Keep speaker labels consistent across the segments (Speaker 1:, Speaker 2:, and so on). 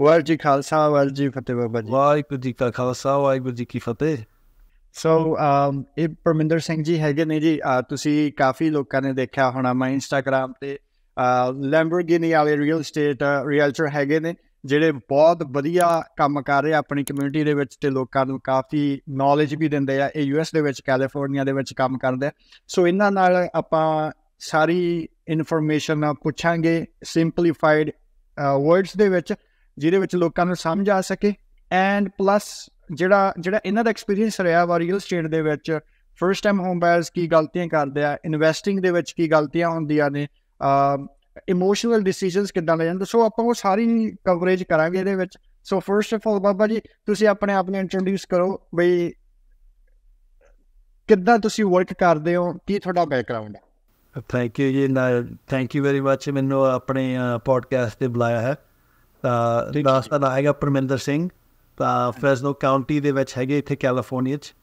Speaker 1: ਵਾਹਿਗੁਰੂ ਜੀ ਖਾਲਸਾ ਵਾਹਿਗੁਰੂ ਜੀ ਫਤਿਹ ਬਾਬਾ ਜੀ।
Speaker 2: ਵਾਹਿਗੁਰੂ ਜੀ ਕਾ ਖਾਲਸਾ ਵਾਹਿਗੁਰੂ ਜੀ ਕੀ ਫਤਿਹ।
Speaker 1: ਸੋ ਇਹ ਪਰਮਿੰਦਰ ਸਿੰਘ ਜੀ ਹੈਗੇ ਨੇ ਜੀ। ਤੁਸੀਂ ਕਾਫੀ ਲੋਕਾਂ ਨੇ ਦੇਖਿਆ ਹੋਣਾ ਮੈਂ ਇੰਸਟਾਗ੍ਰam ਤੇ ਲੈਂਬਰਗਿਨੀ ਵਾਲੇ ਰੀਅਲ ਏਸਟੇਟ ਰੀਅਲਟਰ ਹੈਗੇ ਨੇ ਜਿਹੜੇ ਬਹੁਤ ਵਧੀਆ ਕੰਮ ਕਰ ਰਹੇ ਆਪਣੀ ਕਮਿਊਨਿਟੀ ਦੇ ਵਿੱਚ ਤੇ ਲੋਕਾਂ ਨੂੰ ਕਾਫੀ ਨੌਲੇਜ ਵੀ ਦਿੰਦੇ ਆ। ਇਹ ਯੂਐਸ ਦੇ ਵਿੱਚ ਕੈਲੀਫੋਰਨੀਆ ਦੇ ਵਿੱਚ ਕੰਮ ਕਰਦੇ ਆ। ਸੋ ਇਹਨਾਂ ਨਾਲ ਆਪਾਂ ਸਾਰੀ ਇਨਫੋਰਮੇਸ਼ਨ ਪੁੱਛਾਂਗੇ ਸਿੰਪਲੀਫਾਈਡ ਵਰਡਸ ਦੇ ਵਿੱਚ। ਜਿਹਦੇ ਵਿੱਚ ਲੋਕਾਂ ਨੂੰ ਸਮਝ ਆ ਸਕੇ। ਐਂਡ ਪਲੱਸ ਜਿਹੜਾ ਜਿਹੜਾ ਇਹਨਾਂ ਦਾ ਐਕਸਪੀਰੀਅੰਸ ਰਿਹਾ ਵਾ ਰੀਅਲ ਸਟੇਟ ਦੇ ਵਿੱਚ ਫਰਸਟ ਟਾਈਮ ਹੋਮ ਬਾਇਰਸ ਕੀ ਗਲਤੀਆਂ ਕਰਦੇ ਆ ਇਨਵੈਸਟਿੰਗ ਦੇ ਵਿੱਚ ਕੀ ਗਲਤੀਆਂ ਹੁੰਦੀਆਂ ਨੇ ਇਮੋਸ਼ਨਲ ਡਿਸੀਜਨਸ ਕਿੱਦਾਂ ਲੈ ਜਾਂਦੇ। ਸੋ ਆਪਾਂ ਉਹ ਸਾਰੀ ਕਵਰੇਜ ਕਰਾਂਗੇ ਇਹਦੇ ਵਿੱਚ। ਸੋ first of all Baba ji, ਤੁਸੀਂ ਆਪਣੇ ਆਪ ਨੂੰ ਇੰਟਰੋਡਿਊਸ ਕਰੋ ਬਈ ਕਿੱਦਾਂ ਤੁਸੀਂ ਵਰਕ ਕਰਦੇ ਹੋ, ਕੀ ਤੁਹਾਡਾ ਬੈਕਗ੍ਰਾਉਂਡ ਹੈ
Speaker 2: ਥੈਂਕ ਯੂ ਜੀ ਥੈਂਕ ਯੂ ਵੈਰੀ ਮੱਚ ਮੈਨੂੰ ਆਪਣੇ ਪੋਡਕਾਸਟ ਤੇ ਬੁਲਾਇਆ ਹੈ। ਤਾਂ ਦਾਸਤਾ ਦਾ ਹੈਗਾ ਪਰਮਿੰਦਰ ਸਿੰਘ ਤਾਂ ਫ੍ਰੈਸਨੋ ਕਾਉਂਟੀ ਦੇ ਵਿੱਚ ਹੈਗੇ ਇੱਥੇ ਕੈਲੀਫੋਰਨੀਆ 'ਚ।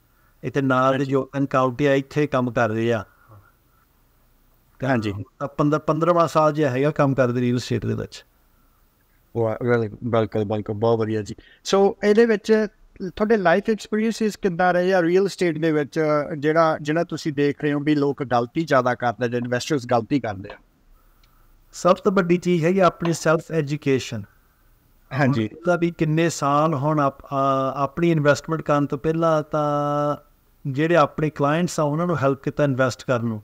Speaker 2: ਇੱਥੇ ਨਾਲ ਦੇ ਜੋ ਕਾਉਂਟੀ ਆ ਇੱਥੇ ਕੰਮ ਕਰ ਰਹੇ ਆ।
Speaker 1: ਹਾਂਜੀ।
Speaker 2: 15 15ਵਾਂ ਸਾਲ ਜਿਹਾ ਹੈਗਾ ਕੰਮ ਕਰਦੇ ਰੀਅਲ ਸਟੇਟ ਦੇ ਵਿੱਚ।
Speaker 1: ਵਾਹ ਬਿਲਕੁਲ ਬਿਲਕੁਲ। ਬਹੁਤ ਵਧੀਆ ਜੀ। ਸੋ ਇਹਦੇ ਵਿੱਚ ਤੁਹਾਡੇ ਲਾਈਫ ਐਕਸਪੀਰੀਐਂਸਿਸ ਕਿੱਦਾਂ ਰਹੇ ਆ ਰੀਅਲ ਸਟੇਟ ਦੇ ਵਿੱਚ? ਜਿਹੜਾ ਜਿਹੜਾ ਤੁਸੀਂ ਦੇਖ ਰਹੇ ਹੋ ਵੀ ਲੋਕ ਗਲਤੀ ਜ਼ਿਆਦਾ ਕਰਦੇ ਨੇ ਇਨਵੈਸਟਰਸ ਗਲਤੀ ਕਰਦੇ ਆ।
Speaker 2: ਸਭ ਤੋਂ ਵੱਡੀ ਚੀਜ਼ ਹੈ ਕਿ ਆਪਣੀ ਸੈਲਫ ਐਜੂਕੇਸ਼ਨ
Speaker 1: ਹਾਂਜੀ।
Speaker 2: ਤਾਂ ਵੀ ਕਿੰਨੇ ਸਾਲ ਹੁਣ ਆਪਣੀ ਇਨਵੈਸਟਮੈਂਟ ਕਰਨ ਤੋਂ ਪਹਿਲਾਂ ਤਾਂ ਜਿਹੜੇ ਆਪਣੇ ਕਲਾਇੰਟਸ ਆ ਉਹਨਾਂ ਨੂੰ ਹੈਲਪ ਕੀਤਾ ਇਨਵੈਸਟ ਕਰਨ ਨੂੰ।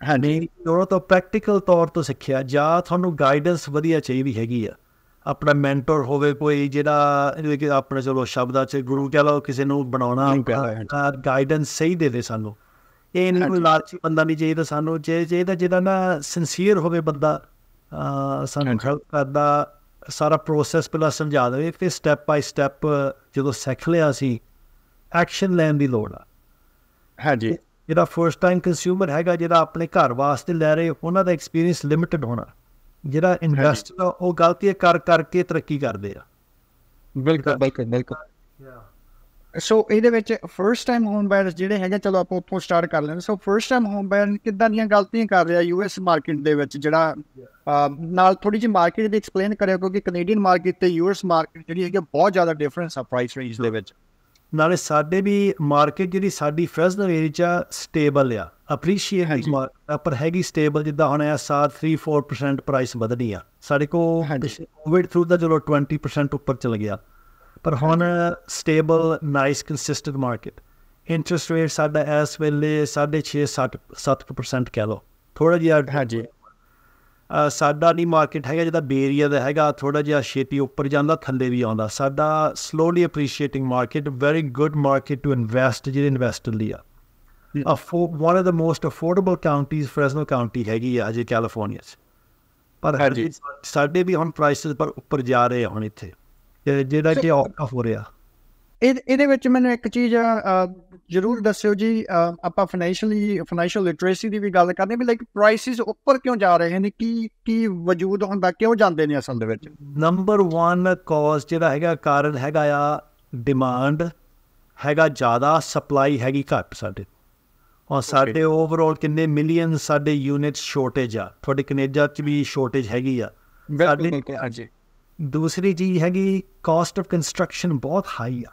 Speaker 1: ਹਾਂਜੀ।
Speaker 2: ਉਹਨਾਂ ਤੋਂ ਪ੍ਰੈਕਟੀਕਲ ਤੌਰ ਤੋਂ ਸਿੱਖਿਆ ਜਾਂ ਤੁਹਾਨੂੰ ਗਾਈਡੈਂਸ ਵਧੀਆ ਚਾਹੀਦੀ ਹੈਗੀ ਆ। ਆਪਣਾ ਮੈਂਟਰ ਹੋਵੇ ਕੋਈ ਜਿਹੜਾ ਆਪਣੇ ਚਲੋ ਸ਼ਬਦਾਂ 'ਚ ਗੁਰੂ ਕਹ ਲਓ ਕਿਸੇ ਨੂੰ ਬਣਾਉਣਾ ਗਾਈਡੈਂਸ ਸਹੀ ਦੇ ਦੇ ਸਾਨੂੰ। ਇਹ ਨਹੀਂ ਕੋਈ ਲਾਲਚੀ ਬੰਦਾ ਨਹੀਂ ਚਾਹੀਦਾ ਸਾਨੂੰ ਜੇ ਚਾਹੀਦਾ ਜਿਹਦਾ ਨਾ ਸਿੰਸੀਅਰ ਹੋਵੇ ਬੰਦਾ ਸਾਨੂੰ ਹੈਲਪ ਕਰਦਾ ਸਾਰਾ ਪ੍ਰੋਸੈਸ ਪਹਿਲਾਂ ਸਮਝਾ ਦੇਵੇ ਫਿਰ ਸਟੈਪ ਬਾਈ ਸਟੈਪ ਜਦੋਂ ਸਿੱਖ ਲਿਆ ਸੀ ਐਕਸ਼ਨ ਲੈਣ ਦੀ ਲੋੜ ਆ।
Speaker 1: ਹਾਂਜੀ।
Speaker 2: ਜਿਹੜਾ ਫਰਸਟ ਟਾਈਮ ਕੰਜ਼ਿਊਮਰ ਹੈਗਾ ਜਿਹੜਾ ਆਪਣੇ ਘਰ ਵਾਸਤੇ ਲੈ ਰਹੇ ਉਹਨਾਂ ਦਾ ਐਕਸਪੀਰੀਅੰਸ ਲਿਮਿਟਡ ਹੋਣਾ। ਜਿਹੜਾ ਇਨਵੈਸਟਰ ਉਹ ਗਲਤੀਆਂ ਕਰ ਕਰਕੇ ਤਰੱਕੀ ਕਰਦੇ ਆ।
Speaker 1: ਬਿਲਕੁਲ ਬਿਲਕੁਲ ਬਿਲਕੁਲ। ਸੋ ਇਹਦੇ ਵਿੱਚ ਫਰਸਟ ਟਾਈਮ ਹੋਮ ਬਾਇਰਸ ਜਿਹੜੇ ਹੈਗੇ ਚਲੋ ਆਪਾਂ ਉੱਥੋਂ ਸਟਾਰਟ ਕਰ ਲੈਂਦੇ। So first time home buyer ਕਿੱਦਾਂ ਦੀਆਂ ਗਲਤੀਆਂ ਕਰ ਰਿਹਾ ਯੂਐਸ ਮਾਰਕੀਟ ਦੇ ਵਿੱਚ ਜਿਹੜਾ ਨਾਲ ਥੋੜੀ ਜਿਹੀ ਮਾਰਕੀਟ ਦੀ ਐਕਸਪਲੇਨ ਕਰਿਆ ਕਿਉਂਕਿ ਕੈਨੇਡੀਅਨ ਮਾਰਕੀਟ ਤੇ ਯੂਐਸ ਮਾਰਕੀਟ ਜਿਹੜੀ ਹੈਗੀ ਬਹੁਤ ਜ਼ਿਆਦਾ ਡਿਫਰੈਂਸ ਆ ਪ੍ਰਾਈਸ ਰੇਂਜ ਦੇ ਵਿੱਚ।
Speaker 2: ਨਾਲੇ ਸਾਡੇ ਵੀ ਮਾਰਕੀਟ ਜਿਹੜੀ ਸਾਡੀ ਫ੍ਰੈਸਨਲ ਏਰੀਆ ਚ ਸਟੇਬਲ ਆ। ਅਪਰੀਸ਼ੀਏਟ ਪਰ ਹੈਗੀ ਸਟੇਬਲ ਜਿੱਦਾਂ ਹੁਣ ਆ ਸਾਥ 3-4% ਪ੍ਰਾਈਸ ਵਧਣੀ ਆ। ਸਾਡੇ ਕੋ ਕੋਵਿਡ ਥਰੂ ਦਾ ਚਲੋ 20% ਉੱਪਰ ਚਲ ਗਿਆ। ਪਰ ਹੁਣ stable nice consistent market interest rate ਸਾਡਾ ਇਸ ਵੇਲੇ 6.5 7% ਕਹਿ ਲਓ। ਥੋੜਾ ਜਿਹਾ
Speaker 1: ਹਾਂਜੀ।
Speaker 2: ਸਾਡਾ ਨਹੀਂ ਮਾਰਕੀਟ ਹੈਗਾ ਜਿਹਦਾ ਬੇਰੀਆ ਦਾ ਹੈਗਾ ਥੋੜਾ ਜਿਹਾ ਛੇਤੀ ਉੱਪਰ ਜਾਂਦਾ ਥੱਲੇ ਵੀ ਆਉਂਦਾ। ਸਾਡਾ slowly appreciating market very good market to invest ਜਿਹੜੇ ਇਨਵੈਸਟਰ ਲਈ ਆ। ਅਫੋ one of the most affordable counties Fresno county ਹੈਗੀ ਆ ਅਜੇ ਕੈਲੀਫੋਰਨੀਆ 'ਚ। ਪਰ ਸਾਡੇ ਵੀ ਹੁਣ ਪ੍ਰਾਈਸਸ ਪਰ ਉੱਪਰ ਜਾ ਰਹੇ ਹੁਣ ਇੱਥੇ। ਜਿਹੜਾ ਕਿ ਔਖਾ ਹੋ ਰਿਹਾ।
Speaker 1: ਇਹਦੇ ਵਿੱਚ ਮੈਨੂੰ ਇੱਕ ਚੀਜ਼ ਜਰੂਰ ਦੱਸਿਓ ਜੀ ਆਪਾਂ ਫਾਈਨੈਂਸ਼ੀਅਲੀ ਫਾਈਨੈਂਸ਼ੀਅਲ ਲਿਟਰੇਸੀ ਦੀ ਵੀ ਗੱਲ ਕਰਦੇ ਵੀ ਲਾਈਕ ਪ੍ਰਾਈਸਿਸ ਉੱਪਰ ਕਿਉਂ ਜਾ ਰਹੇ ਨੇ? ਕੀ ਕੀ ਵਜੂਦ ਹੁੰਦਾ ਕਿਉਂ ਜਾਂਦੇ ਨੇ ਅਸਲ ਦੇ ਵਿੱਚ?
Speaker 2: ਨੰਬਰ 1 ਕਾਜ਼ ਜਿਹੜਾ ਹੈਗਾ ਕਾਰਨ ਹੈਗਾ ਆ ਡਿਮਾਂਡ ਹੈਗਾ ਜ਼ਿਆਦਾ ਸਪਲਾਈ ਹੈਗੀ ਘੱਟ ਸਾਡੇ। ਔਰ ਸਾਡੇ ਓਵਰਆਲ ਕਿੰਨੇ ਮਿਲੀਅਨ ਸਾਡੇ ਯੂਨਿਟ ਸ਼ਾਰਟੇਜ ਆ। ਤੁਹਾਡੇ ਕੈਨੇਡਾ 'ਚ ਵੀ ਸ਼ਾਰਟੇਜ ਹੈਗੀ ਆ।
Speaker 1: ਸਾਡੇ ਹਾਂਜੀ।
Speaker 2: ਦੂਸਰੀ ਚੀਜ਼ ਹੈਗੀ ਕਾਸਟ ਆਫ ਕੰਸਟਰਕਸ਼ਨ ਬਹੁਤ ਹਾਈ ਆ।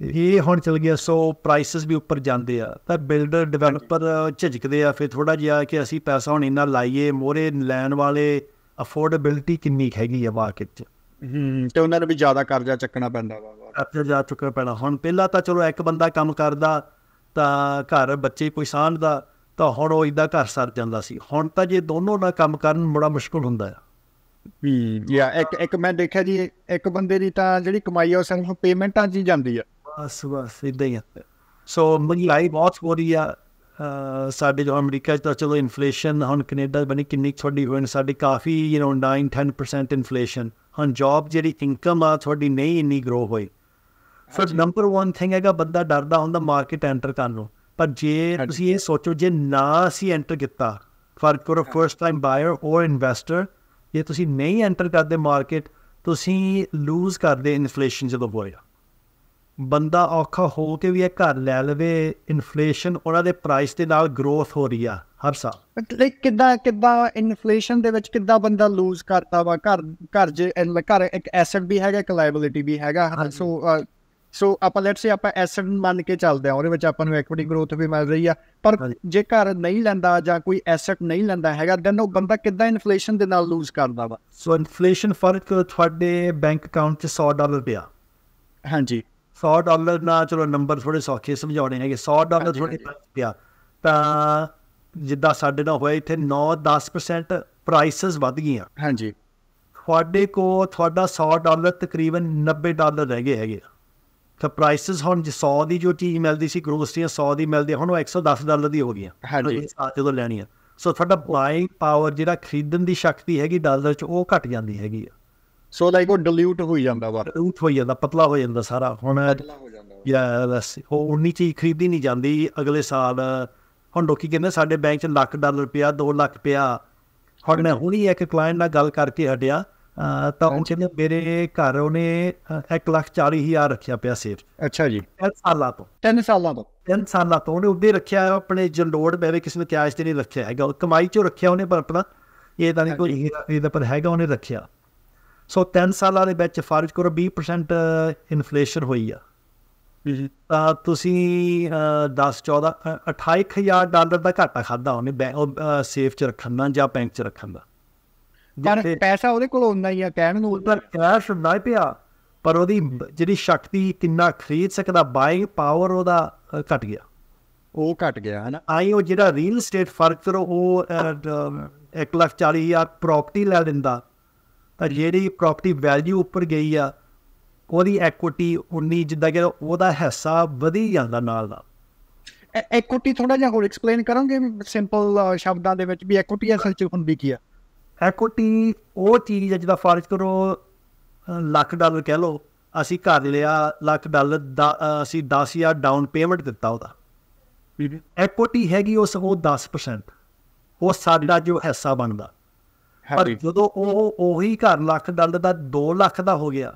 Speaker 2: ਇਹ ਹੁਣ ਚਲ ਗਿਆ ਸੋ ਪ੍ਰਾਈਸਸ ਵੀ ਉੱਪਰ ਜਾਂਦੇ ਆ। ਤਾਂ ਬਿਲਡਰ ਡਿਵੈਲਪਰ ਝਿਜਕਦੇ ਆ ਫਿਰ ਥੋੜਾ ਜਿਹਾ ਕਿ ਅਸੀਂ ਪੈਸਾ ਹੁਣ ਇੰਨਾ ਲਾਈਏ ਮੋਰੇ ਲੈਣ ਵਾਲੇ ਅਫੋਰਡੇਬਿਲਟੀ ਕਿੰਨੀ ਹੈਗੀ ਆ ਮਾਰਕੀਟ 'ਚ?
Speaker 1: ਹੂੰ ਤੇ ਉਹਨਾਂ ਨੂੰ ਵੀ ਜ਼ਿਆਦਾ ਕਰਜ਼ਾ ਚੱਕਣਾ ਪੈਂਦਾ ਵਾ
Speaker 2: ਕਰਜ਼ਾ ਜਾ ਚੁੱਕਾ ਪੈਣਾ। ਹੁਣ ਪਹਿਲਾਂ ਤਾਂ ਚਲੋ ਇੱਕ ਬੰਦਾ ਕੰਮ ਕਰਦਾ ਤਾਂ ਘਰ ਬੱਚੇ ਕੋਈ ਸਾਂਭਦਾ ਤਾਂ ਹੁਣ ਉਹ ਇਦਾਂ ਘਰ ਸਰ ਜਾਂਦਾ ਸੀ। ਹੁਣ ਤਾਂ ਜੇ ਦੋਨੋਂ ਨਾਲ ਕੰਮ ਕਰਨ ਬੜਾ ਮੁਸ਼ਕਲ ਹੁੰਦਾ ਆ।
Speaker 1: ਵੀ ਯਾ ਇੱਕ ਇੱਕ ਮੈਂ ਦੇਖਿਆ ਜੀ ਇੱਕ ਬੰਦੇ ਦੀ ਤਾਂ ਜਿਹੜੀ ਕਮਾਈ ਆ ਉਹ ਸਿਰਫ ਪੇਮੈਂਟਾਂ 'ਚ ਹੀ ਜਾਂਦੀ ਆ।
Speaker 2: ਬਸ ਬਸ ਇਦਾਂ ਹੀ ਹੈ ਸੋ ਮਹਿੰਗਾਈ ਬਹੁਤ ਹੋ ਰਹੀ ਆ ਸਾਡੇ ਜੋ ਅਮਰੀਕਾ 'ਚ ਤਾਂ ਚਲੋ ਇਨਫਲੇਸ਼ਨ ਹੁਣ ਕੈਨੇਡਾ ਬਣੀ ਕਿੰਨੀ ਛੋਟੀ ਹੋਈ ਸਾਡੀ ਕਾਫੀ ਯੂ نو 9 10% ਇਨਫਲੇਸ਼ਨ ਹੁਣ ਜੌਬ ਜਿਹੜੀ ਇਨਕਮ ਆ ਤੁਹਾਡੀ ਨਹੀਂ ਇੰਨੀ ਗਰੋ ਹੋਈ। ਸੋ ਨੰਬਰ 1 ਥਿੰਗ ਹੈਗਾ ਬੰਦਾ ਡਰਦਾ ਹੁੰਦਾ ਮਾਰਕੀਟ ਐਂਟਰ ਕਰਨ ਨੂੰ। ਪਰ ਜੇ ਤੁਸੀਂ ਇਹ ਸੋਚੋ ਜੇ ਨਾ ਅਸੀਂ ਐਂਟਰ ਕੀਤਾ for core first time buyer or investor ਜੇ ਤੁਸੀਂ ਨਹੀਂ ਐਂਟਰ ਕਰਦੇ ਮਾਰਕੀਟ ਤੁਸੀਂ ਲੂਜ਼ ਕਰਦੇ ਇਨਫਲੇਸ਼ਨ ਜਦੋਂ ਹੋਏਗਾ। ਬੰਦਾ ਔਖਾ ਹੋ ਕੇ ਵੀ ਇਹ ਘਰ ਲੈ ਲਵੇ ਇਨਫਲੇਸ਼ਨ ਉਹਨਾਂ ਦੇ ਪ੍ਰਾਈਸ ਦੇ ਨਾਲ ਗਰੋਥ ਹੋ ਰਹੀ ਆ ਹਰ ਸਾਲ।
Speaker 1: ਲਾਈਕ ਕਿੱਦਾਂ ਕਿੱਦਾਂ ਇਨਫਲੇਸ਼ਨ ਦੇ ਵਿੱਚ ਕਿੱਦਾਂ ਬੰਦਾ ਲੂਜ਼ ਕਰਦਾ ਵਾ? ਘਰ ਘਰ ਜੇ ਘਰ ਇੱਕ ਐਸੈਟ ਵੀ ਹੈਗਾ ਇੱਕ ਲਾਇਬਿਲਿਟੀ ਵੀ ਹੈਗਾ। ਸੋ ਸੋ ਆਪਾਂ ਲੈਟਸ ਸੇ ਆਪਾਂ ਐਸੈਟ ਮੰਨ ਕੇ ਚੱਲਦੇ ਆ ਉਹਦੇ ਵਿੱਚ ਆਪਾਂ ਨੂੰ ਇਕੁਇਟੀ ਗਰੋਥ ਵੀ ਮਿਲ ਰਹੀ ਆ। ਪਰ। ਜੇ ਘਰ ਨਹੀਂ ਲੈਂਦਾ ਜਾਂ ਕੋਈ ਐਸੈਟ ਨਹੀਂ ਲੈਂਦਾ ਹੈਗਾ ਦੈਨ ਉਹ ਬੰਦਾ ਕਿੱਦਾਂ ਇਨਫਲੇਸ਼ਨ ਦੇ ਨਾਲ ਲੂਜ਼ ਕਰਦਾ ਵਾ?
Speaker 2: ਸੋ ਇਨਫਲੇਸ਼ਨ ਫ਼ਰਕ ਤੁਹਾਡੇ ਬੈਂਕ ਅਕਾਊਂਟ 'ਚ 100 ਡਾਲਰ ਪਿਆ।
Speaker 1: ਹਾਂਜੀ।
Speaker 2: 100 ਡਾਲਰ ਨਾ ਚਲੋ ਨੰਬਰ ਥੋੜੇ ਸੌਖੇ ਸਮਝਾਉਣੇ ਹੈਗੇ 100 ਡਾਲਰ। ਪਾਸ ਪਿਆ ਤਾਂ ਜਿੱਦਾਂ ਸਾਡੇ ਨਾਲ ਹੋਇਆ ਇੱਥੇ 9-10% ਪ੍ਰਾਈਸਸ ਵੱਧ ਗਈਆਂ
Speaker 1: ਹਾਂਜੀ
Speaker 2: ਤੁਹਾਡੇ ਕੋ ਤੁਹਾਡਾ 100 ਡਾਲਰ ਤਕਰੀਬਨ 90 ਡਾਲਰ ਰਹਿ ਗਏ ਹੈਗੇ। ਤਾਂ ਪ੍ਰਾਈਸਸ ਹੁਣ ਜੇ 100 ਦੀ ਜੋ ਚੀਜ਼ ਮਿਲਦੀ ਸੀ ਗਰੋਸਰੀਆਂ 100 ਦੀ ਮਿਲਦੀ ਹੁਣ ਉਹ 110 ਡਾਲਰ ਦੀ ਹੋ ਗਈਆਂ
Speaker 1: ਹਾਂਜੀ।
Speaker 2: ਜਦੋਂ ਲੈਣੀ ਆ ਸੋ ਤੁਹਾਡਾ ਬਾਇੰਗ ਪਾਵਰ ਜਿਹੜਾ ਖਰੀਦਣ ਦੀ ਸ਼ਕਤੀ ਹੈਗੀ ਡਾਲਰ 'ਚ ਉਹ ਘਟ ਜਾਂਦੀ ਹੈਗੀ ਆ
Speaker 1: ਸੋ ਲਾਈਕ ਉਹ ਡਿਲੂਟ ਹੋਈ ਜਾਂਦਾ ਵਾ
Speaker 2: ਰੂਟ ਹੋ ਜਾਂਦਾ ਪਤਲਾ ਹੋ ਜਾਂਦਾ ਸਾਰਾ। ਹੁਣ
Speaker 1: ਹੋ ਜਾਂਦਾ
Speaker 2: ਯਾ ਬਸ ਉਹ ਉਨੀ ਚੀਜ਼ ਖਰੀਦੀ ਨਹੀਂ ਜਾਂਦੀ ਅਗਲੇ ਸਾਲ। ਹੁਣ ਲੋਕੀ ਕਹਿੰਦੇ ਸਾਡੇ ਬੈਂਕ 'ਚ ਲੱਖ ਡਾਲਰ ਪਿਆ 2 ਲੱਖ ਪਿਆ। ਹੁਣ ਮੈਂ ਹੁਣੀ ਇੱਕ ਕਲਾਇੰਟ ਨਾਲ ਗੱਲ ਕਰਕੇ ਹਟਿਆ। ਤਾਂ ਉਹ ਕਹਿੰਦੇ ਮੇਰੇ ਘਰ ਉਹਨੇ ਅਹ, ਇੱਕ ਲੱਖ ਚਾਲੀ ਹਜ਼ਾਰ ਰੱਖਿਆ ਪਿਆ ਸੇਫ
Speaker 1: ਅੱਛਾ ਜੀ।
Speaker 2: ਤਿੰਨ ਸਾਲਾਂ ਤੋਂ।
Speaker 1: 3 ਸਾਲਾਂ ਤੋਂ।
Speaker 2: ਤਿੰਨ ਸਾਲਾਂ ਤੋਂ ਉਹਨੇ ਉੱਦੇ ਰੱਖਿਆ ਆਪਣੇ ਜੋ ਲੋੜ ਪਵੇ ਕਿਸੇ ਨੂੰ ਕੈਸ਼ ਤੇ ਨਹੀਂ ਰੱਖਿਆ ਹੈਗਾ। ਕਮਾਈ ਚੋਂ ਰੱਖਿਆ ਉਹਨੇ ਪਰ ਆਪਣਾ। ਇਹ ਤਾਂ ਨਹੀਂ ਕੋਈ ਇਹਦਾ ਪਰ ਹੈਗਾ ਉਹਨੇ ਰੱਖਿਆ। ਸੋ ਤਿੰਨ ਸਾਲਾਂ ਦੇ ਵਿੱਚ ਫਰਜ਼ ਕਰੋ 20% ਇਨਫਲੇਸ਼ਨ ਹੋਈ ਆ। ਤਾਂ ਤੁਸੀਂ ਅਹ, 10 14 ਅਹ, 28000 ਡਾਲਰ ਦਾ ਘਾਟਾ ਖਾਦਾ ਉਹਨੇ ਸੇਫ ਚ ਰੱਖਣ ਦਾ ਜਾਂ ਬੈਂਕ ਚ ਰੱਖਣ ਦਾ।
Speaker 1: ਪਰ ਪੈਸਾ ਉਹਦੇ ਕੋਲ ਉਨਾ ਹੀ ਆ ਕਹਿਣ ਨੂੰ।
Speaker 2: ਪਰ ਕੈਸ਼ ਹੁੰਦਾ ਹੀ ਪਿਆ ਪਰ ਉਹਦੀ ਜਿਹੜੀ ਸ਼ਕਤੀ ਕਿੰਨਾ ਖਰੀਦ ਸਕਦਾ ਬਾਇੰਗ ਪਾਵਰ ਉਹਦਾ ਘਟ ਗਿਆ।
Speaker 1: ਉਹ ਘਟ ਗਿਆ ਹਨਾ।
Speaker 2: ਆਈ ਉਹ ਜਿਹੜਾ ਰੀਅਲ ਸਟੇਟ ਫ਼ਰਕ ਕਰੋ ਉਹ 1 ਲੱਖ ਚਾਲੀ ਹਜ਼ਾਰ ਪ੍ਰਾਪਰਟੀ ਲੈ ਲੈਂਦਾ ਜਿਹੜੀ ਪ੍ਰਾਪਰਟੀ ਵੈਲਿਊ ਉੱਪਰ ਗਈ ਆ ਉਹਦੀ ਐਕੁਇਟੀ ਉਨੀ ਜਿੱਦਾਂ ਕਿ ਉਹਦਾ ਹਿੱਸਾ ਵਧੀ ਜਾਂਦਾ ਨਾਲ ਨਾਲ।
Speaker 1: ਇਕੁਇਟੀ ਥੋੜਾ ਜਿਹਾ ਹੋਰ ਐਕਸਪਲੇਨ ਕਰੋਗੇ? ਸਿੰਪਲ ਸ਼ਬਦਾਂ ਦੇ ਵਿੱਚ ਵੀ ਇਕੁਇਟੀ ਅਸਲ ਚ ਹੁੰਦੀ ਕੀ ਆ?
Speaker 2: ਐਕੁਇਟੀ ਉਹ ਚੀਜ਼ ਜਿਹਦਾ ਫਰਜ਼ ਕਰੋ ਲੱਖ ਡਾਲਰ ਕਹਿ ਲਓ ਅਸੀਂ ਘਰ ਲਿਆ ਲੱਖ ਡਾਲਰ ਦਾ ਅਸੀਂ 10000 ਡਾਊਨ ਪੇਮੈਂਟ ਦਿੱਤਾ ਉਹਦਾ। ਐਕੁਇਟੀ ਹੈਗੀ ਉਸ ਉਹ 10% ਉਹ ਸਾਡਾ ਜੋ ਹਿੱਸਾ ਬਣਦਾ। ਪਰ ਜਦੋਂ ਉਹ ਉਹੀ ਘਰ ਲੱਖ ਡਾਲਰ ਦਾ 2 ਲੱਖ ਦਾ ਹੋ ਗਿਆ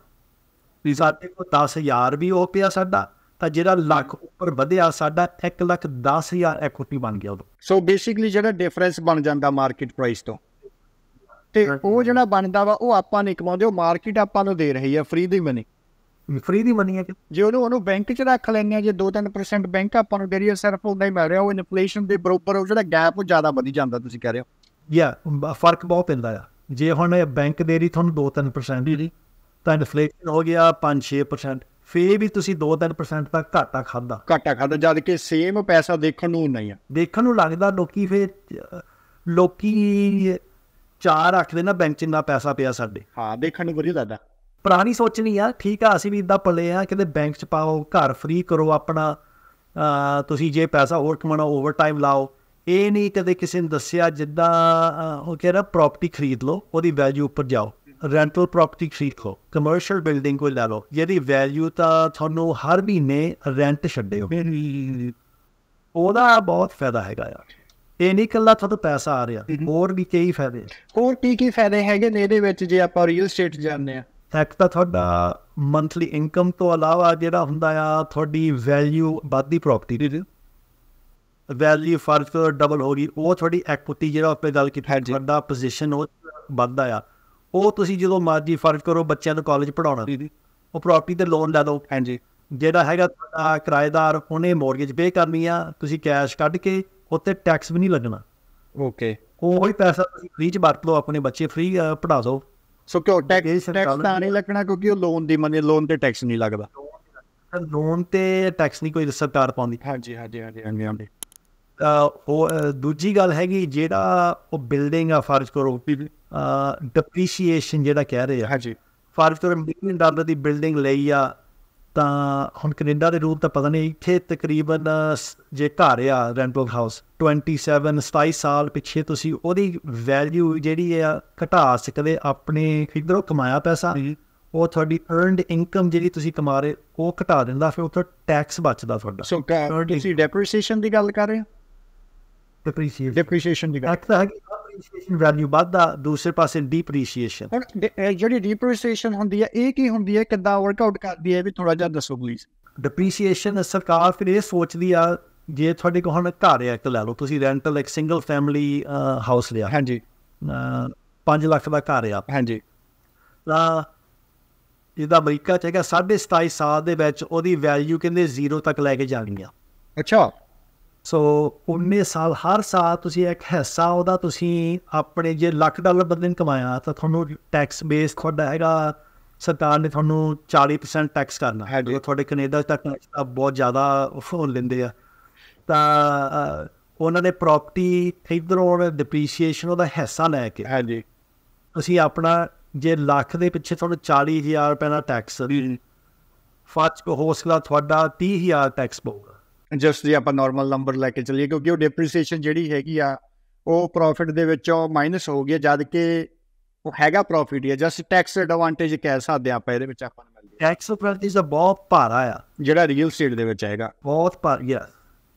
Speaker 2: ਵੀ ਸਾਡੇ ਕੋਲ 10000 ਵੀ ਉਹ ਪਿਆ ਸਾਡਾ ਤਾਂ ਜਿਹੜਾ ਲੱਖ ਉੱਪਰ ਵਧਿਆ ਸਾਡਾ 1 ਲੱਖ 10000 ਐਕੁਇਟੀ ਬਣ ਗਿਆ ਉਦੋਂ।
Speaker 1: ਸੋ ਬੇਸਿਕਲੀ ਜਿਹੜਾ ਡਿਫਰੈਂਸ ਬਣ ਜਾਂਦਾ ਮਾਰਕੀਟ ਪ੍ਰਾਈਸ ਤੋਂ। ਤੇ ਉਹ ਜਿਹੜਾ ਬਣਦਾ ਵਾ ਉਹ ਆਪਾਂ ਨਹੀਂ ਕਮਾਉਂਦੇ ਉਹ ਮਾਰਕੀਟ ਆਪਾਂ ਨੂੰ ਦੇ ਰਹੀ ਆ ਫ੍ਰੀ ਦੀ ਮਨੀ
Speaker 2: ਫ੍ਰੀ ਦੀ ਮਨੀ ਹੈ ਕਿ?
Speaker 1: ਜੇ ਉਹਨੂੰ ਉਹਨੂੰ ਬੈਂਕ 'ਚ ਰੱਖ ਲੈਂਦੇ ਆ ਜੇ 2-3% ਬੈਂਕ ਆਪਾਂ ਨੂੰ ਦੇ ਰਹੀ ਆ ਸਿਰਫ ਉਨਾ ਹੀ ਮਿਲ ਰਿਹਾ ਉਹ ਇਨਫਲੇਸ਼ਨ ਦੇ ਬਰੋਬਰ ਉਹ ਜਿਹੜਾ ਗੈਪ ਉਹ ਜ਼ਿਆਦਾ ਵਧੀ ਜਾਂਦਾ ਤੁਸੀਂ ਕਹਿ ਰਹੇ ਹੋ।
Speaker 2: ਯਾ ਫ਼ਰਕ ਬਹੁਤ ਪੈਂਦਾ ਆ। ਜੇ ਹੁਣ ਬੈਂਕ ਦੇ ਰਹੀ ਤੁਹਾਨੂੰ 2-3% ਦੀ ਤਾਂ ਇਨਫਲੇਸ਼ਨ ਹੋ ਗਿਆ 5-6% ਫੇਰ ਵੀ ਤੁਸੀਂ 2-3% ਤੱਕ ਘਾਟਾ ਖਾਦਾ
Speaker 1: ਘਾਟਾ ਖਾਦਾ ਜਦ ਕਿ ਸੇਮ ਪੈਸਾ ਦੇਖਣ ਨੂੰ ਉਨਾ ਹੀ ਆ।
Speaker 2: ਦੇਖਣ ਨੂੰ ਲੱਗਦਾ ਲੋਕੀ ਫੇਰ ਲੋਕੀ ਚਾਰ ਰੱਖਦੇ ਨਾ ਬੈਂਕ 'ਚ ਇੰਨਾ ਪੈਸਾ ਪਿਆ ਸਾਡੇ।
Speaker 1: ਹਾਂ ਦੇਖਣ ਨੂੰ ਵਧੀਆ ਲੱਗਦਾ।
Speaker 2: ਪੁਰਾਣੀ ਸੋਚਣੀ ਆ ਠੀਕ ਆ ਅਸੀਂ ਵੀ ਇਦਾਂ ਪੱਲੇ ਆ ਕਹਿੰਦੇ ਬੈਂਕ 'ਚ ਪਾਓ ਘਰ ਫ੍ਰੀ ਕਰੋ ਆਪਣਾ ਤੁਸੀਂ ਜੇ ਪੈਸਾ ਹੋਰ ਕਮਾਉਣਾ ਓਵਰ ਟਾਈਮ ਲਾਓ ਇਹ ਨਹੀਂ ਕਦੇ ਕਿਸੇ ਨੇ ਦੱਸਿਆ ਜਿੱਦਾਂ ਉਹ ਕਹਿੰਦਾ ਪ੍ਰਾਪਰਟੀ ਖਰੀਦ ਲਓ ਉਹਦੀ ਵੈਲਿਊ ਉੱਪਰ ਜਾਓ। ਰੈਂਟਲ ਪ੍ਰਾਪਰਟੀ ਖਰੀਦ ਲਓ ਕਮਰਸ਼ੀਅਲ ਬਿਲਡਿੰਗ ਕੋਈ ਲੈ ਲਓ ਜਿਹਦੀ ਵੈਲਿਊ ਤਾਂ ਤੁਹਾਨੂੰ ਹਰ ਮਹੀਨੇ ਰੈਂਟ ਛੱਡਿਓ ਉਹਦਾ ਬਹੁਤ ਫਾਇਦਾ ਹੈਗਾ ਯਾਰ। ਇਹ ਨਹੀਂ ਇਕੱਲਾ ਤੁਹਾਨੂੰ ਪੈਸਾ ਆ ਰਿਹਾ ਹੋਰ ਵੀ ਕਈ ਫਾਇਦੇ।
Speaker 1: ਹੋਰ ਕੀ ਕੀ ਫਾਇਦੇ ਹੈਗੇ ਨੇ ਇਹਦੇ ਵਿੱਚ ਜੇ ਆਪਾਂ ਰੀਅਲ ਸਟੇਟ ਜਾਣਦੇ ਆ
Speaker 2: ਇੱਕ ਤਾਂ ਤੁਹਾਡਾ ਮੰਥਲੀ ਇਨਕਮ ਤੋਂ ਇਲਾਵਾ ਜਿਹੜਾ ਹੁੰਦਾ ਆ ਤੁਹਾਡੀ ਵੈਲਿਊ ਵੱਧਦੀ ਪ੍ਰਾਪਰਟੀ ਦੀ ਵੈਲਿਊ ਫਰਜ਼ ਤੋਂ ਡਬਲ ਹੋ ਗਈ। ਉਹ ਤੁਹਾਡੀ ਐਕੁਇਟੀ ਜਿਹੜਾ ਆਪਾਂ ਗੱਲ ਕੀਤੀ। ਤੁਹਾਡਾ ਪੋਜੀਸ਼ਨ ਉਹ ਵੱਧਦਾ ਆ। ਉਹ ਤੁਸੀਂ ਜਦੋਂ ਮਰਜ਼ੀ ਫਰਜ਼ ਕਰੋ ਬੱਚਿਆਂ ਨੂੰ ਕਾਲਜ ਪੜਾਉਣਾ ਉਹ ਪ੍ਰਾਪਰਟੀ ਤੇ ਲੋਨ ਲੈ ਲਓ।
Speaker 1: ਹਾਂਜੀ।
Speaker 2: ਜਿਹੜਾ ਹੈਗਾ ਤੁਹਾਡਾ ਕਿਰਾਏਦਾਰ ਉਹਨੇ ਮੋਰਗੇਜ ਪੇ ਕਰਨੀ ਆ। ਤੁਸੀਂ ਕੈਸ਼ ਕੱਢ ਕੇ ਉੱਤੇ ਟੈਕਸ ਵੀ ਨਹੀਂ ਲੱਗਣਾ।
Speaker 1: ਓਕੇ
Speaker 2: ਉਹ ਹੀ ਪੈਸਾ ਤੁਸੀਂ ਫ੍ਰੀ ਚ ਵਰਤ ਲਓ ਆਪਣੇ ਬੱਚੇ ਫ੍ਰੀ ਪੜ੍ਹਾ ਦਿਓ।
Speaker 1: ਸੋ ਕਿਉਂ ਟੈਕਸ ਟੈਕਸ ਤਾਂ ਨਹੀਂ ਲੱਗਣਾ ਕਿਉਂਕਿ ਉਹ ਲੋਨ ਦੀ ਮਨੀ ਲੋਨ ਤੇ ਟੈਕਸ ਨਹੀਂ ਲੱਗਦਾ।
Speaker 2: ਲੋਨ ਤੇ ਟੈਕਸ ਨਹੀਂ ਕੋਈ ਸਰਕਾਰ ਪਾਉਂਦੀ।
Speaker 1: ਹਾਂਜੀ ਹਾਂਜੀ ਹਾਂਜੀ ਹਾਂਜੀ।
Speaker 2: ਉਹ ਦੂਜੀ ਗੱਲ ਹੈਗੀ ਜਿਹੜਾ ਉਹ ਬਿਲਡਿੰਗ ਆ ਫਰਜ਼ ਕਰੋ ਡਿਪਰੀਸ਼ੀਏਸ਼ਨ ਜਿਹੜਾ ਕਹਿ ਰਹੇ ਆ।
Speaker 1: ਹਾਂਜੀ।
Speaker 2: ਫਰਜ਼ ਕਰੋ ਮਿਲੀਅਨ ਡਾਲਰ ਦੀ ਬਿਲਡਿੰਗ ਲਈ ਆ ਤਾਂ ਹੁਣ ਕੈਨੇਡਾ ਦੇ ਰੂਲ ਤਾਂ ਪਤਾ ਨਹੀਂ ਇੱਥੇ ਤਕਰੀਬਨ ਜੇ ਘਰ ਆ ਰੈਂਟਲ ਹਾਊਸ 27 27 ਸਾਲ ਪਿੱਛੇ ਤੁਸੀਂ ਉਹਦੀ ਵੈਲਿਊ ਜਿਹੜੀ ਆ ਘਟਾ ਸਕਦੇ ਆਪਣੇ ਇਧਰੋਂ ਕਮਾਇਆ ਪੈਸਾ ਉਹ ਤੁਹਾਡੀ ਅਰਨਡ ਇਨਕਮ ਜਿਹੜੀ ਤੁਸੀਂ ਕਮਾ ਰਹੇ ਉਹ ਘਟਾ ਦਿੰਦਾ ਫਿਰ ਉੱਥੇ ਟੈਕਸ ਬਚਦਾ ਤੁਹਾਡਾ।
Speaker 1: ਸੋ ਤੁਸੀਂ ਡੈਪਰੀਸੀਏਸ਼ਨ ਦੀ ਗੱਲ ਕਰ ਰਹੇ ਹੋ?
Speaker 2: ਡਿਪਰੀਸ਼ੀਏਸ਼ਨ
Speaker 1: ਡੈਪਰੀਸੀਏਸ਼ਨ ਦੀ ਗੱਲ
Speaker 2: ਇੱਕ ਤਾਂ ਹੈਗੀ ਅਪਰੀਸ਼ੀਏਸ਼ਨ ਵੈਲਿਊ ਵੱਧਦਾ ਦੂਸਰੇ ਪਾਸੇ ਡੀਪਰੀਸ਼ੀਏਸ਼ਨ
Speaker 1: ਹੁਣ ਜਿਹੜੀ ਡਿਪਰੀਸੀਏਸ਼ਨ ਹੁੰਦੀ ਹੈ ਇਹ ਕੀ ਹੁੰਦੀ ਹੈ ਕਿੱਦਾਂ ਵਰਕਆਊਟ ਕਰਦੀ ਹੈ ਵੀ ਥੋੜਾ ਜਿਹਾ ਦੱਸੋ ਪਲੀਜ਼
Speaker 2: ਡਿਪਰੀਸ਼ੀਏਸ਼ਨ ਸਰਕਾਰ ਫਿਰ ਇਹ ਸੋਚਦੀ ਆ ਜੇ ਤੁਹਾਡੇ ਕੋਲ ਹੁਣ ਘਰ ਹੈ ਇੱਕ ਲੈ ਲਓ ਤੁਸੀਂ ਰੈਂਟਲ ਇੱਕ ਸਿੰਗਲ ਫੈਮਿਲੀ ਹਾਊਸ ਲਿਆ
Speaker 1: ਹਾਂਜੀ
Speaker 2: 5 ਲੱਖ ਦਾ ਘਰ ਆ
Speaker 1: ਹਾਂਜੀ
Speaker 2: ਤਾਂ ਜਿਹਦਾ ਅਮਰੀਕਾ ਚ ਹੈਗਾ 27.5 ਸਾਲ ਦੇ ਵਿੱਚ ਉਹਦੀ ਵੈਲਿਊ ਕਹਿੰਦੇ ਜ਼ੀਰੋ ਤੱਕ ਲੈ ਕੇ ਜਾਣੀ ਆ
Speaker 1: ਅੱਛਾ
Speaker 2: ਸੋ 19 ਸਾਲ ਹਰ ਸਾਲ ਤੁਸੀਂ ਇੱਕ ਹਿੱਸਾ ਉਹਦਾ ਤੁਸੀਂ ਆਪਣੇ ਜੇ ਲੱਖ ਡਾਲਰ ਬੰਦੇ ਨੇ ਕਮਾਇਆ ਤਾਂ ਤੁਹਾਨੂੰ ਟੈਕਸ ਬੇਸ ਤੁਹਾਡਾ ਹੈਗਾ ਸਰਕਾਰ ਨੇ ਤੁਹਾਨੂੰ 40% ਟੈਕਸ ਕਰਨਾ। ਜਦੋਂ ਤੁਹਾਡੇ ਕੈਨੇਡਾ ਤੱਕ ਤਾਂ ਬਹੁਤ ਜ਼ਿਆਦਾ ਫੋਨ ਲੈਂਦੇ ਆ। ਤਾਂ ਉਹਨਾਂ ਨੇ ਪ੍ਰਾਪਰਟੀ ਇਧਰੋਂ ਡਿਪਰੀਸ਼ੀਏਸ਼ਨ ਉਹਦਾ ਹਿੱਸਾ ਲੈ ਕੇ
Speaker 1: ਹਾਂਜੀ।
Speaker 2: ਅਸੀਂ ਆਪਣਾ ਜੇ ਲੱਖ ਦੇ ਪਿੱਛੇ ਤੁਹਾਨੂੰ 40000 ਰੁਪਏ ਦਾ ਟੈਕਸ ਫਾਚ ਕੋ ਹੋ ਸਕਦਾ ਤੁਹਾਡਾ 30000 ਟੈਕਸ ਪਊਗਾ।
Speaker 1: ਜਸਟ ਜੇ ਆਪਾਂ ਨਾਰਮਲ ਨੰਬਰ ਲੈ ਕੇ ਚੱਲੀਏ ਕਿਉਂਕਿ ਉਹ ਡਿਪਰੀਸੀਏਸ਼ਨ ਜਿਹੜੀ ਹੈਗੀ ਆ ਉਹ ਪ੍ਰੋਫਿਟ ਦੇ ਵਿੱਚੋਂ ਮਾਈਨਸ ਹੋ ਗਿਆ ਜਦ ਕਿ ਉਹ ਹੈਗਾ ਪ੍ਰੋਫਿਟ ਹੀ ਆ ਜਸਟ ਟੈਕਸ ਐਡਵਾਂਟੇਜ ਕਹਿ ਸਕਦੇ ਆਪਾਂ ਇਹਦੇ ਵਿੱਚ ਆਪਾਂ ਨੂੰ ਮਿਲਦੀ।
Speaker 2: ਟੈਕਸ ਪ੍ਰਾਪਰਟੀ ਦਾ ਬਹੁਤ ਭਾਰਾ ਆ।
Speaker 1: ਜਿਹੜਾ ਰੀਅਲ ਸਟੇਟ ਦੇ ਵਿੱਚ ਹੈਗਾ।
Speaker 2: ਬਹੁਤ ਭਾਰੀ ਆ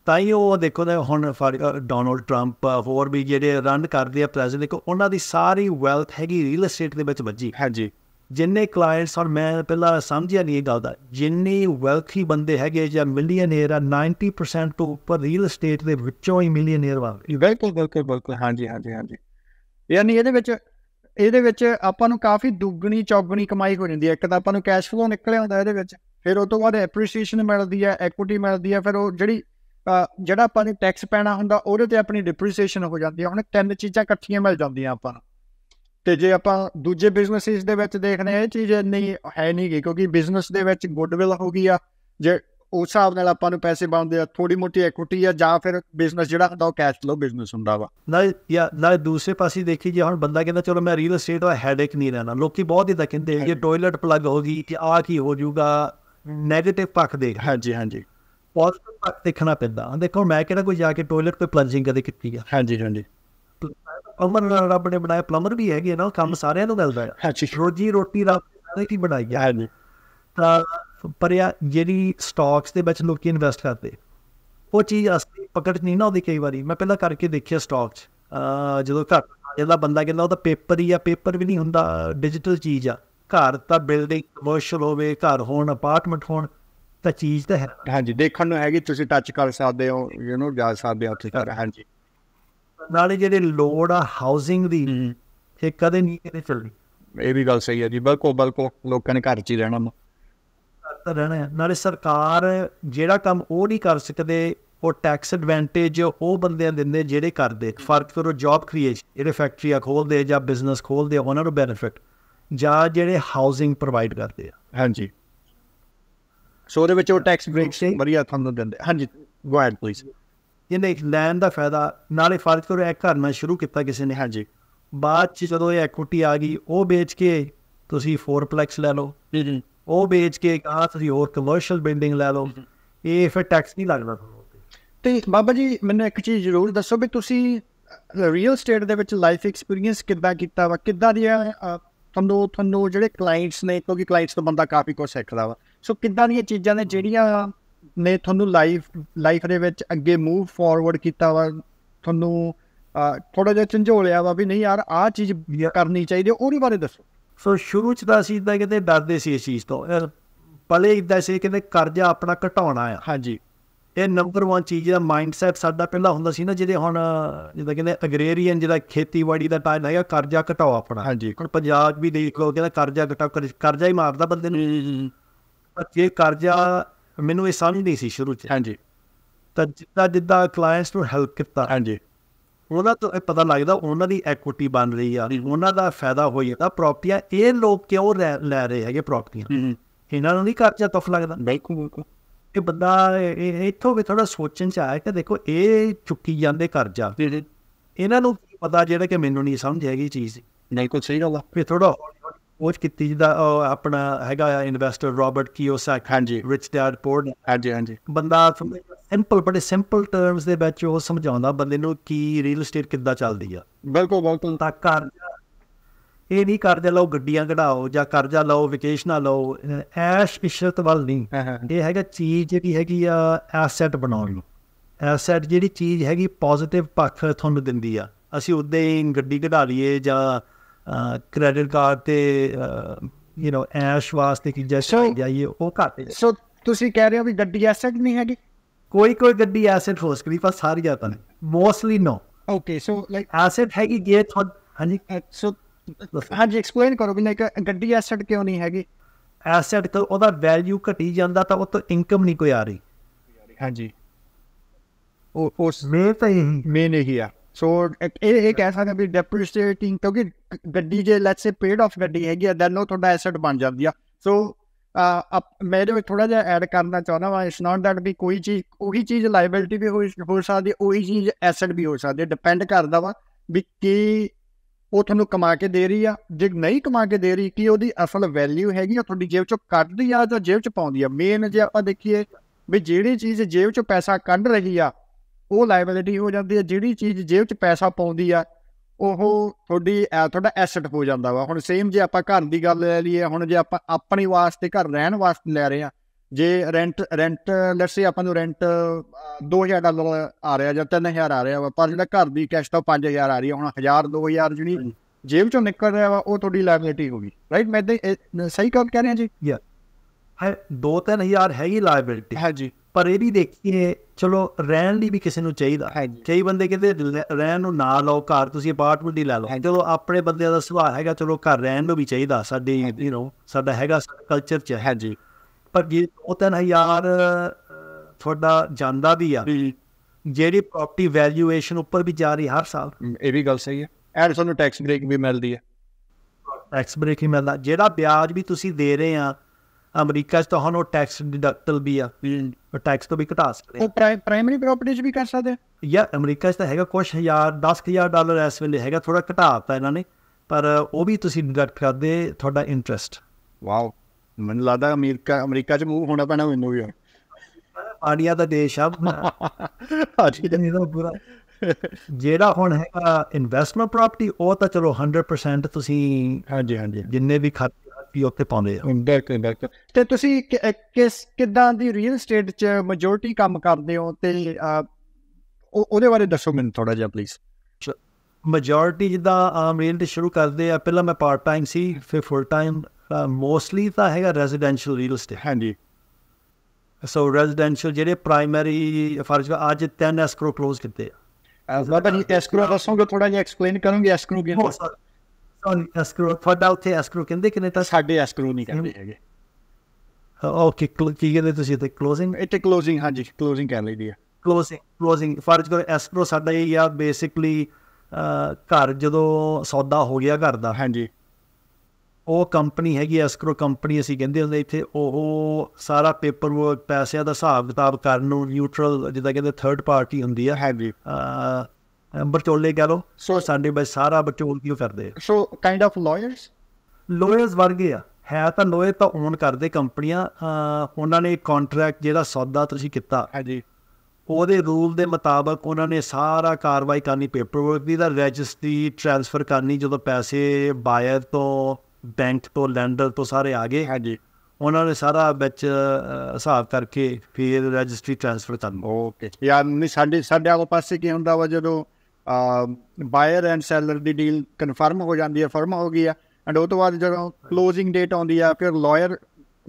Speaker 2: ਤਾਂ ਹੀ ਉਹ ਦੇਖੋ ਨਾ ਹੁਣ ਡੋਨਲਡ ਟਰੰਪ ਹੋਰ ਵੀ ਜਿਹੜੇ ਰਨ ਕਰਦੇ ਆ ਪ੍ਰੈਜ਼ੀਡੈਂਟ ਦੇਖੋ ਉਹਨਾਂ ਦੀ ਸਾਰੀ ਵੈਲਥ ਹੈਗੀ ਰੀਅਲ ਏਸਟੇਟ ਦੇ ਵਿੱਚ ਵੱਜੀ।
Speaker 1: ਹਾਂਜੀ।
Speaker 2: ਜਿੰਨੇ ਕਲਾਇੰਟਸ ਔਰ ਮੈਂ ਪਹਿਲਾਂ ਸਮਝਿਆ ਨਹੀਂ ਇਹ ਗੱਲ ਦਾ, ਜਿੰਨੇ ਵੈਲਥੀ ਬੰਦੇ ਹੈਗੇ ਜਾਂ ਮਿਲੀਅਨੇਅਰ ਆ 90% ਤੋਂ ਉੱਪਰ ਰੀਅਲ ਏਸਟੇਟ ਦੇ ਵਿੱਚੋਂ ਹੀ ਮਿਲੀਅਨੇਅਰ ਬਣ
Speaker 1: ਬਿਲਕੁਲ ਬਿਲਕੁਲ ਬਿਲਕੁਲ, ਹਾਂਜੀ ਹਾਂਜੀ ਹਾਂਜੀ। ਯਾਨੀ ਇਹਦੇ ਵਿੱਚ ਇਹਦੇ ਵਿੱਚ ਆਪਾਂ ਨੂੰ ਕਾਫੀ ਦੁੱਗਣੀ, ਚੌਗਣੀ ਕਮਾਈ ਹੋ ਜਾਂਦੀ ਹੈ। ਇੱਕ ਤਾਂ ਆਪਾਂ ਨੂੰ ਕੈਸ਼ ਫਲੋ ਨਿਕਲਿਆ ਹੁੰਦਾ ਇਹਦੇ ਵਿੱਚ, ਫਿਰ ਉਹ ਤੋਂ ਬਾਅਦ ਐਪਰੀਸੀਏਸ਼ਨ ਮਿਲਦੀ ਹੈ ਐਕੁਇਟੀ ਮਿਲਦੀ ਹੈ, ਫਿਰ ਉਹ ਜਿਹੜੀ ਜਿਹੜਾ ਆਪਾਂ ਨੂੰ ਟੈਕਸ ਪੈਣਾ ਹੁੰਦਾ, ਉਹਦੇ ਤੇ ਆਪਣੀ ਡਿਪਰੀਸੀਏਸ਼ਨ ਹੋ ਜਾਂਦੀ ਹੈ। ਹੁਣ ਤਿੰਨ ਚੀਜ਼ਾਂ ਇਕੱਠੀਆਂ ਮਿਲ ਜਾਂਦੀਆਂ ਆਪਾਂ ਨੂੰ। ਤੇ ਜੇ ਆਪਾਂ ਦੂਜੇ ਬਿਜ਼ਨੈਸਿਸ ਦੇ ਵਿੱਚ ਦੇਖਦੇ ਹਾਂ ਇਹ ਚੀਜ਼ ਨਹੀਂ ਹੈ ਨਹੀਂ ਗੀ ਕਿਉਂਕਿ ਬਿਜ਼ਨਸ ਦੇ ਵਿੱਚ ਗੁੱਡਵਿਲ ਹੋ ਗਈ ਆ। ਜੇ ਉਸ ਹਿਸਾਬ ਨਾਲ ਆਪਾਂ ਨੂੰ ਪੈਸੇ ਬਣਦੇ ਆ ਥੋੜੀ ਮੋਟੀ ਐਕੁਇਟੀ ਆ ਜਾਂ ਫਿਰ ਬਿਜ਼ਨਸ ਜਿਹੜਾ ਹੁੰਦਾ ਉਹ ਕੈਸ਼ ਫਲੋ ਬਿਜ਼ਨਸ ਹੁੰਦਾ ਵਾ।
Speaker 2: ਨਾ ਜਾਂ ਨਾ ਦੂਸਰੇ ਪਾਸੇ ਦੇਖੀ ਜੇ ਹੁਣ ਬੰਦਾ ਕਹਿੰਦਾ ਚਲੋ ਮੈਂ ਰੀਅਲ ਏਸਟੇਟ ਦਾ ਹੈਡੇਕ ਨਹੀਂ ਰਹਿਣਾ ਲੋਕੀ ਬਹੁਤ ਇਦਾਂ ਕਹਿੰਦੇ ਕਿ ਟਾਇਲਟ ਪਲੱਗ ਹੋ ਗਈ ਕਿ ਆ ਕੀ ਹੋ ਜਾਊਗਾ 네ਗੇਟਿਵ ਪੱਖ ਦੇਖ।
Speaker 1: ਹਾਂਜੀ ਹਾਂਜੀ।
Speaker 2: ਪੋਜ਼ਿਟਿਵ ਪੱਖ ਦੇਖਣਾ ਪੈਂਦਾ। ਦੇਖੋ ਮੈਂ ਕਿਹੜਾ ਕੋਈ ਜਾ ਕੇ ਟਾਇਲਟ ਤੇ ਪਲੰਜਿੰਗ ਕਦੇ ਕੀਤੀ ਆ।
Speaker 1: ਹਾਂਜੀ ਹਾਂਜੀ।
Speaker 2: ਪਲੰਬਰ ਰੱਬ ਨੇ ਬਣਾਇਆ ਪਲੰਬਰ ਵੀ ਹੈਗੇ ਨਾ ਕੰਮ ਸਾਰਿਆਂ ਨੂੰ ਮਿਲਦਾ ਹੈ
Speaker 1: ਹਾਂਜੀ।
Speaker 2: ਰੋਜੀ ਰੋਟੀ ਰੱਬ ਨੇ ਕੀ ਬਣਾਈ ਆ।
Speaker 1: ਹਾਂਜੀ।
Speaker 2: ਤਾਂ ਪਰ ਯਾ ਜਿਹੜੀ ਸਟਾਕਸ ਦੇ ਵਿੱਚ ਲੋਕੀ ਇਨਵੈਸਟ ਕਰਦੇ ਉਹ ਚੀਜ਼ ਅਸਲੀ ਪਕੜ ਨਹੀਂ ਨਾ ਆਉਂਦੀ ਕਈ ਵਾਰੀ। ਮੈਂ ਪਹਿਲਾਂ ਕਰਕੇ ਦੇਖਿਆ ਸਟਾਕ 'ਚ। ਅਹ ਜਦੋਂ ਘਰ ਜਿਹਦਾ ਬੰਦਾ ਕਹਿੰਦਾ ਉਹ ਤਾਂ ਪੇਪਰ ਹੀ ਆ ਪੇਪਰ ਵੀ ਨਹੀਂ ਹੁੰਦਾ ਡਿਜੀਟਲ ਚੀਜ਼ ਆ। ਘਰ ਤਾਂ ਬਿਲਡਿੰਗ ਕਮਰਸ਼ੀਅਲ ਹੋਵੇ ਘਰ ਹੋਣ ਅਪਾਰਟਮੈਂਟ ਹੋਣ ਤਾਂ ਚੀਜ਼ ਤਾਂ ਹੈ।
Speaker 1: ਹਾਂਜੀ ਦੇਖਣ ਨੂੰ ਹੈਗੀ ਤੁਸੀਂ ਟੱਚ ਕਰ ਸਕਦੇ ਹੋ ਯੂ نو ਜਾ ਸਕਦੇ ਹੋ ਉੱਥੇ ਹਾਂਜੀ।
Speaker 2: ਨਾਲੇ ਜਿਹੜੇ ਲੋੜ ਆ ਹਾਊਸਿੰਗ ਦੀ ਇਹ ਕਦੇ ਨਹੀਂ ਕਿਤੇ ਚੱਲਣੀ।
Speaker 1: ਇਹ ਵੀ ਗੱਲ ਸਹੀ ਹੈ ਜੀ ਬਿਲਕੁਲ ਬਿਲਕੁਲ। ਲੋਕਾਂ ਨੇ ਘਰ 'ਚ ਹੀ ਰਹਿਣਾ।
Speaker 2: ਘਰ ਤਾਂ ਰਹਿਣਾ ਨਾਲੇ ਸਰਕਾਰ ਜਿਹੜਾ ਕੰਮ ਉਹ ਨਹੀਂ ਕਰ ਸਕਦੇ ਉਹ ਟੈਕਸ ਐਡਵਾਂਟੇਜ ਉਹ ਬੰਦਿਆਂ ਦਿੰਦੇ ਜਿਹੜੇ ਕਰਦੇ। ਫ਼ਰਕ ਕਰੋ ਜੌਬ ਕ੍ਰੀਏਸ਼ਨ ਜਿਹੜੇ ਫੈਕਟਰੀਆਂ ਖੋਲਦੇ ਜਾਂ ਬਿਜ਼ਨਸ ਖੋਲਦੇ ਉਹਨਾਂ ਨੂੰ ਬੈਨੀਫਿਟ ਜਾਂ ਜਿਹੜੇ ਹਾਊਸਿੰਗ ਪ੍ਰੋਵਾਈਡ ਕਰਦੇ ਆ।
Speaker 1: ਹਾਂਜੀ। ਸੋ ਉਹਦੇ ਵਿੱਚ ਉਹ ਟੈਕਸ ਬ੍ਰੇਕਸ. ਵਧੀਆ ਤੁਹਾਨੂੰ ਦਿੰਦੇ। ਹਾਂਜੀ ਗੋ ਹੈਡ ਪਲੀਜ਼
Speaker 2: ਇਹਨੇ ਲੈਣ ਦਾ ਫਾਇਦਾ ਨਾਲੇ ਫ਼ਰਕ ਕਰੋ ਇੱਕ ਘਰ ਨਾਲ ਸ਼ੁਰੂ ਕੀਤਾ ਕਿਸੇ ਨੇ
Speaker 1: ਹਾਂਜੀ।
Speaker 2: ਬਾਅਦ ਚ ਜਦੋਂ ਇਹ ਐਕੁਇਟੀ ਆ ਗਈ ਉਹ ਵੇਚ ਕੇ ਤੁਸੀਂ ਫੋਰਪਲੈਕਸ ਲੈ ਲਓ। ਉਹ ਵੇਚ ਕੇ ਕਹਾ ਤੁਸੀਂ ਹੋਰ ਕਮਰਸ਼ੀਅਲ ਬਿਲਡਿੰਗ ਲੈ ਲਓ। ਇਹ ਫਿਰ ਟੈਕਸ ਨਹੀਂ ਲੱਗਦਾ
Speaker 1: ਤੇ ਬਾਬਾ ਜੀ ਮੈਨੂੰ ਇੱਕ ਚੀਜ਼ ਜ਼ਰੂਰ ਦੱਸੋ ਵੀ ਤੁਸੀਂ ਰੀਅਲ ਸਟੇਟ ਦੇ ਵਿੱਚ ਲਾਈਫ ਐਕਸਪੀਰੀਅੰਸ ਕਿੱਦਾਂ ਕੀਤਾ ਵਾ? ਕਿੱਦਾਂ ਦੀਆਂ ਅਹ, ਤੁਹਾਨੂੰ ਤੁਹਾਨੂੰ ਜਿਹੜੇ ਕਲਾਇੰਟਸ ਨੇ ਕਿਉਂਕਿ ਕਲਾਇੰਟਸ ਤੋਂ ਬੰਦਾ ਕਾਫੀ ਕੁਝ ਸਿੱਖਦਾ ਵਾ। ਸੋ ਕਿੱਦਾਂ ਦੀਆਂ ਚੀਜ਼ਾਂ ਨੇ ਜਿਹੜੀਆਂ ਨੇ ਤੁਹਾਨੂੰ ਲਾਈਫ ਲਾਈਫ ਦੇ ਵਿੱਚ ਅੱਗੇ ਮੂਵ ਫਾਰਵਰਡ ਕੀਤਾ ਵਾ ਤੁਹਾਨੂੰ ਥੋੜਾ ਜਿਹਾ ਝੰਜੋਲਿਆ ਵਾ ਵੀ ਨਹੀਂ ਯਾਰ ਆਹ ਚੀਜ਼ ਕਰਨੀ ਚਾਹੀਦੀ ਉਹਦੇ ਬਾਰੇ ਦੱਸੋ।
Speaker 2: ਸੋ ਸ਼ੁਰੂ ਚ ਤਾਂ ਅਸੀਂ ਇਦਾਂ ਕਹਿੰਦੇ ਡਰਦੇ ਸੀ ਇਸ ਚੀਜ਼ ਤੋਂ। ਪਹਿਲੇ ਇਦਾਂ ਸੀ ਕਹਿੰਦੇ ਕਰਜ਼ਾ ਆਪਣਾ ਘਟਾਉਣਾ ਆ।
Speaker 1: ਹਾਂਜੀ।
Speaker 2: ਇਹ ਨੰਬਰ 1 ਚੀਜ਼ ਦਾ ਮਾਈਂਡਸੈਟ ਸਾਡਾ ਪਹਿਲਾਂ ਹੁੰਦਾ ਸੀ ਨਾ ਜਿਹਦੇ ਹੁਣ ਜਿੱਦਾਂ ਕਹਿੰਦੇ ਅਗਰੇਰੀਅਨ ਜਿਹੜਾ ਖੇਤੀਬਾੜੀ ਦਾ ਟਾਈਮ ਹੈਗਾ ਕਰਜ਼ਾ ਘਟਾਓ ਆਪਣਾ।
Speaker 1: ਹਾਂਜੀ।
Speaker 2: ਹੁਣ ਪੰਜਾਬ ਵੀ ਦੇਖ ਲਓ ਕਹਿੰਦਾ ਕਰਜ਼ਾ ਘਟਾਓ ਕਰ- ਕਰਜ਼ਾ ਹੀ ਮਾਰਦਾ ਬੰਦੇ ਨੂੰ। ਪਰ ਜੇ ਕਰਜ਼ਾ ਮੈਨੂੰ ਇਹ ਸਮਝ ਨਹੀਂ ਸੀ ਸ਼ੁਰੂ ਚ।
Speaker 1: ਹਾਂਜੀ।
Speaker 2: ਤਾਂ ਜਿੱਦਾਂ ਜਿੱਦਾਂ ਕਲਾਇੰਟਸ ਨੂੰ ਹੈਲਪ ਕੀਤਾ
Speaker 1: ਹਾਂਜੀ।
Speaker 2: ਉਹਨਾਂ ਤੋਂ ਇਹ ਪਤਾ ਲੱਗਦਾ ਉਹਨਾਂ ਦੀ ਐਕੁਇਟੀ ਬਣ ਰਹੀ ਆ ਉਹਨਾਂ ਦਾ ਫਾਇਦਾ ਹੋ ਜਾਂਦਾ ਪ੍ਰਾਪਰਟੀਆਂ ਇਹ ਲੋਕ ਕਿਉਂ ਲੈ ਰਹੇ ਹੈਗੇ ਪ੍ਰਾਪਰਟੀਆਂ ਇਹਨਾਂ ਨੂੰ ਨਹੀਂ ਕਰਜ਼ਾ ਤੁਫ ਲੱਗਦਾ।
Speaker 1: ਬਿਲਕੁਲ ਬਿਲਕੁਲ।
Speaker 2: ਇਹ ਬੰਦਾ ਇੱਥੋਂ ਵੀ ਥੋੜਾ ਸੋਚਣ ਚ ਆਇਆ ਕਿ ਦੇਖੋ ਇਹ ਚੁੱਕੀ ਜਾਂਦੇ ਕਰਜ਼ਾ। ਇਹਨਾਂ ਨੂੰ ਪਤਾ ਜਿਹੜਾ ਕਿ ਮੈਨੂੰ ਨਹੀਂ ਸਮਝ ਹੈਗੀ ਚੀਜ਼
Speaker 1: ਬਿਲਕੁਲ ਸਹੀ ਗੱਲ ਆ।
Speaker 2: ਫਿਰ ਥੋੜਾ ਸੋਚ ਕੀਤੀ ਉਹ ਆਪਣਾ ਹੈਗਾ ਇਨਵੈਸਟਰ ਰਾਬਰਟ ਕੀਓਸਾਕ
Speaker 1: ਹਾਂਜੀ।
Speaker 2: ਰਿਚ ਡੈਡ ਪੋਰ
Speaker 1: ਹਾਂਜੀ ਹਾਂਜੀ।
Speaker 2: ਬੰਦਾ ਸਿੰਪਲ ਬੜੇ ਸਿੰਪਲ ਟਰਮਸ ਦੇ ਵਿੱਚ ਉਹ ਸਮਝਾਉਂਦਾ ਬੰਦੇ ਨੂੰ ਕੀ ਰੀਅਲ ਏਸਟੇਟ ਕਿੱਦਾਂ ਚੱਲਦੀ ਆ।
Speaker 1: ਬਿਲਕੁਲ ਬਿਲਕੁਲ।
Speaker 2: ਤਾਂ ਕਰਜ਼ਾ ਇਹ ਨਹੀਂ ਕਰਜ਼ਾ ਲਓ ਗੱਡੀਆਂ ਕਢਾਓ ਜਾਂ ਕਰਜ਼ਾ ਲਓ ਵਿਕੇਸ਼ਨਾਂ ਲਓ ਐਸ਼ ਇਸ਼ਰਤ ਵੱਲ ਨਹੀਂ। ਇਹ ਹੈਗਾ ਚੀਜ਼ ਜਿਹੜੀ ਹੈਗੀ ਆ ਐਸੈਟ ਬਣਾਉਣ ਨੂੰ। ਐਸੈਟ ਜਿਹੜੀ ਚੀਜ਼ ਹੈਗੀ ਪੋਜ਼ਿਟਿਵ ਪੱਖ ਤੁਹਾਨੂੰ ਦਿੰਦੀ ਆ। ਅਸੀਂ ਉਦਾਂ ਹੀ ਗੱਡੀ ਕਢਾ ਲਈਏ ਜਾਂ ਕ੍ਰੈਡਿਟ ਕਾਰਡ ਤੇ ਯੂ نو ਐਸ਼ ਵਾਸਤੇ ਕੀ ਜੈਸੇ
Speaker 1: So-
Speaker 2: ਜਾਈਏ ਉਹ ਘੱਟ।
Speaker 1: ਸੋ ਤੁਸੀਂ ਕਹਿ ਰਹੇ ਹੋ ਵੀ ਗੱਡੀ ਐਸੈਟ ਨਹੀਂ ਹੈਗੀ?
Speaker 2: ਕੋਈ ਕੋਈ ਗੱਡੀ ਐਸੈਟ ਹੋ ਸਕਦੀ ਪਰ ਸਾਰੀਆਂ ਤਾਂ ਨਹੀਂ। Mostly no
Speaker 1: okay so like
Speaker 2: asset ਹੈਗੀ ਜੇ ਤੁਹਾਡ ਹਾਂਜੀ?
Speaker 1: ਸੋ ਹਾਂਜੀ ਐਕਸਪਲੇਨ ਕਰੋ ਵੀ ਲਾਈਕ ਗੱਡੀ ਐਸੈਟ ਕਿਉਂ ਨਹੀਂ ਹੈਗੀ?
Speaker 2: ਐਸੈਟ ਤੋਂ ਉਹਦਾ ਵੈਲਿਊ ਘਟੀ ਜਾਂਦਾ ਤਾਂ ਉਹ ਤੋਂ ਇਨਕਮ ਨਹੀਂ ਕੋਈ ਆ ਰਹੀ।
Speaker 1: ਹਾਂਜੀ। ਉਹ ਉਸ
Speaker 2: ਮੈਂ ਤਾਂ ਇਹੀ।
Speaker 1: ਮੇਨ ਇਹੀ ਆ। ਸੋ ਇਹ ਇਹ ਕਹਿ ਸਕਦੇ ਵੀ ਡੈਪਰੀਸ਼ੀਏਟਿੰਗ ਕਿਉਂਕਿ ਗੱਡੀ ਜੇ ਲੈਟਸ ਸੇ ਪੇਡ ਆਫ ਗੱਡੀ ਹੈਗੀ ਆ ਦੈਨ ਉਹ ਤੁਹਾਡਾ ਐਸੈਟ ਬਣ ਜਾਂਦੀ ਆ। ਸੋ ਮੈਂ ਇਹਦੇ ਵਿੱਚ ਥੋੜਾ ਜਿਹਾ ਐਡ ਕਰਨਾ ਚਾਹੁੰਦਾ ਹਾਂ ਇਟਸ ਨਾਟ ਦੈਟ ਵੀ ਕੋਈ ਚੀਜ਼, ਉਹੀ ਚੀਜ਼ ਲਾਇਬਿਲਿਟੀ ਵੀ ਹੋ ਹੋ ਸਕਦੀ, ਉਹੀ ਚੀਜ਼ ਐਸੈਟ ਵੀ ਹੋ ਸਕਦੀ ਡਿਪੈਂਡ ਕਰਦਾ ਵਾ ਵੀ ਕੀ ਉਹ ਤੁਹਾਨੂੰ ਕਮਾ ਕੇ ਦੇ ਰਹੀ ਆ। ਜੇ ਨਹੀਂ ਕਮਾ ਕੇ ਦੇ ਰਹੀ, ਕੀ ਉਹਦੀ ਅਸਲ ਵੈਲਿਊ ਹੈਗੀ ਆ, ਤੁਹਾਡੀ ਜੇਬ ਚੋਂ ਕੱਢਦੀ ਆ ਜਾਂ ਜੇਬ ਚ ਪਾਉਂਦੀ ਆ। ਮੇਨ ਜੇ ਆਪਾਂ ਦੇਖੀਏ ਵੀ ਜਿਹੜੀ ਚੀਜ਼ ਜੇਬ ਚੋਂ ਪੈਸਾ ਕੱਢ ਰਹੀ ਆ ਉਹ ਲਾਇਬਿਲਿਟੀ ਹੋ ਜਾਂਦੀ ਹੈ ਜਿਹੜੀ ਚੀਜ਼ ਜੇਬ 'ਚ ਪੈਸਾ ਪਾਉਂਦੀ ਆ ਉਹ ਤੁਹਾਡੀ ਤੁਹਾਡਾ ਐਸੈਟ ਹੋ ਜਾਂਦਾ ਵਾ। ਹੁਣ ਸੇਮ ਜੇ ਆਪਾਂ ਘਰ ਦੀ ਗੱਲ ਲੈ ਲਈਏ ਹੁਣ ਜੇ ਆਪਾਂ ਆਪਣੀ ਵਾਸਤੇ ਘਰ ਰਹਿਣ ਵਾਸਤੇ ਲੈ ਰਹੇ ਆ ਜੇ ਰੈਂਟ ਰੈਂਟ ਲੈਟਸ ਸੇ ਆਪਾਂ ਨੂੰ ਰੈਂਟ 2000 ਡਾਲਰ ਆ ਰਿਹਾ ਜਾਂ 3000 ਆ ਰਿਹਾ ਵਾ ਪਰ ਜਿਹੜਾ ਘਰ ਦੀ ਕਿਸ਼ਤ ਆ 5000 ਆ ਰਹੀ ਆ ਹੁਣ 1000 2000 ਜਿਹੜੀ ਜੇਬ ਚੋਂ ਨਿਕਲ ਰਿਹਾ ਵਾ ਉਹ ਤੁਹਾਡੀ ਲਾਇਬਿਲਿਟੀ ਹੋ ਗਈ। ਰਾਈਟ ਮੈਂ ਤਾਂ ਸਹੀ ਗੱਲ ਕਹਿ ਰਿਹਾ ਜੀ?
Speaker 2: ਹੈ 2-3000 ਹੈਗੀ ਲਾਇਬਿਲਿਟੀ
Speaker 1: ਹਾਂਜੀ।
Speaker 2: ਪਰ ਇਹ ਵੀ ਦੇਖੀਏ ਚਲੋ ਰਹਿਣ ਲਈ ਵੀ ਕਿਸੇ ਨੂੰ ਚਾਹੀਦਾ। ਕਈ ਬੰਦੇ ਕਹਿੰਦੇ ਰਹਿਣ ਨੂੰ ਨਾ ਲਓ ਘਰ ਤੁਸੀਂ ਅਪਾਰਟਮੈਂਟ ਹੀ ਲੈ ਲਓ। ਚਲੋ ਆਪਣੇ ਬੰਦਿਆਂ ਦਾ ਸੁਭਾਅ ਹੈਗਾ ਚਲੋ ਘਰ ਰਹਿਣ ਨੂੰ ਵੀ ਚਾਹੀਦਾ ਸਾਡੇ ਯੂ نو ਸਾਡਾ ਹੈਗਾ ਕਲਚਰ ਚ। ਹੈ ਪਰ ਜੇ ਉਹ 3000 ਤੁਹਾਡਾ ਜਾਂਦਾ ਵੀ ਆ ਜਿਹੜੀ ਪ੍ਰਾਪਰਟੀ ਵੈਲਿਊਏਸ਼ਨ ਉੱਪਰ ਵੀ ਜਾ ਰਹੀ ਹਰ ਸਾਲ।
Speaker 1: ਇਹ ਵੀ ਗੱਲ ਸਹੀ ਹੈ। ਐਡ ਸਾਨੂੰ ਟੈਕਸ ਬ੍ਰੇਕ ਵੀ ਮਿਲਦੀ ਹੈ।
Speaker 2: ਟੈਕਸ ਬ੍ਰੇਕ ਹੀ ਮਿਲਦਾ। ਜਿਹੜਾ ਵਿਆਜ ਵੀ ਤੁਸੀਂ ਦੇ ਰਹੇ ਆ ਅਮਰੀਕਾ 'ਚ ਤੁਹਾਨੂੰ ਟੈਕਸ ਡਿਡਕਟਲ ਵੀ ਆ ਉਹ ਟੈਕਸ ਤੋਂ ਵੀ ਘਟਾ ਸਕਦੇ ਆ।
Speaker 1: ਉਹ ਪ੍ਰਾਇਮਰੀ ਪ੍ਰਾਪਰਟੀ 'ਚ ਵੀ ਕਰ ਸਕਦੇ ਆ?
Speaker 2: ਯਾ ਅਮਰੀਕਾ 'ਚ ਤਾਂ ਹੈਗਾ ਕੁਛ ਹਜ਼ਾਰ 10000 ਡਾਲਰ ਇਸ ਵੇਲੇ ਹੈਗਾ ਥੋੜਾ ਘਟਾਤਾ ਇਹਨਾਂ ਨੇ ਪਰ ਉਹ ਵੀ ਤੁਸੀਂ ਡਿਡਕਟ ਕਰਦੇ ਤੁਹਾਡਾ ਇੰਟਰਸਟ
Speaker 1: ਵਾਓ ਮੈਨੂੰ ਲੱਗਦਾ ਅਮਰੀਕਾ ਅਮਰੀਕਾ 'ਚ ਮੂਵ ਹੋਣਾ ਪੈਣਾ ਮੈਨੂੰ ਵੀ
Speaker 2: ਆੜੀਆ ਦਾ ਦੇਸ਼ ਆ।
Speaker 1: ਹਾਂਜੀ
Speaker 2: ਇਹਦਾ ਪੂਰਾ ਜਿਹੜਾ ਹੁਣ ਹੈਗਾ ਇਨਵੈਸਟਮੈਂਟ ਪ੍ਰਾਪਰਟੀ ਉਹ ਤਾਂ ਚਲੋ 100% ਤੁਸੀਂ
Speaker 1: ਹਾਂਜੀ ਹਾਂਜੀ।
Speaker 2: ਜਿੰਨੇ ਵੀ ਖਾਤੇ ਵੀ ਉੱਤੇ ਪਾਉਂਦੇ ਆ।
Speaker 1: ਬਿਲਕੁਲ ਬਿਲਕੁਲ। ਤੇ ਤੁਸੀਂ ਕਿਸ ਕਿਦਾਂ ਦੀ ਰੀਅਲ ਸਟੇਟ 'ਚ ਮੈਜੋਰਟੀ ਕੰਮ ਕਰਦੇ ਹੋ ਤੇ ਉਹਦੇ ਬਾਰੇ ਦੱਸੋ ਮੈਨੂੰ ਥੋੜਾ ਜਿਹਾ ਪਲੀਜ਼
Speaker 2: ਮੈਜੋਰਿਟੀ ਜਿੱਦਾਂ ਆਮ ਰੀਅਲ ਤੇ ਸ਼ੁਰੂ ਕਰਦੇ ਆ ਪਹਿਲਾਂ ਮੈਂ ਪਾਰਟ ਟਾਈਮ ਸੀ ਫਿਰ ਫੁੱਲ ਟਾਈਮ ਮੋਸਟਲੀ ਤਾਂ ਹੈਗਾ ਰੈਜ਼ੀਡੈਂਸ਼ੀਅਲ ਰੀਅਲ ਏਸਟੇਟ
Speaker 1: ਹਾਂਜੀ।
Speaker 2: ਸੋ ਰੈਜ਼ੀਡੈਂਸ਼ੀਅਲ ਜਿਹੜੇ ਪ੍ਰਾਇਮਰੀ ਫਰਜ਼ ਅੱਜ 10 ਐਸਕਰੋ ਕਲੋਜ਼ ਕੀਤੇ ਆ।
Speaker 1: ਬਾਬਾ ਜੀ ਐਸਕਰੋ ਦੱਸੋਗੇ ਥੋੜਾ ਜਿਹਾ ਐਕਸਪਲੇਨ ਕਰੋਗੇ ਐਸਕਰੋ ਕੀ ਹੁੰਦਾ?
Speaker 2: ਸੌਰੀ ਐਸਕਰੋ ਤੁਹਾਡਾ ਉੱਥੇ ਐਸਕਰੋ ਕਹਿੰਦੇ ਕਿਨੇ ਤਾਂ
Speaker 1: ਸਾਡੇ ਐਸਕਰੋ ਨਹੀਂ ਕਰਦੇ ਹੈਗੇ।
Speaker 2: ਓਕੇ ਕੀ ਕਹਿੰਦੇ ਤੁਸੀਂ ਤੇ ਕਲੋਜ਼ਿੰਗ
Speaker 1: ਇੱਥੇ ਕਲੋਜ਼ਿੰਗ ਹਾਂਜੀ ਕਲੋਜ਼ਿੰਗ ਕਰ ਲਈਦੀ ਹੈ
Speaker 2: ਕਲੋਜ਼ਿੰਗ ਕਲੋਜ਼ਿੰਗ ਫਰਜ਼ ਕਰੋ ਐਸਕਰੋ ਸਾਡਾ ਇਹ ਆ ਬੇਸਿਕਲੀ ਘਰ ਜਦੋਂ ਸੌਦਾ ਹੋ ਗਿਆ ਘਰ ਦਾ।
Speaker 1: ਹਾਂਜੀ।
Speaker 2: ਉਹ ਕੰਪਨੀ ਹੈਗੀ ਐਸਕਰੋ ਕੰਪਨੀ ਅਸੀਂ ਕਹਿੰਦੇ ਹੁੰਦੇ ਇੱਥੇ। ਉਹ ਸਾਰਾ ਪੇਪਰ ਵਰਕ ਪੈਸਿਆਂ ਦਾ ਹਿਸਾਬ ਕਿਤਾਬ ਕਰਨ ਨੂੰ ਨਿਊਟਰਲ ਜਿੱਦਾਂ ਕਹਿੰਦੇ ਥਰਡ ਪਾਰਟੀ ਹੁੰਦੀ ਆ।
Speaker 1: ਹਾਂਜੀ।
Speaker 2: ਬਰਚੋਲੇ ਕਹ ਲਓ
Speaker 1: ਸੋ
Speaker 2: ਸਾਡੇ ਬਸ ਸਾਰਾ ਬਰਚੋਲ ਕਿਉਂ ਕਰਦੇ ਆ?
Speaker 1: So kind of liars
Speaker 2: lawyers ਵਰਗੇ ਆ। ਹੈ ਤਾਂ ਲੋਏ ਤਾਂ ਓਨ ਕਰਦੇ ਕੰਪਨੀਆਂ ਉਹਨਾਂ ਨੇ ਕੰਟਰੈਕਟ ਜਿਹੜਾ ਸੌਦਾ ਤੁਸੀਂ ਕੀਤਾ
Speaker 1: ਹਾਂਜੀ।
Speaker 2: ਉਹਦੇ ਰੂਲ ਦੇ ਮੁਤਾਬਕ ਉਹਨਾਂ ਨੇ ਸਾਰਾ ਕਾਰਵਾਈ ਕਰਨੀ ਪੇਪਰ ਵਰਕ ਦੀ ਦਾ ਰਜਿਸਟਰੀ ਟ੍ਰਾਂਸਫਰ ਕਰਨੀ ਜਦੋਂ ਪੈਸੇ ਬਾਇਰ ਤੋਂ ਬੈਂਕ ਤੋਂ ਲੈਂਡਰ ਤੋਂ ਸਾਰੇ ਆ ਗਏ।
Speaker 1: ਹਾਂਜੀ।
Speaker 2: ਉਹਨਾਂ ਨੇ ਸਾਰਾ ਵਿੱਚ ਹਿਸਾਬ ਕਰਕੇ ਫਿਰ ਰਜਿਸਟਰੀ ਟ੍ਰਾਂਸਫਰ ਕਰਨੀ।
Speaker 1: ਓਕੇ ਯਾਰ ਨਹੀਂ ਸਾਡੇ ਸਾਡੇ ਪਾਸੇ ਕੀ ਹੁੰਦਾ ਵਾ ਜਦੋਂ ਬਾਇਰ ਐਂਡ ਸੈਲਰ ਦੀ ਡੀਲ ਕਨਫਰਮ ਹੋ ਜਾਂਦੀ ਹੈ ਫਰਮ ਹੋ ਗਈ ਆ ਐਂਡ ਉਹ ਤੋਂ ਬਾਅਦ ਜਦੋਂ ਕਲੋਜ਼ਿੰਗ ਡੇਟ ਆਉਂਦੀ ਆ ਫਿਰ ਲਾਇਰ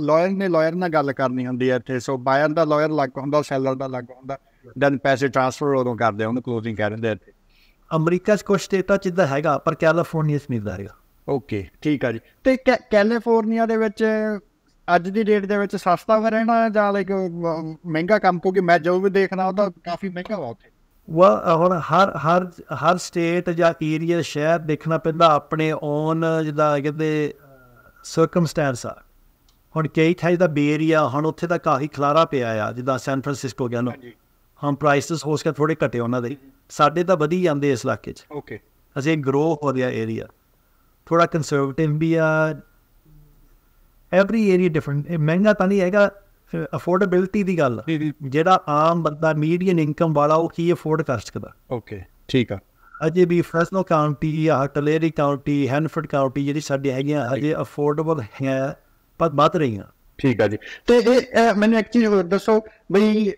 Speaker 1: ਲਾਇਰ ਨੇ ਲਾਇਰ ਨਾਲ ਗੱਲ ਕਰਨੀ ਹੁੰਦੀ ਹੈ ਇੱਥੇ। ਸੋ ਬਾਇਰ ਦਾ ਲਾਇਰ ਲੱਗ ਹੁੰਦਾ ਸੈਲਰ ਦਾ ਲੱਗ ਹੁੰਦਾ। ਦੈਨ ਪੈਸੇ ਟ੍ਰਾਂਸਫਰ ਉਦੋਂ ਕਰਦੇ ਉਹਨੂੰ ਕਲੋਜ਼ਿੰਗ ਕਹਿ ਦਿੰਦੇ ਇੱਥੇ।
Speaker 2: ਅਮਰੀਕਾ 'ਚ ਕੁਝ ਸਟੇਟਾਂ 'ਚ ਇੱਦਾਂ ਹੈਗਾ ਪਰ ਕੈਲੀਫੋਰਨੀਆ 'ਚ ਨਹੀਂ ਹੈਗਾ।
Speaker 1: ਓਕੇ ਠੀਕ ਆ ਜੀ। ਤੇ ਕੈਲੀਫੋਰਨੀਆ ਦੇ ਵਿੱਚ ਅੱਜ ਦੀ ਡੇਟ ਦੇ ਵਿੱਚ ਸਸਤਾ ਰਹਿਣਾ ਜਾਂ ਲਾਈਕ ਮਹਿੰਗਾ ਕੰਮ? ਕਿਉਂਕਿ ਮੈਂ ਜੋ ਵੀ ਦੇਖਣਾ ਉਹ ਤਾਂ ਕਾਫੀ ਮਹਿੰਗਾ ਵਾ ਉੱਥੇ।
Speaker 2: ਵਾ ਹੁਣ ਹਰ ਹਰ ਹਰ ਸਟੇਟ ਜਾਂ ਏਰੀਆ ਸ਼ਹਿਰ ਦੇਖਣਾ ਪੈਂਦਾ ਆਪਣੇ ਓਨ ਜਿੱਦਾਂ ਕਹਿੰਦੇ ਸਰਕਮਸਟੈਂਸ ਆ। ਹੁਣ ਕਈ ਥਾਂ ਦਾ ਬੇ ਏਰੀਆ ਹੁਣ ਉੱਥੇ ਤਾਂ ਕਾਫੀ ਖਲਾਰਾ ਪਿਆ ਆ ਜਿੱਦਾਂ ਸੈਨ ਫਰਾਂਸਿਸਕੋ ਗਿਆ
Speaker 1: ਹਾਂਜੀ।
Speaker 2: ਹੁਣ ਪ੍ਰਾਈਸਸ ਹੋ ਸਕੇ ਥੋੜੇ ਘਟੇ ਉਹਨਾਂ ਦੇ। ਸਾਡੇ ਤਾਂ ਵਧੀ ਜਾਂਦੇ ਇਸ ਇਲਾਕੇ 'ਚ।
Speaker 1: ਓਕੇ
Speaker 2: ਅਸੀਂ ਗਰੋ ਹੋ ਰਿਹਾ ਏਰੀਆ ਥੋੜਾ ਕੰਜ਼ਰਵੇਟਿਵ ਵੀ ਆ। ਐਵਰੀ ਏਰੀਆ ਡਿਫਰੈਂਟ ਮਹਿੰਗਾ ਤਾਂ ਨਹੀਂ ਹੈਗਾ। ਅਫੋਰਡੇਬਿਲਟੀ ਦੀ ਗੱਲ। ਜਿਹੜਾ ਆਮ ਬੰਦਾ ਮੀਡੀਅਨ ਇਨਕਮ ਵਾਲਾ ਉਹ ਕੀ ਅਫੋਰਡ ਕਰ ਸਕਦਾ?
Speaker 1: ਓਕੇ ਠੀਕ ਆ।
Speaker 2: ਅਜੇ ਵੀ ਫ੍ਰੈਸਨੋ ਕਾਉਂਟੀ ਆ ਟਲੇਰੀ ਕਾਉਂਟੀ ਹੈਨਫਰਡ ਕਾਉਂਟੀ ਜਿਹੜੀ ਸਾਡੇ ਹੈਗੀਆਂ ਅਜੇ ਅਫੋਰਡੇਬਲ ਹੈ ਪਰ ਵੱਧ ਰਹੀਆਂ।
Speaker 1: ਠੀਕ ਆ ਜੀ। ਤੇ ਇਹ ਮੈਨੂੰ ਇੱਕ ਚੀਜ਼ ਹੋਰ ਦੱਸੋ ਬਈ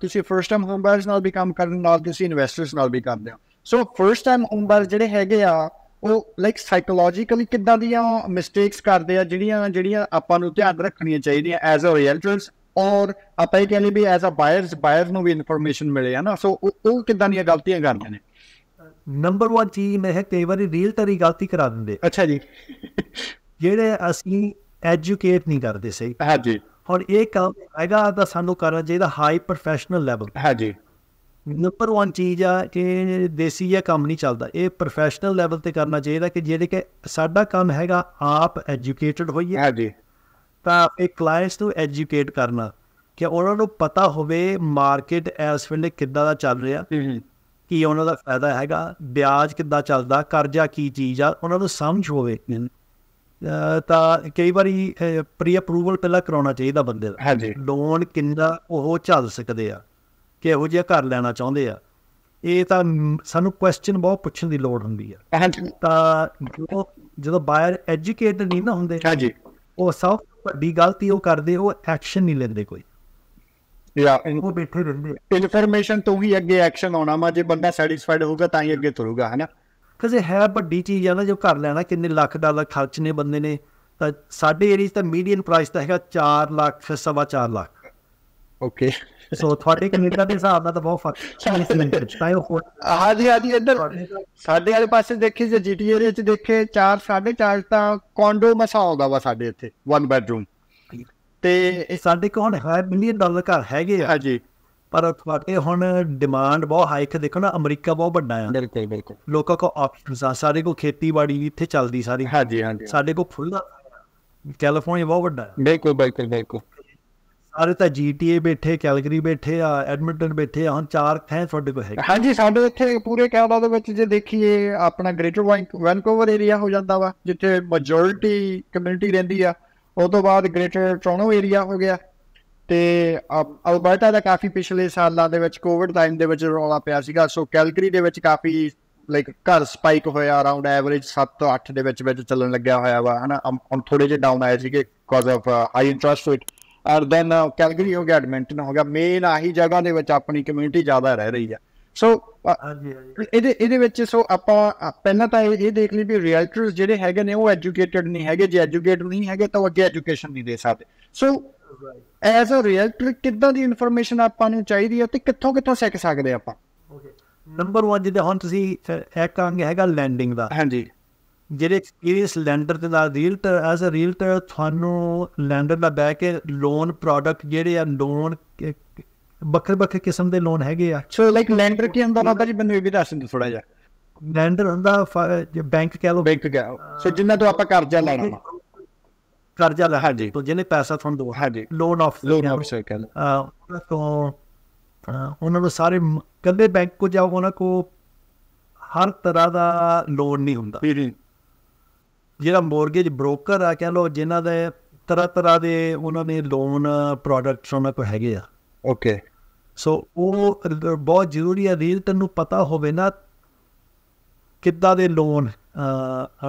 Speaker 1: ਤੁਸੀਂ ਫਰਸਟ ਟਾਈਮ ਹੋਮ ਬਾਇਰਸ ਨਾਲ ਵੀ ਕੰਮ ਕਰਨ ਨਾਲ ਤੁਸੀਂ ਇਨਵੈਸਟਰਸ ਨਾਲ ਵੀ ਕਰਦੇ ਹੋ। So first time home buyer ਜਿਹੜੇ ਹੈਗੇ ਆ ਉਹ ਲਾਈਕ ਸਾਈਕੋਲੋਜੀਕਲੀ ਕਿੱਦਾਂ ਦੀਆਂ ਮਿਸਟੇਕਸ ਕਰਦੇ ਆ ਜਿਹੜੀਆਂ ਜਿਹੜੀਆਂ ਆਪਾਂ ਨੂੰ ਧਿਆਨ ਰੱਖਣੀਆਂ ਚਾਹੀਦੀਆਂ ਐਜ਼ ਅ ਰੀਅਲਟਰਸ ਔਰ ਆਪਾਂ ਇਹ ਕਹਿੰਦੇ ਵੀ ਐਜ਼ ਅ ਬਾਇਰਸ ਬਾਇਰ ਨੂੰ ਵੀ ਇਨਫੋਰਮੇਸ਼ਨ ਮਿਲੇ ਹੈ ਨਾ ਸੋ ਉਹ ਕਿੱਦਾਂ ਦੀਆਂ ਗਲਤੀਆਂ ਕਰਦੇ ਨੇ?
Speaker 2: ਨੰਬਰ 1 ਚੀਜ਼ ਮੈਂ ਹੈ ਕਈ ਵਾਰੀ ਰੀਅਲਟਰ ਹੀ ਗਲਤੀ ਕਰਾ ਦਿੰਦੇ।
Speaker 1: ਅੱਛਾ ਜੀ।
Speaker 2: ਜਿਹੜੇ ਅਸੀਂ ਐਜੂਕੇਟ ਨਹੀਂ ਕਰਦੇ ਸਹੀ।
Speaker 1: ਹਾਂਜੀ।
Speaker 2: ਹੁਣ ਇਹ ਕੰਮ ਹੈਗਾ ਤਾਂ ਸਾਨੂੰ ਕਰਨਾ ਚਾਹੀਦਾ ਹਾਈ ਪ੍ਰੋਫੈਸ਼ਨਲ ਲੈਵਲ
Speaker 1: ਹਾਂਜੀ।
Speaker 2: ਨੰਬਰ 1 ਚੀਜ਼ ਆ ਕਿ ਦੇਸੀ ਜਿਹਾ ਕੰਮ ਨਹੀਂ ਚੱਲਦਾ। ਇਹ ਪ੍ਰੋਫੈਸ਼ਨਲ ਲੈਵਲ ਤੇ ਕਰਨਾ ਚਾਹੀਦਾ ਕਿ ਜਿਹੜੇ ਕਿ ਸਾਡਾ ਕੰਮ ਹੈਗਾ ਆਪ ਐਜੂਕੇਟਡ ਹੋਈਏ।
Speaker 1: ਹਾਂਜੀ।
Speaker 2: ਤਾਂ ਇਹ ਕਲਾਇੰਟਸ ਨੂੰ ਐਜੂਕੇਟ ਕਰਨਾ ਕਿ ਉਹਨਾਂ ਨੂੰ ਪਤਾ ਹੋਵੇ ਮਾਰਕੀਟ ਇਸ ਵੇਲੇ ਕਿੱਦਾਂ ਦਾ ਚੱਲ ਰਿਹਾ ਕੀ ਉਹਨਾਂ ਦਾ ਫਾਇਦਾ ਹੈਗਾ ਵਿਆਜ ਕਿੱਦਾਂ ਚੱਲਦਾ ਕਰਜ਼ਾ ਕੀ ਚੀਜ਼ ਆ ਉਹਨਾਂ ਨੂੰ ਸਮਝ ਹੋਵੇ। ਤਾਂ ਕਈ ਵਾਰੀ ਪ੍ਰੀ ਅਪਰੂਵਲ ਪਹਿਲਾਂ ਕਰਾਉਣਾ ਚਾਹੀਦਾ ਬੰਦੇ ਦਾ। ਲੋਨ ਕਿੰਨਾ ਉਹ ਚੱਲ ਸਕਦੇ ਆ ਕਿਹੋ ਜਿਹਾ ਘਰ ਲੈਣਾ ਚਾਹੁੰਦੇ ਆ। ਇਹ ਤਾਂ ਸਾਨੂੰ ਕੁਐਸਚਨ ਬਹੁਤ ਪੁੱਛਣ ਦੀ ਲੋੜ ਹੁੰਦੀ ਆ। ਤਾਂ ਜਦੋਂ ਬਾਇਰ ਐਜੂਕੇਟਡ ਨਹੀਂ ਨਾ ਹੁੰਦੇ
Speaker 1: ਹਾਂਜੀ।
Speaker 2: ਉਹ ਸਭ ਵੱਡੀ ਗਲਤੀ ਉਹ ਕਰਦੇ ਉਹ ਐਕਸ਼ਨ ਨਹੀਂ ਲੈਂਦੇ ਕੋਈ।
Speaker 1: ਯਾ
Speaker 2: ਉਹ ਬੈਠੇ ਰਹਿੰਦੇ
Speaker 1: ਇਨਫੋਰਮੇਸ਼ਨ ਤੋਂ ਹੀ ਅੱਗੇ ਐਕਸ਼ਨ ਆਉਣਾ ਮਾ ਜੇ ਬੰਦਾ ਸੈਟੀਸਫਾਈਡ ਹੋਊਗਾ ਤਾਂ ਹੀ ਅੱਗੇ ਤੁਰੂਗਾ ਹੈ ਨਾ?
Speaker 2: ਕਿਉਂਕਿ ਹੈ ਵੱਡੀ ਚੀਜ਼ ਆ ਨਾ ਜੋ ਘਰ ਲੈਣਾ ਕਿੰਨੇ ਲੱਖ ਡਾਲਰ ਖਰਚ ਨੇ ਬੰਦੇ ਨੇ। ਤਾਂ ਸਾਡੇ ਏਰੀਆ ਤਾਂ ਮੀਡੀਅਨ ਪ੍ਰਾਈਸ ਤਾਂ ਹੈਗਾ 4 ਲੱਖ ਸਵਾ 4 ਲੱਖ।
Speaker 1: ਓਕੇ
Speaker 2: ਸੋ ਤੁਹਾਡੇ ਕੈਨੇਡਾ ਦੇ ਹਿਸਾਬ ਨਾਲ ਤਾਂ ਬਹੁਤ ਫ਼ਰਕ ਹੈ। ਇਸ ਮਿੰਟ 'ਚ ਤਾਂ ਹੋਰ
Speaker 1: ਹਾਂਜੀ ਹਾਂਜੀ ਇੱਧਰ ਸਾਡੇ ਵਾਲੇ ਪਾਸੇ ਦੇਖੀ ਜੇ ਜੀਟੀ ਏਰੀਆ ਚ ਦੇਖੇ 4 4.5 ਤਾਂ ਕੋਂਡੋ ਮਸਾ ਆਉਂਦਾ ਵਾ ਸਾਡੇ ਇੱਥੇ 1 ਬੈਡਰੂਮ ਤੇ
Speaker 2: ਇਹ ਸਾਡੇ ਕੋਲ ਹੈ ਮਿਲੀਅਨ ਡਾਲਰ ਘਰ ਹੈਗੇ ਆ।
Speaker 1: ਹਾਂਜੀ।
Speaker 2: ਪਰ ਤੁਹਾਡੇ ਹੁਣ ਡਿਮਾਂਡ ਬਹੁਤ ਹਾਈ ਕਿ ਦੇਖੋ ਨਾ ਅਮਰੀਕਾ ਬਹੁਤ ਵੱਡਾ ਆ।
Speaker 1: ਬਿਲਕੁਲ ਬਿਲਕੁਲ।
Speaker 2: ਲੋਕਾਂ ਕੋਲ ਆਪਸ਼ਨਸ ਆ ਸਾਡੇ ਕੋਲ ਖੇਤੀਬਾੜੀ ਵੀ ਇੱਥੇ ਚੱਲਦੀ ਸਾਰੀ।
Speaker 1: ਹਾਂਜੀ ਹਾਂਜੀ।
Speaker 2: ਸਾਡੇ ਕੋਲ ਫੁੱਲ ਕੈਲੀਫੋਰਨੀਆ ਬਹੁਤ ਵੱਡਾ ਹੈ
Speaker 1: ਬਿਲਕੁਲ ਬਿਲਕੁਲ ਬਿਲਕੁਲ।
Speaker 2: ਸਾਰੇ ਤਾਂ ਜੀਟੀਏ ਬੈਠੇ ਕੈਲਗਰੀ ਬੈਠੇ, ਆ ਐਡਮਿੰਟਨ ਬੈਠੇ, ਆ, ਹੁਣ ਚਾਰ ਥਾਂ ਤੁਹਾਡੇ ਕੋਲ ਹੈਗੇ।
Speaker 1: ਹਾਂਜੀ, ਸਾਡੇ ਇੱਥੇ ਪੂਰੇ ਕੈਨੇਡਾ ਦੇ ਵਿੱਚ ਜੇ ਦੇਖੀਏ, ਆਪਣਾ ਗ੍ਰੇਟਰ ਵੈਨਕੂਵਰ ਏਰੀਆ ਹੋ ਜਾਂਦਾ ਵਾ, ਜਿੱਥੇ ਮੈਜੋਰਿਟੀ ਕਮਿਊਨਿਟੀ ਰਹਿੰਦੀ ਆ ਉਸ ਤੋਂ ਬਾਅਦ ਗ੍ਰੇਟਰ ਟੋਰੋਂਟੋ ਏਰੀਆ ਹੋ ਗਿਆ। ਤੇ ਅਲਬਰਟਾ ਦਾ ਕਾਫੀ ਪਿਛਲੇ ਸਾਲਾਂ ਦੇ ਵਿੱਚ ਕੋਵਿਡ ਟਾਈਮ ਦੇ ਵਿੱਚ ਰੌਲਾ ਪਿਆ ਸੀਗਾ ਸੋ ਕੈਲਗਰੀ ਦੇ ਵਿੱਚ ਕਾਫੀ ਲਾਈਕ ਘਰ ਸਪਾਈਕ ਹੋਇਆ ਅਰਾਊਂਡ ਐਵਰੇਜ 7 ਤੋਂ 8 ਦੇ ਵਿੱਚ ਵਿੱਚ ਚੱਲਣ ਲੱਗਿਆ ਹੋਇਆ ਵਾ, ਹਨਾ? ਹੁਣ ਥੋੜੇ ਜਿਹਾ ਡਾਊਨ ਆਇਆ ਸੀਗੇ cause of high interest rate or then Calgary ਹੋ ਗਿਆ ਐਡਮਿੰਟਨ ਹੋ ਗਿਆ ਮੇਨ ਆਹੀ ਜਗ੍ਹਾ ਦੇ ਵਿੱਚ ਆਪਣੀ ਕਮਿਊਨਿਟੀ ਜ਼ਿਆਦਾ ਰਹਿ ਰਹੀ ਆ ਸੋ
Speaker 2: ਹਾਂਜੀ ਹਾਂਜੀ।
Speaker 1: ਇਹਦੇ ਇਹਦੇ ਵਿੱਚ ਸੋ ਆਪਾਂ ਪਹਿਲਾਂ ਤਾਂ ਇਹ ਦੇਖ ਲਈ ਵੀ ਰੀਅਲਟਰਸ ਜਿਹੜੇ ਹੈਗੇ ਨੇ ਉਹ ਐਜੂਕੇਟਡ ਨਹੀਂ ਹੈਗੇ ਜੇ ਐਜੂਕੇਟਡ ਨਹੀਂ ਹੈਗੇ ਤਾਂ ਉਹ ਅੱਗੇ ਐਜੂਕੇਸ਼ਨ ਨਹੀਂ ਦੇ ਸਕਦੇ। ਸੋ ਐਜ਼ ਅ ਰੀਅਲਟਰ ਕਿੱਦਾਂ ਦੀ ਇਨਫੋਰਮੇਸ਼ਨ ਆਪਾਂ ਨੂੰ ਚਾਹੀਦੀ ਹੈ ਤੇ ਕਿੱਥੋਂ ਕਿੱਥੋਂ ਸਿੱਖ ਸਕਦੇ ਆਪਾਂ?
Speaker 2: ਨੰਬਰ 1 ਜਿਹਦੇ ਹੁਣ ਤੁਸੀਂ ਇਹ ਕਾਂਗੇ ਹੈਗਾ ਲੈਂਡਿੰਗ ਦਾ।
Speaker 1: ਹਾਂਜੀ।
Speaker 2: ਜਿਹੜੇ ਐਕਸਪੀਰੀਅੰਸ ਲੈਂਡਰ ਦੇ ਨਾਲ ਰੀਅਲਟਰ ਐਜ਼ ਅ ਰੀਅਲਟਰ ਤੁਹਾਨੂੰ ਲੈਂਡਰ ਦਾ ਬੈ ਕੇ ਲੋਨ ਪ੍ਰੋਡਕਟ ਜਿਹੜੇ ਆ ਲੋਨ ਵੱਖਰੇ ਵੱਖਰੇ ਕਿਸਮ ਦੇ ਲੋਨ ਹੈਗੇ ਆ।
Speaker 1: ਸੋ ਲਾਈਕ ਲੈਂਡਰ ਕੀ ਹੁੰਦਾ ਬਾਬਾ ਜੀ ਮੈਨੂੰ ਇਹ ਵੀ ਦੱਸ ਦਿਓ ਥੋੜਾ ਜਿਹਾ।
Speaker 2: ਲੈਂਡਰ ਹੁੰਦਾ ਬੈਂਕ ਕਹਿ ਲਓ।
Speaker 1: ਬੈਂਕ ਗਿਆ ਸੋ ਜਿੰਨਾ ਤੋਂ ਆਪਾਂ ਕਰਜ਼ਾ ਲੈਣਾ
Speaker 2: ਕਰਜ਼ਾ ਲੈ
Speaker 1: ਹਾਂਜੀ।
Speaker 2: ਤੋਂ ਜਿਹਨੇ ਪੈਸਾ ਤੁਹਾਨੂੰ ਦੋ
Speaker 1: ਹਾਂਜੀ।
Speaker 2: ਲੋਨ ਆਫ
Speaker 1: ਲੋਨ ਆਫਿਸਰ ਕਹਿੰਦੇ
Speaker 2: ਉਹਨਾਂ ਤੋਂ ਅਹ, ਉਹਨਾਂ ਨੂੰ ਸਾਰੇ ਕੱਲੇ ਬੈਂਕ ਕੋ ਜਾਓ ਉਹਨਾਂ ਕੋ ਹਰ ਤਰ੍ਹਾਂ ਦਾ ਲੋਨ ਨਹੀਂ ਹੁੰਦਾ। ਜਿਹੜਾ ਮੋਰਗੇਜ ਬ੍ਰੋਕਰ ਆ ਕਹਿ ਲਓ ਜਿਨ੍ਹਾਂ ਦੇ ਤਰ੍ਹਾਂ ਤਰ੍ਹਾਂ ਦੇ ਉਹਨਾਂ ਨੇ ਲੋਨ ਪ੍ਰੋਡਕਟਸ ਉਹਨਾਂ ਕੋ ਹੈਗੇ ਆ।
Speaker 1: ਓਕੇ
Speaker 2: ਸੋ ਉਹ ਬਹੁਤ ਜ਼ਰੂਰੀ ਹੈ ਰੀਅਲਟਰ ਨੂੰ ਪਤਾ ਹੋਵੇ ਨਾ ਕਿੱਦਾਂ ਦੇ ਲੋਨ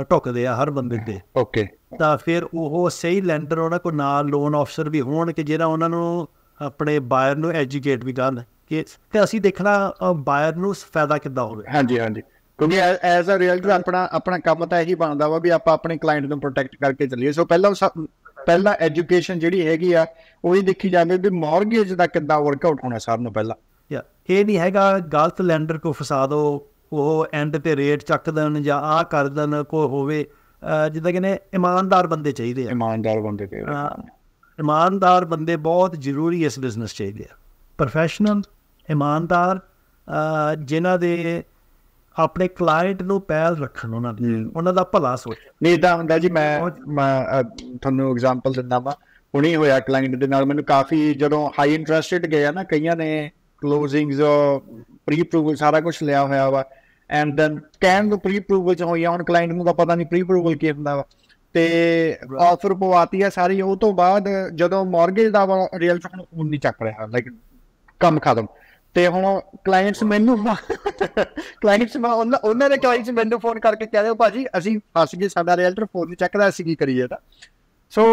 Speaker 2: ਟੁੱਕਦੇ ਆ ਹਰ ਬੰਦੇ ਦੇ।
Speaker 1: ਓਕੇ
Speaker 2: ਤਾਂ ਫਿਰ ਉਹ ਸਹੀ ਲੈਂਡਰ ਉਹਨਾਂ ਕੋ ਨਾਲ ਲੋਨ ਆਫਸਰ ਵੀ ਹੋਣ ਕਿ ਜਿਹੜਾ ਉਹਨਾਂ ਨੂੰ ਆਪਣੇ ਬਾਇਰ ਨੂੰ ਐਜੂਕੇਟ ਵੀ ਕਰਨ ਕਿ ਤੇ ਅਸੀਂ ਦੇਖਣਾ ਬਾਇਰ ਨੂੰ ਫਾਇਦਾ ਕਿੱਦਾਂ ਹੋਵੇ।
Speaker 1: ਹਾਂਜੀ ਹਾਂਜੀ। ਕਿਉਂਕਿ ਐਜ਼ ਅ ਰੀਅਲਟਰ ਆਪਣਾ ਆਪਣਾ ਕੰਮ ਤਾਂ ਇਹੀ ਬਣਦਾ ਵਾ ਵੀ ਆਪਾਂ ਆਪਣੇ ਕਲਾਇੰਟ ਨੂੰ ਪ੍ਰੋਟੈਕਟ ਕਰਕੇ ਚੱਲੀਏ। ਸੋ ਪਹਿਲਾਂ ਸਭ- ਪਹਿਲਾਂ ਐਜੂਕੇਸ਼ਨ ਜਿਹੜੀ ਹੈਗੀ ਆ ਉਹ ਹੀ ਦੇਖੀ ਜਾਵੇ ਵੀ ਮਾਰਗੇਜ ਦਾ ਕਿੱਦਾਂ ਵਰਕਆਊਟ ਹੋਣਾ ਸਾਰਿਆਂ ਨੂੰ ਪਹਿਲਾਂ।
Speaker 2: ਯਾ ਇਹ ਨਹੀਂ ਹੈਗਾ ਗਲਤ ਲੈਂਡਰ ਕੋ ਫਸਾ ਦੋ ਉਹ ਐਂਡ ਤੇ ਰੇਟ ਚੱਕ ਦੇਣ ਜਾਂ ਆ ਕਰ ਦੇਣ ਕੋ ਹੋਵੇ। ਜਿੱਦਾਂ ਕਹਿੰਦੇ ਇਮਾਨਦਾਰ ਬੰਦੇ ਚਾਹੀਦੇ ਆ।
Speaker 1: ਇਮਾਨਦਾਰ ਬੰਦੇ
Speaker 2: ਅਹ ਇਮਾਨਦਾਰ ਬੰਦੇ ਬਹੁਤ ਜ਼ਰੂਰੀ ਇਸ ਬਿਜ਼ਨਸ ਚਾਹੀਦੇ ਆ। ਪ੍ਰੋਫੈਸ਼ਨਲ ਇਮਾਨਦਾਰ ਜਿਨ੍ਹਾਂ ਦੇ ਆਪਣੇ ਕਲਾਇੰਟ ਨੂੰ ਪਹਿਲ ਰੱਖਣ ਉਹਨਾਂ ਦੀ। ਉਹਨਾਂ ਦਾ ਭਲਾ ਸੋਚ।
Speaker 1: ਨਹੀਂ ਤਾਂ ਹੁੰਦਾ ਜੀ ਮੈਂ ਮੈਂ ਤੁਹਾਨੂੰ ਐਗਜ਼ਾਮਪਲ ਦਿੰਦਾ ਵਾ। ਹੁਣੀ ਹੋਇਆ ਕਲਾਇੰਟ ਦੇ ਨਾਲ ਮੈਨੂੰ ਕਾਫੀ ਜਦੋਂ ਹਾਈ ਇੰਟਰਸਟਡ ਗਏ ਆ ਨਾ ਕਈਆਂ ਨੇ ਕਲੋਜ਼ਿੰਗਸ ਪ੍ਰੀ ਅਪਰੂਵਲ ਸਾਰਾ ਕੁਝ ਲਿਆ ਹੋਇਆ ਵਾ ਐਂਡ ਦੈਨ ਕੈਨ ਨੂੰ ਪ੍ਰੀ ਅਪਰੂਵਲ ਚ ਹੋਈਆਂ ਹੁਣ ਕਲਾਇੰਟ ਨੂੰ ਤਾਂ ਪਤਾ ਨਹੀਂ ਪ੍ਰੀ ਅਪਰੂਵਲ ਕੀ ਹੁੰਦਾ ਵਾ। ਤੇ ਆਫਰ ਪਵਾਤੀ ਆ ਸਾਰੀ ਉਹ ਤੋਂ ਬਾਅਦ ਜਦੋਂ ਮਾਰਗੇਜ ਦਾ ਰੀਅਲ ਹੁਣ ਨਹੀਂ ਚੱਕ ਰਿਹਾ ਲਾਈਕ ਕੰਮ ਖਤਮ। ਤੇ ਹੁਣ ਕਲਾਇੰਟਸ ਮੈਨੂੰ ਕਲਾਇੰਟਸ ਮੈਂ ਉਹਨਾਂ ਦੇ ਕਲਾਇੰਟਸ ਮੈਨੂੰ ਫੋਨ ਕਰਕੇ ਕਹਿੰਦੇ ਹੋ ਭਾਜੀ ਅਸੀਂ ਫਸ ਗਏ ਸਾਡਾ ਰੀਅਲਟਰ ਫੋਨ ਨਹੀਂ ਚੱਕਦਾ ਅਸੀਂ ਕੀ ਕਰੀਏ ਤਾਂ ਸੋ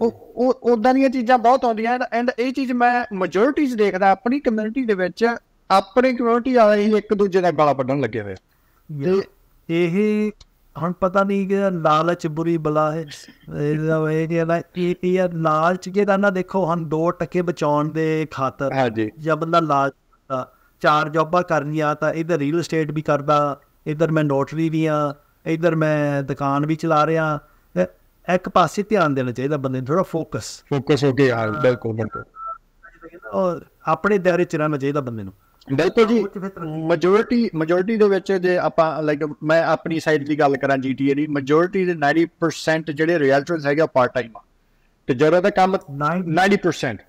Speaker 1: ਉਹ ਉਹ ਉਦਾਂ ਦੀਆਂ ਚੀਜ਼ਾਂ ਬਹੁਤ ਆਉਂਦੀਆਂ ਐਂਡ ਇਹ ਚੀਜ਼ ਮੈਂ ਮੈਜੋਰਿਟੀਜ਼ ਦੇਖਦਾ ਆਪਣੀ ਕਮਿਊਨਿਟੀ ਦੇ ਵਿੱਚ ਆਪਣੀ ਕਮਿਊਨਿਟੀ ਵਾਲੇ ਹੀ ਇੱਕ ਦੂਜੇ ਦਾ ਗਾਲਾਂ ਵੱਢਣ ਲੱਗੇ ਹੋਏ।
Speaker 2: ਤੇ ਇਹ ਹੁਣ ਪਤਾ ਨਹੀਂ ਕਿ ਲਾਲਚ ਬੁਰੀ ਬਲਾ ਹੈ। ਇਹਦਾ ਇਹ ਜਿਹੜਾ ਇਹ ਲਾਲਚ ਜਿਹੜਾ ਨਾ ਦੇਖੋ ਹੁਣ 2 ਟਕੇ ਬਚਾਉਣ ਦੇ ਖਾਤਰ ਜਾਂ ਬੰਦਾ ਲਾਲਚ ਚਾਰ ਜੌਬਾਂ ਕਰਨੀਆਂ ਤਾਂ ਇਧਰ ਰੀਅਲ ਏਸਟੇਟ ਵੀ ਕਰਦਾ ਇਧਰ ਮੈਂ ਨੋਟਰੀ ਵੀ ਆ ਇਧਰ ਮੈਂ ਦੁਕਾਨ ਵੀ ਚਲਾ ਰਿਹਾ। ਇੱਕ ਪਾਸੇ ਧਿਆਨ ਦੇਣਾ ਚਾਹੀਦਾ ਬੰਦੇ ਨੂੰ ਥੋੜਾ ਫੋਕਸ
Speaker 1: ਫੋਕਸ ਹੋ ਕੇ ਯਾਰ ਬਿਲਕੁਲ ਬਿਲਕੁਲ।
Speaker 2: ਔਰ ਆਪਣੇ ਦਾਇਰੇ ਚ ਰਹਿਣਾ ਚਾਹੀਦਾ ਬੰਦੇ ਨੂੰ।
Speaker 1: ਬਿਲਕੁਲ ਜੀ ਮੈਜੋਰਿਟੀ ਮੈਜੋਰਿਟੀ ਦੇ ਵਿੱਚ ਜੇ ਆਪਾਂ ਲਾਈਕ ਮੈਂ ਆਪਣੀ ਸਾਈਡ ਦੀ ਗੱਲ ਕਰਾਂ ਜੀਟੀਏ ਦੀ ਮੈਜੋਰਿਟੀ ਦੇ 90% ਜਿਹੜੇ ਰੀਅਲਟਰਸ ਹੈਗੇ ਪਾਰਟ ਟਾਈਮ ਆ। ਤੇ ਜਦੋਂ ਦਾ ਕੰਮ 90%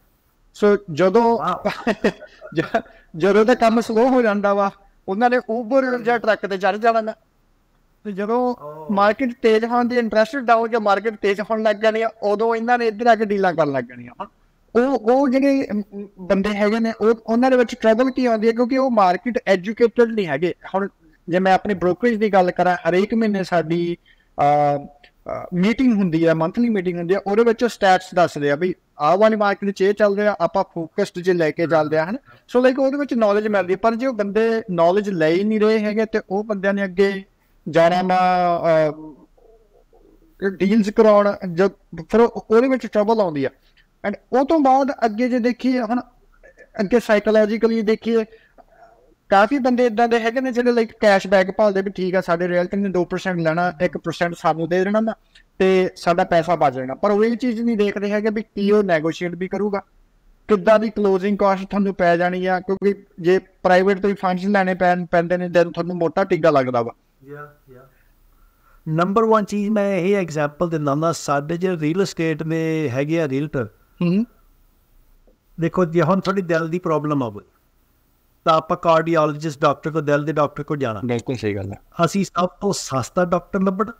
Speaker 1: ਸੋ ਜਦੋਂ ਜਦੋਂ ਦਾ ਕੰਮ ਸਲੋ ਹੋ ਜਾਂਦਾ ਵਾ ਉਹਨਾਂ ਨੇ ਉਬਰ ਜਾਂ ਟਰੱਕ ਤੇ ਚੜ ਜਾਣਾ ਨਾ। ਤੇ ਜਦੋਂ ਮਾਰਕੀਟ ਤੇਜ਼ ਹੋਣ ਦੀ ਇੰਟਰਸਟ ਡਾਊਨ ਜਾਂ ਮਾਰਕੀਟ ਤੇਜ਼ ਹੋਣ ਲੱਗ ਜਾਣੀ ਆ ਉਦੋਂ ਇਹਨਾਂ ਨੇ ਇੱਧਰ ਆ ਕੇ ਡੀਲਾਂ ਕਰਨ ਲੱਗ ਜਾਣੀਆਂ ਹੁਣ ਉਹ ਉਹ ਜਿਹੜੇ ਬੰਦੇ ਹੈਗੇ ਨੇ ਉਹ ਉਹਨਾਂ ਦੇ ਵਿੱਚ ਟਰਬਲ ਕੀ ਆਉਂਦੀ ਹੈ ਕਿਉਂਕਿ ਉਹ ਮਾਰਕੀਟ ਐਜੂਕੇਟਡ ਨਹੀਂ ਹੈਗੇ। ਹੁਣ ਜੇ ਮੈਂ ਆਪਣੀ ਬ੍ਰੋਕਰੇਜ ਦੀ ਗੱਲ ਕਰਾਂ ਹਰੇਕ ਮਹੀਨੇ ਸਾਡੀ ਮੀਟਿੰਗ ਹੁੰਦੀ ਹੈ ਮੰਥਲੀ ਮੀਟਿੰਗ ਹੁੰਦੀ ਹੈ ਉਹਦੇ ਵਿੱਚ ਸਟੈਟਸ ਦੱਸਦੇ ਆ ਵੀ ਆਹ ਵਾਲੀ ਮਾਰਕੀਟ 'ਚ ਇਹ ਚੱਲ ਰਿਹਾ, ਆਪਾਂ ਫੋਕਸਡ 'ਚ ਲੈ ਕੇ ਚੱਲਦੇ ਆ ਹਨ? ਸੋ ਲਾਈਕ ਉਹਦੇ ਵਿੱਚ ਨੌਲੇਜ ਮਿਲਦੀ, ਪਰ ਜੇ ਉਹ ਬੰਦੇ ਨੌਲੇਜ ਲੈ ਹੀ ਨਹੀਂ ਰਹੇ ਹੈਗੇ ਤੇ ਉਹ ਬੰਦਿਆਂ ਨੇ ਅੱਗੇ ਜਾਣਾ ਨਾ ਡੀਲਸ ਕਰਾਉਣ ਜਦ ਫਿਰ ਉਹਦੇ ਵਿੱਚ ਟਰਬਲ ਆਉਂਦੀ ਆ। ਐਂਡ ਉਹ ਤੋਂ ਬਾਅਦ ਅੱਗੇ ਜੇ ਦੇਖੀਏ ਹੁਣ ਅੱਗੇ ਸਾਈਕੋਲੋਜੀਕਲੀ ਦੇਖੀਏ, ਕਾਫੀ ਬੰਦੇ ਇਦਾਂ ਦੇ ਹੈਗੇ ਨੇ ਜਿਹੜੇ ਲਾਈਕ ਕੈਸ਼ਬੈਕ ਭਾਲਦੇ ਵੀ ਠੀਕ ਆ, ਸਾਡੇ ਰੀਅਲਟਰ ਨੇ 2% ਲੈਣਾ 1% ਸਾਨੂੰ ਦੇ ਦੇਣਾ ਨਾ। ਤੇ ਸਾਡਾ ਪੈਸਾ ਬਚ ਜਾਣਾ ਪਰ ਉਹ ਇਹ ਚੀਜ਼ ਨਹੀਂ ਦੇਖਦੇ ਹੈਗੇ ਵੀ ਕੀ ਉਹ ਨੈਗੋਸ਼ੀਏਟ ਵੀ ਕਰੂਗਾ। ਕਿੱਦਾਂ ਦੀ ਕਲੋਜ਼ਿੰਗ ਕਾਸਟ ਤੁਹਾਨੂੰ ਪੈ ਜਾਣੀ ਆ ਕਿਉਂਕਿ ਜੇ ਪ੍ਰਾਈਵੇਟ ਤੋਂ ਫੰਡਸ ਲੈਣੇ ਪੈਣ ਪੈਂਦੇ ਨੇ ਤਾਂ ਤੁਹਾਨੂੰ ਮੋਟਾ ਟਿੱਗਾ ਲੱਗਦਾ ਵਾ।
Speaker 2: ਨੰਬਰ 1 ਚੀਜ਼ ਮੈਂ ਇਹ ਐਗਜ਼ਾਮਪਲ ਦਿੰਦਾ ਹੁੰਦਾ ਸਾਡੇ ਜਿਹੜੇ ਰੀਅਲ ਏਸਟੇਟ ਦੇ ਹੈਗੇ ਆ ਰੀਅਲਟਰ
Speaker 1: ਹੂੰ।
Speaker 2: ਦੇਖੋ ਜੇ ਹੁਣ ਤੁਹਾਡੀ ਦਿਲ ਦੀ ਪ੍ਰੋਬਲਮ ਆਵੇ ਤਾਂ ਆਪਾਂ ਕਾਰਡੀਓਲੋਜਿਸਟ ਡਾਕਟਰ ਕੋ ਦਿਲ ਦੇ ਡਾਕਟਰ ਕੋ ਜਾਣਾ।
Speaker 1: ਬਿਲਕੁਲ ਸਹੀ ਗੱਲ ਹੈ
Speaker 2: ਅਸੀਂ ਸਭ ਤੋਂ ਸਸਤਾ ਡਾਕਟਰ ਲੱਭਣਾ।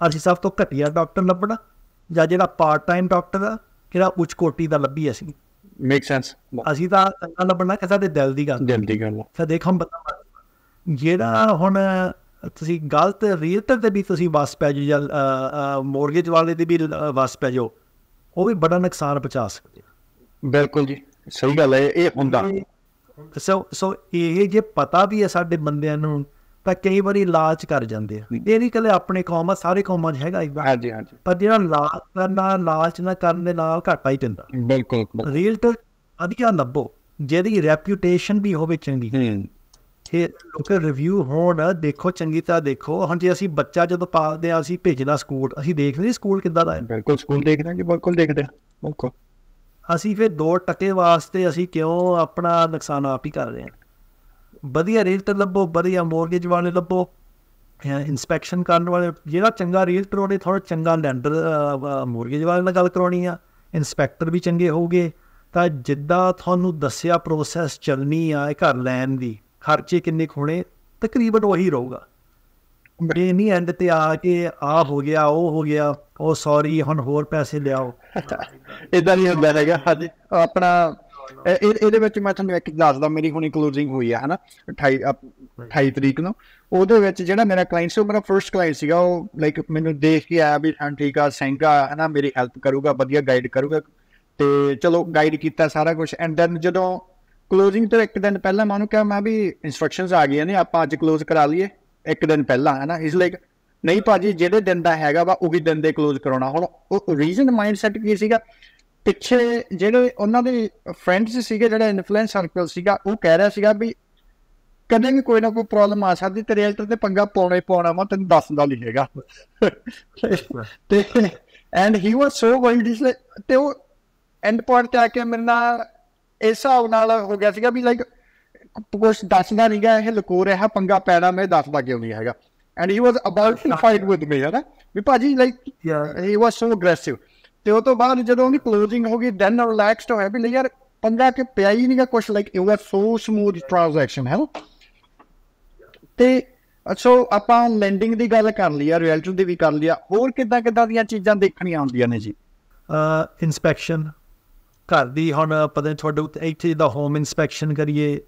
Speaker 2: ਅਸੀਂ ਸਭ ਤੋਂ ਘਟੀਆ ਡਾਕਟਰ ਲੱਭਣਾ ਜਾਂ ਜਿਹੜਾ ਪਾਰਟ ਟਾਈਮ ਡਾਕਟਰ ਆ ਕਿਹੜਾ ਉੱਚ ਕੋਟੀ ਦਾ ਲੱਭੀ ਅਸੀਂ।
Speaker 1: ਮੇਕ ਸੈਂਸ
Speaker 2: ਅਸੀਂ ਤਾਂ ਚੰਗਾ ਲੱਭਣਾ ਕਿ ਸਾਡੇ ਦਿਲ ਦੀ ਗੱਲ।
Speaker 1: ਜਲਦੀ ਗੱਲ ਆ।
Speaker 2: ਫਿਰ ਦੇਖੋ ਹੁਣ ਪਤਾ ਜਿਹੜਾ ਹੁਣ ਤੁਸੀਂ ਗਲਤ ਰੀਅਲਟਰ ਤੇ ਵੀ ਤੁਸੀਂ ਵਸ ਪੈ ਜਾਓ ਜਾਂ ਮੋਰਗੇਜ ਵਾਲੇ ਤੇ ਵੀ ਵਸ ਪੈ ਜਾਓ ਉਹ ਵੀ ਬੜਾ ਨੁਕਸਾਨ ਪਹੁੰਚਾ ਸਕਦੇ।
Speaker 1: ਬਿਲਕੁਲ ਜੀ ਸਹੀ ਗੱਲ ਹੈ ਇਹ ਹੁੰਦਾ।
Speaker 2: ਸੋ ਸੋ ਇਹ ਜੇ ਪਤਾ ਵੀ ਹੈ ਸਾਡੇ ਬੰਦਿਆਂ ਨੂੰ ਤਾਂ ਕਈ ਵਾਰੀ ਲਾਲਚ ਕਰ ਜਾਂਦੇ ਆ। ਇਹ ਨਹੀਂ ਕੱਲੇ ਆਪਣੇ ਕੌਮ ਆ ਸਾਰੇ ਕੌਮਾਂ 'ਚ ਹੈਗਾ
Speaker 1: ਹਾਂਜੀ ਹਾਂਜੀ।
Speaker 2: ਪਰ ਜਿਹੜਾ ਲਾਲਚ ਕਰਨਾ ਲਾਲਚ ਨਾ ਕਰਨ ਦੇ ਨਾਲ ਘਾਟਾ ਹੀ ਪੈਂਦਾ।
Speaker 1: ਬਿਲਕੁਲ
Speaker 2: ਰੀਅਲਟਰ ਵਧੀਆ ਲੱਭੋ ਜਿਹਦੀ ਰੈਪਿਊਟੇਸ਼ਨ ਵੀ ਹੋਵੇ ਚੰਗੀ।
Speaker 1: ਹੂੰ।
Speaker 2: ਇਹ ਲੋਕ ਰਿਵਿਊ ਹੋਣ ਦੇਖੋ ਚੰਗੀ ਤਰ੍ਹਾਂ ਦੇਖੋ। ਹੁਣ ਜੇ ਅਸੀਂ ਬੱਚਾ ਜਦੋਂ ਪਾਲਦੇ ਆ ਅਸੀਂ ਭੇਜਣਾ ਸਕੂਲ ਅਸੀਂ ਦੇਖਦੇ ਸਕੂਲ ਕਿੱਦਾਂ ਦਾ ਹੈ।
Speaker 1: ਬਿਲਕੁਲ ਸਕੂਲ ਦੇਖਦੇ ਹਾਂ ਜੀ ਬਿਲਕੁਲ ਦੇਖਦੇ ਹਾਂ। ਬਿਲਕੁਲ।
Speaker 2: ਅਸੀਂ ਫਿਰ ਦੋ ਟਕੇ ਵਾਸਤੇ ਅਸੀਂ ਕਿਉਂ ਆਪਣਾ ਨੁਕਸਾਨ ਆਪ ਹੀ ਕਰ ਰਹੇ ਹਾਂ? ਵਧੀਆ ਰੀਅਲਟਰ ਲੱਭੋ ਵਧੀਆ ਮੋਰਗੇਜ ਵਾਲੇ ਲੱਭੋ ਇਨਸਪੈਕਸ਼ਨ ਕਰਨ ਵਾਲੇ ਜਿਹੜਾ ਚੰਗਾ ਰੀਅਲਟਰ ਉਹਨੇ ਥੋੜਾ ਚੰਗਾ ਲੈਂਡਰ ਮੋਰਗੇਜ ਵਾਲੇ ਨਾਲ ਗੱਲ ਕਰਾਉਣੀ ਆ ਇਨਸਪੈਕਟਰ ਵੀ ਚੰਗੇ ਹੋਊਗੇ। ਤਾਂ ਜਿੱਦਾਂ ਤੁਹਾਨੂੰ ਦੱਸਿਆ ਪ੍ਰੋਸੈਸ ਚੱਲਣੀ ਆ ਇਹ ਘਰ ਲੈਣ ਦੀ ਖਰਚੇ ਕਿੰਨੇ ਕੁ ਹੋਣੇ ਤਕਰੀਬਨ ਉਹੀ ਰਹੂਗਾ। ਇਹ ਨਹੀਂ ਐਂਡ ਤੇ ਆ ਕੇ ਆ ਹੋ ਗਿਆ ਉਹ ਹੋ ਗਿਆ ਉਹ ਸੌਰੀ ਹੁਣ ਹੋਰ ਪੈਸੇ ਲਿਆਓ।
Speaker 1: ਇਦਾਂ ਨਹੀਂ ਹੁੰਦਾ ਹੈਗਾ ਹਾਂਜੀ। ਆਪਣਾ ਇਹਦੇ ਵਿੱਚ ਮੈਂ ਤੁਹਾਨੂੰ ਇੱਕ ਦੱਸਦਾ, ਮੇਰੀ ਹੁਣੀ ਕਲੋਜ਼ਿੰਗ ਹੋਈ ਆ, ਹਨਾ? 28 28 ਤਰੀਕ ਨੂੰ। ਉਹਦੇ ਵਿੱਚ ਜਿਹੜਾ ਮੇਰਾ ਕਲਾਇੰਟ ਸੀ, ਉਹ ਮੇਰਾ ਫਰਸਟ ਕਲਾਇੰਟ ਸੀਗਾ। ਉਹ ਲਾਈਕ ਮੈਨੂੰ ਦੇਖ ਕੇ ਆਇਆ ਵੀ ਹਾਂ, ਠੀਕ ਆ ਸੈਂਕਾ ਹਨਾ? ਮੇਰੀ ਹੈਲਪ ਕਰੂਗਾ, ਵਧੀਆ ਗਾਈਡ ਕਰੂਗਾ। ਤੇ ਚਲੋ ਗਾਈਡ ਕੀਤਾ ਸਾਰਾ ਕੁਝ ਐਂਡ ਦੈਨ ਜਦੋਂ ਕਲੋਜ਼ਿੰਗ ਤੋਂ ਇੱਕ ਦਿਨ ਪਹਿਲਾਂ ਮੈਂ ਉਹਨੂੰ ਕਿਹਾ, ਮੈਂ ਵੀ ਇਨਸਟਰਕਸ਼ਨਸ ਆ ਗਈਆਂ ਨੇ, ਆਪਾਂ ਅੱਜ ਕਲੋਜ਼ ਕਰਾ ਲਈਏ, ਇੱਕ ਦਿਨ ਪਹਿਲਾਂ, ਹਨਾ? ਇਸ ਲਾਈਕ ਨਹੀਂ ਭਾਜੀ, ਜਿਹੜੇ ਦਿਨ ਦਾ ਹੈਗਾ ਵਾ, ਉਹੀ ਦਿਨ ਦੇ ਕਲੋਜ਼ ਕਰਾਉਣਾ। ਹੁਣ ਉਹ ਰੀਜ਼ਨ ਮਾਈਂਡਸੈਟ ਕੀ ਸੀਗਾ? ਪਿੱਛੇ ਜਿਹੜੇ ਉਹਨਾਂ ਦੇ ਫਰੈਂਡਸ ਸੀਗੇ ਜਿਹੜਾ ਇਨਫਲੂਐਂਸ ਸਰਕਲ ਸੀਗਾ ਉਹ ਕਹਿ ਰਿਹਾ ਸੀਗਾ ਵੀ ਕਦੇ ਵੀ ਕੋਈ ਨਾ ਕੋਈ ਪ੍ਰੋਬਲਮ ਆ ਸਕਦੀ ਤੇ ਰੀਅਲਟਰ ਤੇ ਪੰਗਾ ਪਾਉਣਾ ਹੀ ਪਾਉਣਾ ਵਾ ਤੈਨੂੰ ਦੱਸਦਾ ਨਹੀਂ ਹੈਗਾ। ਤੇ and he was so world ਇਸ ਤੇ ਉਹ ਐਂਡ ਪੁਆਇੰਟ ਤੇ ਆ ਕੇ ਮੇਰੇ ਨਾਲ ਇਸ ਹਿਸਾਬ ਨਾਲ ਹੋ ਗਿਆ ਸੀਗਾ ਵੀ ਲਾਈਕ ਕੁਝ ਦੱਸਦਾ ਨਹੀਂਗਾ ਇਹ ਲੁਕੋ ਰਿਹਾ ਪੰਗਾ ਪੈਣਾ ਮੈਂ ਦੱਸਦਾ ਕਿਉਂ ਨਹੀਂ ਹੈਗਾ। And he was about to fight with me ਹੈ ਨਾ ਵੀ ਭਾਜੀ like he was so aggressive ਤੇ ਉਹ ਤੋਂ ਬਾਅਦ ਜਦੋਂ ਉਹਦੀ ਕਲੋਜ਼ਿੰਗ ਹੋ ਗਈ ਦੈਨ ਰਿਲੈਕਸਡ ਹੋਇਆ ਵੀ ਯਾਰ ਪੰਗਾ ਕਿ ਪਿਆ ਹੀ ਨਹੀਂਗਾ ਕੁਝ like it was so smooth transaction ਹੈ ਤੇ ਸੋ ਆਪਾਂ ਲੈਂਡਿੰਗ ਦੀ ਗੱਲ ਕਰ ਲਈ ਆ ਰਿਐਲਟਰ ਦੀ ਵੀ ਕਰ ਲਈ ਆ ਹੋਰ ਕਿੱਦਾਂ ਕਿੱਦਾਂ ਦੀਆਂ ਚੀਜ਼ਾਂ ਦੇਖਣੀਆਂ ਆਉਂਦੀਆਂ ਨੇ ਜੀ?
Speaker 2: ਇਨਸਪੈਕਸ਼ਨ ਘਰ ਦੀ ਹੁਣ ਪਤਾ ਨਹੀਂ ਤੁਹਾਡੇ ਉੱਤੇ ਇੱਥੇ ਦਾ ਹੋਮ ਇਨਸਪੈਕਸ਼ਨ ਕਰੀਏ